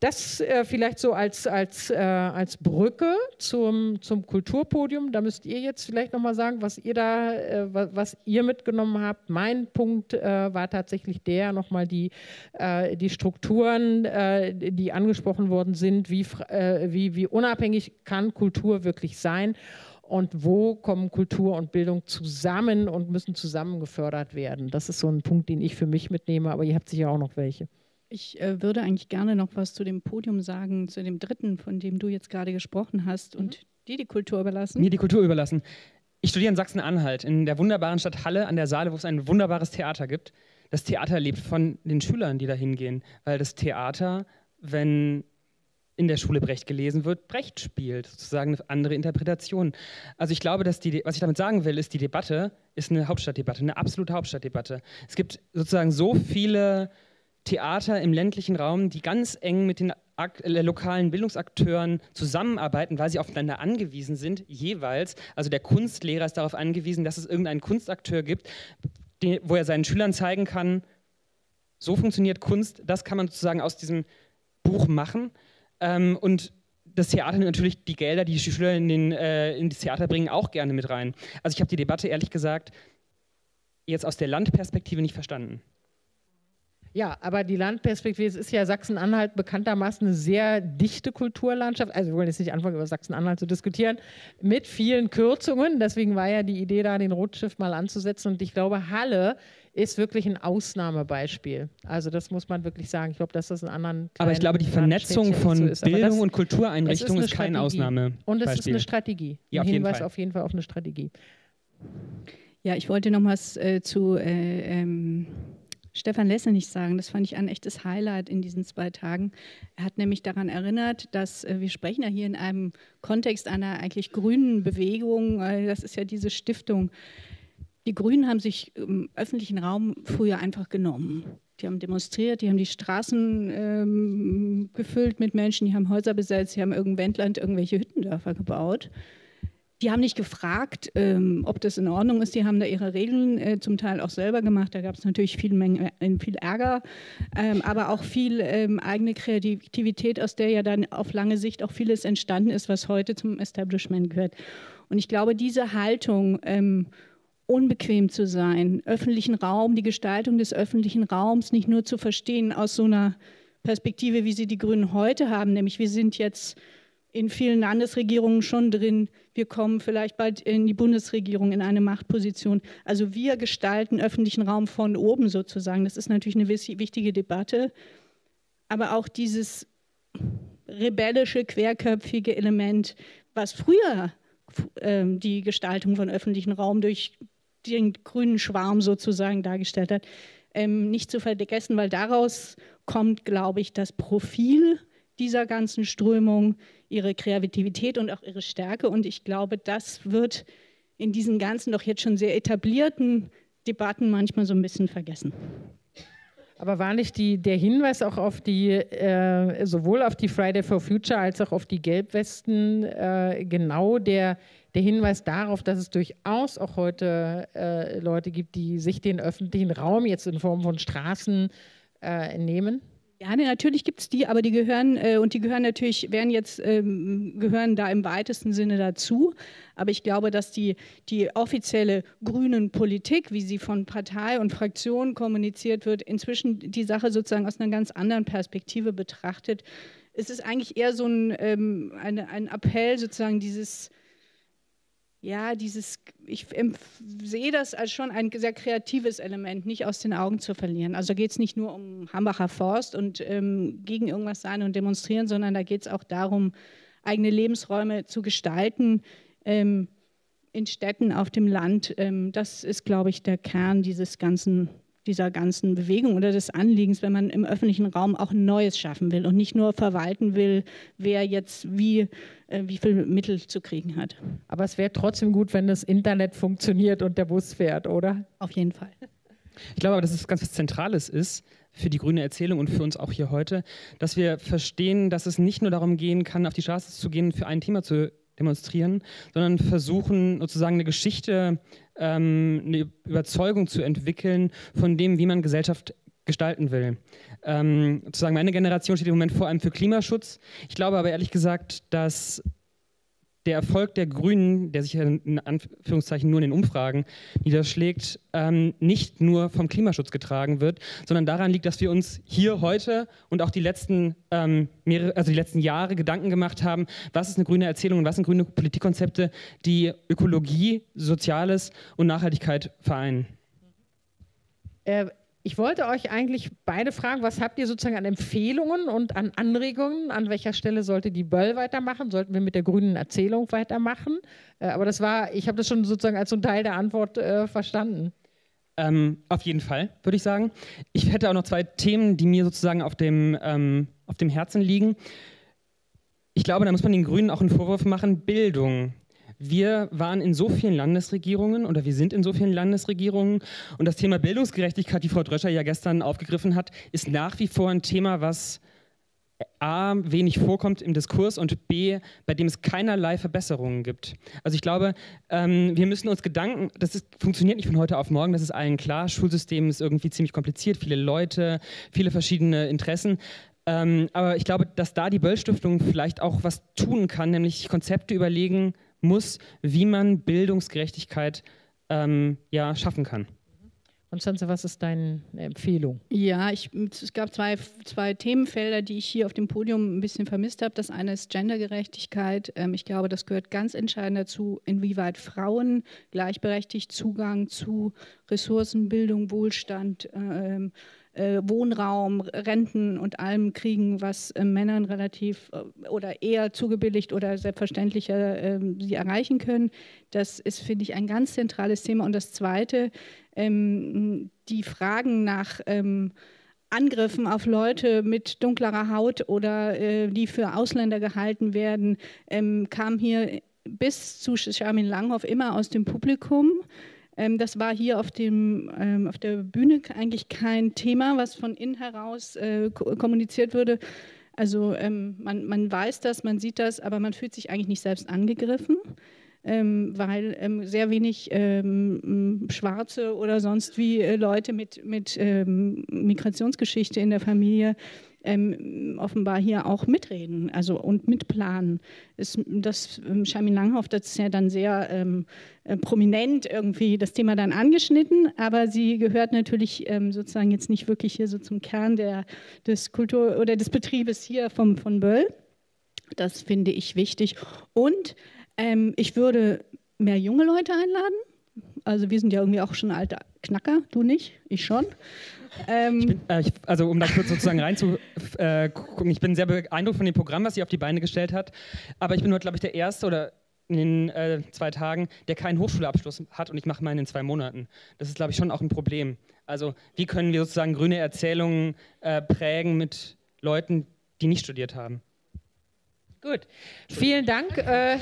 Das äh, vielleicht so als, als, äh, als Brücke zum, zum Kulturpodium. Da müsst ihr jetzt vielleicht nochmal sagen, was ihr da, äh, was ihr mitgenommen habt. Mein Punkt äh, war tatsächlich der, nochmal die, äh, die Strukturen, äh, die angesprochen worden sind. Wie, wie, wie unabhängig kann Kultur wirklich sein? und wo kommen Kultur und Bildung zusammen und müssen zusammen gefördert werden. Das ist so ein Punkt, den ich für mich mitnehme, aber ihr habt sicher auch noch welche. Ich äh, würde eigentlich gerne noch was zu dem Podium sagen, zu dem dritten, von dem du jetzt gerade gesprochen hast und mhm. dir die Kultur überlassen. Mir die Kultur überlassen. Ich studiere in Sachsen-Anhalt, in der wunderbaren Stadt Halle an der Saale, wo es ein wunderbares Theater gibt. Das Theater lebt von den Schülern, die da hingehen, weil das Theater, wenn in der Schule Brecht gelesen wird, Brecht spielt, sozusagen eine andere Interpretation. Also ich glaube, dass die, was ich damit sagen will, ist, die Debatte ist eine Hauptstadtdebatte, eine absolute Hauptstadtdebatte. Es gibt sozusagen so viele Theater im ländlichen Raum, die ganz eng mit den äh, lokalen Bildungsakteuren zusammenarbeiten, weil sie aufeinander angewiesen sind, jeweils. Also der Kunstlehrer ist darauf angewiesen, dass es irgendeinen Kunstakteur gibt, den, wo er seinen Schülern zeigen kann, so funktioniert Kunst, das kann man sozusagen aus diesem Buch machen. Ähm, und das Theater nimmt natürlich die Gelder, die die Schüler in, den, äh, in das Theater bringen, auch gerne mit rein. Also ich habe die Debatte ehrlich gesagt jetzt aus der Landperspektive nicht verstanden. Ja, aber die Landperspektive, es ist ja Sachsen-Anhalt bekanntermaßen eine sehr dichte Kulturlandschaft. Also wir wollen jetzt nicht anfangen, über Sachsen-Anhalt zu diskutieren, mit vielen Kürzungen. Deswegen war ja die Idee da, den Rotschiff mal anzusetzen. Und ich glaube, Halle ist wirklich ein Ausnahmebeispiel. Also das muss man wirklich sagen. Ich glaube, dass das in anderen Aber ich glaube, die Vernetzung von so Bildung das, und Kultureinrichtungen ist, ist kein Ausnahmebeispiel. Und es ist eine Strategie. Ja, ein Hinweis auf jeden Fall auf eine Strategie. Ja, ich wollte noch was äh, zu äh, ähm Stefan Lesse nicht sagen. Das fand ich ein echtes Highlight in diesen zwei Tagen. Er hat nämlich daran erinnert, dass äh, wir sprechen ja hier in einem Kontext einer eigentlich grünen Bewegung. Äh, das ist ja diese Stiftung. Die Grünen haben sich im öffentlichen Raum früher einfach genommen. Die haben demonstriert, die haben die Straßen ähm, gefüllt mit Menschen, die haben Häuser besetzt, die haben irgendein Wendland irgendwelche Hüttendörfer gebaut. Die haben nicht gefragt, ähm, ob das in Ordnung ist. Die haben da ihre Regeln äh, zum Teil auch selber gemacht. Da gab es natürlich viel, Menge, äh, viel Ärger, ähm, aber auch viel ähm, eigene Kreativität, aus der ja dann auf lange Sicht auch vieles entstanden ist, was heute zum Establishment gehört. Und ich glaube, diese Haltung, ähm, unbequem zu sein, öffentlichen Raum, die Gestaltung des öffentlichen Raums nicht nur zu verstehen aus so einer Perspektive, wie sie die Grünen heute haben, nämlich wir sind jetzt in vielen Landesregierungen schon drin. Wir kommen vielleicht bald in die Bundesregierung in eine Machtposition. Also wir gestalten öffentlichen Raum von oben sozusagen. Das ist natürlich eine wichtige Debatte. Aber auch dieses rebellische, querköpfige Element, was früher äh, die Gestaltung von öffentlichen Raum durch den grünen Schwarm sozusagen dargestellt hat, ähm, nicht zu vergessen, weil daraus kommt, glaube ich, das Profil dieser ganzen Strömung, ihre Kreativität und auch ihre Stärke. Und ich glaube, das wird in diesen ganzen doch jetzt schon sehr etablierten Debatten manchmal so ein bisschen vergessen. Aber war nicht die, der Hinweis auch auf die, äh, sowohl auf die Friday for Future als auch auf die Gelbwesten, äh, genau der, der Hinweis darauf, dass es durchaus auch heute äh, Leute gibt, die sich den öffentlichen Raum jetzt in Form von Straßen äh, nehmen? Ja, natürlich gibt es die, aber die gehören äh, und die gehören natürlich, werden jetzt ähm, gehören da im weitesten Sinne dazu. Aber ich glaube, dass die, die offizielle grünen Politik, wie sie von Partei und Fraktion kommuniziert wird, inzwischen die Sache sozusagen aus einer ganz anderen Perspektive betrachtet. Es ist eigentlich eher so ein, ähm, eine, ein Appell, sozusagen dieses ja, dieses, ich sehe das als schon ein sehr kreatives Element, nicht aus den Augen zu verlieren. Also geht es nicht nur um Hambacher Forst und ähm, gegen irgendwas sein und demonstrieren, sondern da geht es auch darum, eigene Lebensräume zu gestalten ähm, in Städten, auf dem Land. Ähm, das ist, glaube ich, der Kern dieses ganzen dieser ganzen Bewegung oder des Anliegens, wenn man im öffentlichen Raum auch Neues schaffen will und nicht nur verwalten will, wer jetzt wie, äh, wie viel Mittel zu kriegen hat. Aber es wäre trotzdem gut, wenn das Internet funktioniert und der Bus fährt, oder? Auf jeden Fall. Ich glaube aber, dass es ganz was Zentrales ist für die grüne Erzählung und für uns auch hier heute, dass wir verstehen, dass es nicht nur darum gehen kann, auf die Straße zu gehen, für ein Thema zu demonstrieren, sondern versuchen sozusagen eine Geschichte, ähm, eine Überzeugung zu entwickeln von dem, wie man Gesellschaft gestalten will. Ähm, sozusagen meine Generation steht im Moment vor allem für Klimaschutz. Ich glaube aber ehrlich gesagt, dass der Erfolg der Grünen, der sich in Anführungszeichen nur in den Umfragen niederschlägt, ähm, nicht nur vom Klimaschutz getragen wird, sondern daran liegt, dass wir uns hier heute und auch die letzten, ähm, mehrere, also die letzten Jahre Gedanken gemacht haben, was ist eine grüne Erzählung und was sind grüne Politikkonzepte, die Ökologie, Soziales und Nachhaltigkeit vereinen. Äh, ich wollte euch eigentlich beide fragen, was habt ihr sozusagen an Empfehlungen und an Anregungen? An welcher Stelle sollte die Böll weitermachen? Sollten wir mit der grünen Erzählung weitermachen? Äh, aber das war, ich habe das schon sozusagen als so ein Teil der Antwort äh, verstanden. Ähm, auf jeden Fall, würde ich sagen. Ich hätte auch noch zwei Themen, die mir sozusagen auf dem, ähm, auf dem Herzen liegen. Ich glaube, da muss man den Grünen auch einen Vorwurf machen, Bildung. Wir waren in so vielen Landesregierungen oder wir sind in so vielen Landesregierungen und das Thema Bildungsgerechtigkeit, die Frau Dröscher ja gestern aufgegriffen hat, ist nach wie vor ein Thema, was A, wenig vorkommt im Diskurs und B, bei dem es keinerlei Verbesserungen gibt. Also ich glaube, ähm, wir müssen uns Gedanken, das ist, funktioniert nicht von heute auf morgen, das ist allen klar. Schulsystem ist irgendwie ziemlich kompliziert, viele Leute, viele verschiedene Interessen. Ähm, aber ich glaube, dass da die Böll-Stiftung vielleicht auch was tun kann, nämlich Konzepte überlegen, muss, wie man Bildungsgerechtigkeit ähm, ja, schaffen kann. Konstanze, was ist deine Empfehlung? Ja, ich, es gab zwei, zwei Themenfelder, die ich hier auf dem Podium ein bisschen vermisst habe. Das eine ist Gendergerechtigkeit. Ähm, ich glaube, das gehört ganz entscheidend dazu, inwieweit Frauen gleichberechtigt Zugang zu Ressourcen, Bildung, Wohlstand, ähm, äh, Wohnraum, Renten und allem kriegen, was äh, Männern relativ äh, oder eher zugebilligt oder selbstverständlicher ähm, sie erreichen können. Das ist, finde ich, ein ganz zentrales Thema. Und das Zweite, ähm, die Fragen nach ähm, Angriffen auf Leute mit dunklerer Haut oder äh, die für Ausländer gehalten werden, ähm, kam hier bis zu Charmin Langhoff immer aus dem Publikum. Ähm, das war hier auf, dem, ähm, auf der Bühne eigentlich kein Thema, was von innen heraus äh, kommuniziert würde. Also ähm, man, man weiß das, man sieht das, aber man fühlt sich eigentlich nicht selbst angegriffen. ähm, weil ähm, sehr wenig ähm, Schwarze oder sonst wie äh, Leute mit, mit ähm, Migrationsgeschichte in der Familie ähm, offenbar hier auch mitreden also, und mitplanen. Ist, das ähm, Charmin Langhoff, das ist ja dann sehr ähm, äh, prominent irgendwie das Thema dann angeschnitten, aber sie gehört natürlich ähm, sozusagen jetzt nicht wirklich hier so zum Kern der, des Kultur- oder des Betriebes hier vom, von Böll. Das finde ich wichtig. Und ähm, ich würde mehr junge Leute einladen. Also wir sind ja irgendwie auch schon alte Knacker, du nicht, ich schon. Ähm bin, äh, ich, also um da kurz sozusagen reinzugucken, äh, ich bin sehr beeindruckt von dem Programm, was sie auf die Beine gestellt hat. Aber ich bin heute, glaube ich, der Erste oder in den äh, zwei Tagen, der keinen Hochschulabschluss hat und ich mache meinen in zwei Monaten. Das ist, glaube ich, schon auch ein Problem. Also wie können wir sozusagen grüne Erzählungen äh, prägen mit Leuten, die nicht studiert haben? Gut, vielen Dank. Äh,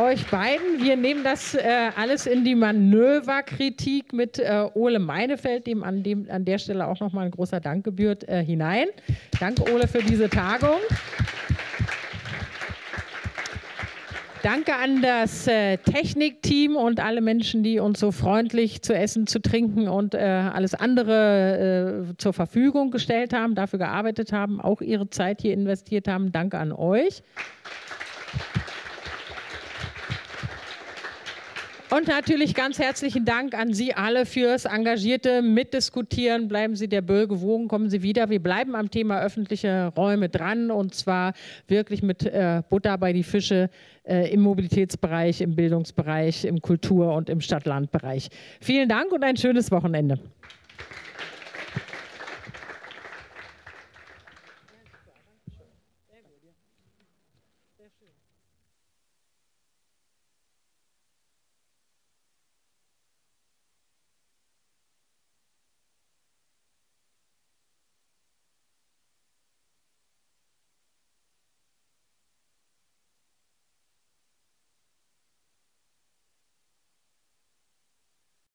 euch beiden. Wir nehmen das äh, alles in die Manöverkritik mit äh, Ole Meinefeld, dem an, dem an der Stelle auch nochmal ein großer Dank gebührt, äh, hinein. Danke, Ole, für diese Tagung. Danke an das äh, Technikteam und alle Menschen, die uns so freundlich zu essen, zu trinken und äh, alles andere äh, zur Verfügung gestellt haben, dafür gearbeitet haben, auch ihre Zeit hier investiert haben. Danke an euch. Und natürlich ganz herzlichen Dank an Sie alle fürs engagierte Mitdiskutieren. Bleiben Sie der Böll gewogen, kommen Sie wieder. Wir bleiben am Thema öffentliche Räume dran und zwar wirklich mit äh, Butter bei die Fische äh, im Mobilitätsbereich, im Bildungsbereich, im Kultur- und im Stadt-Land-Bereich. Vielen Dank und ein schönes Wochenende.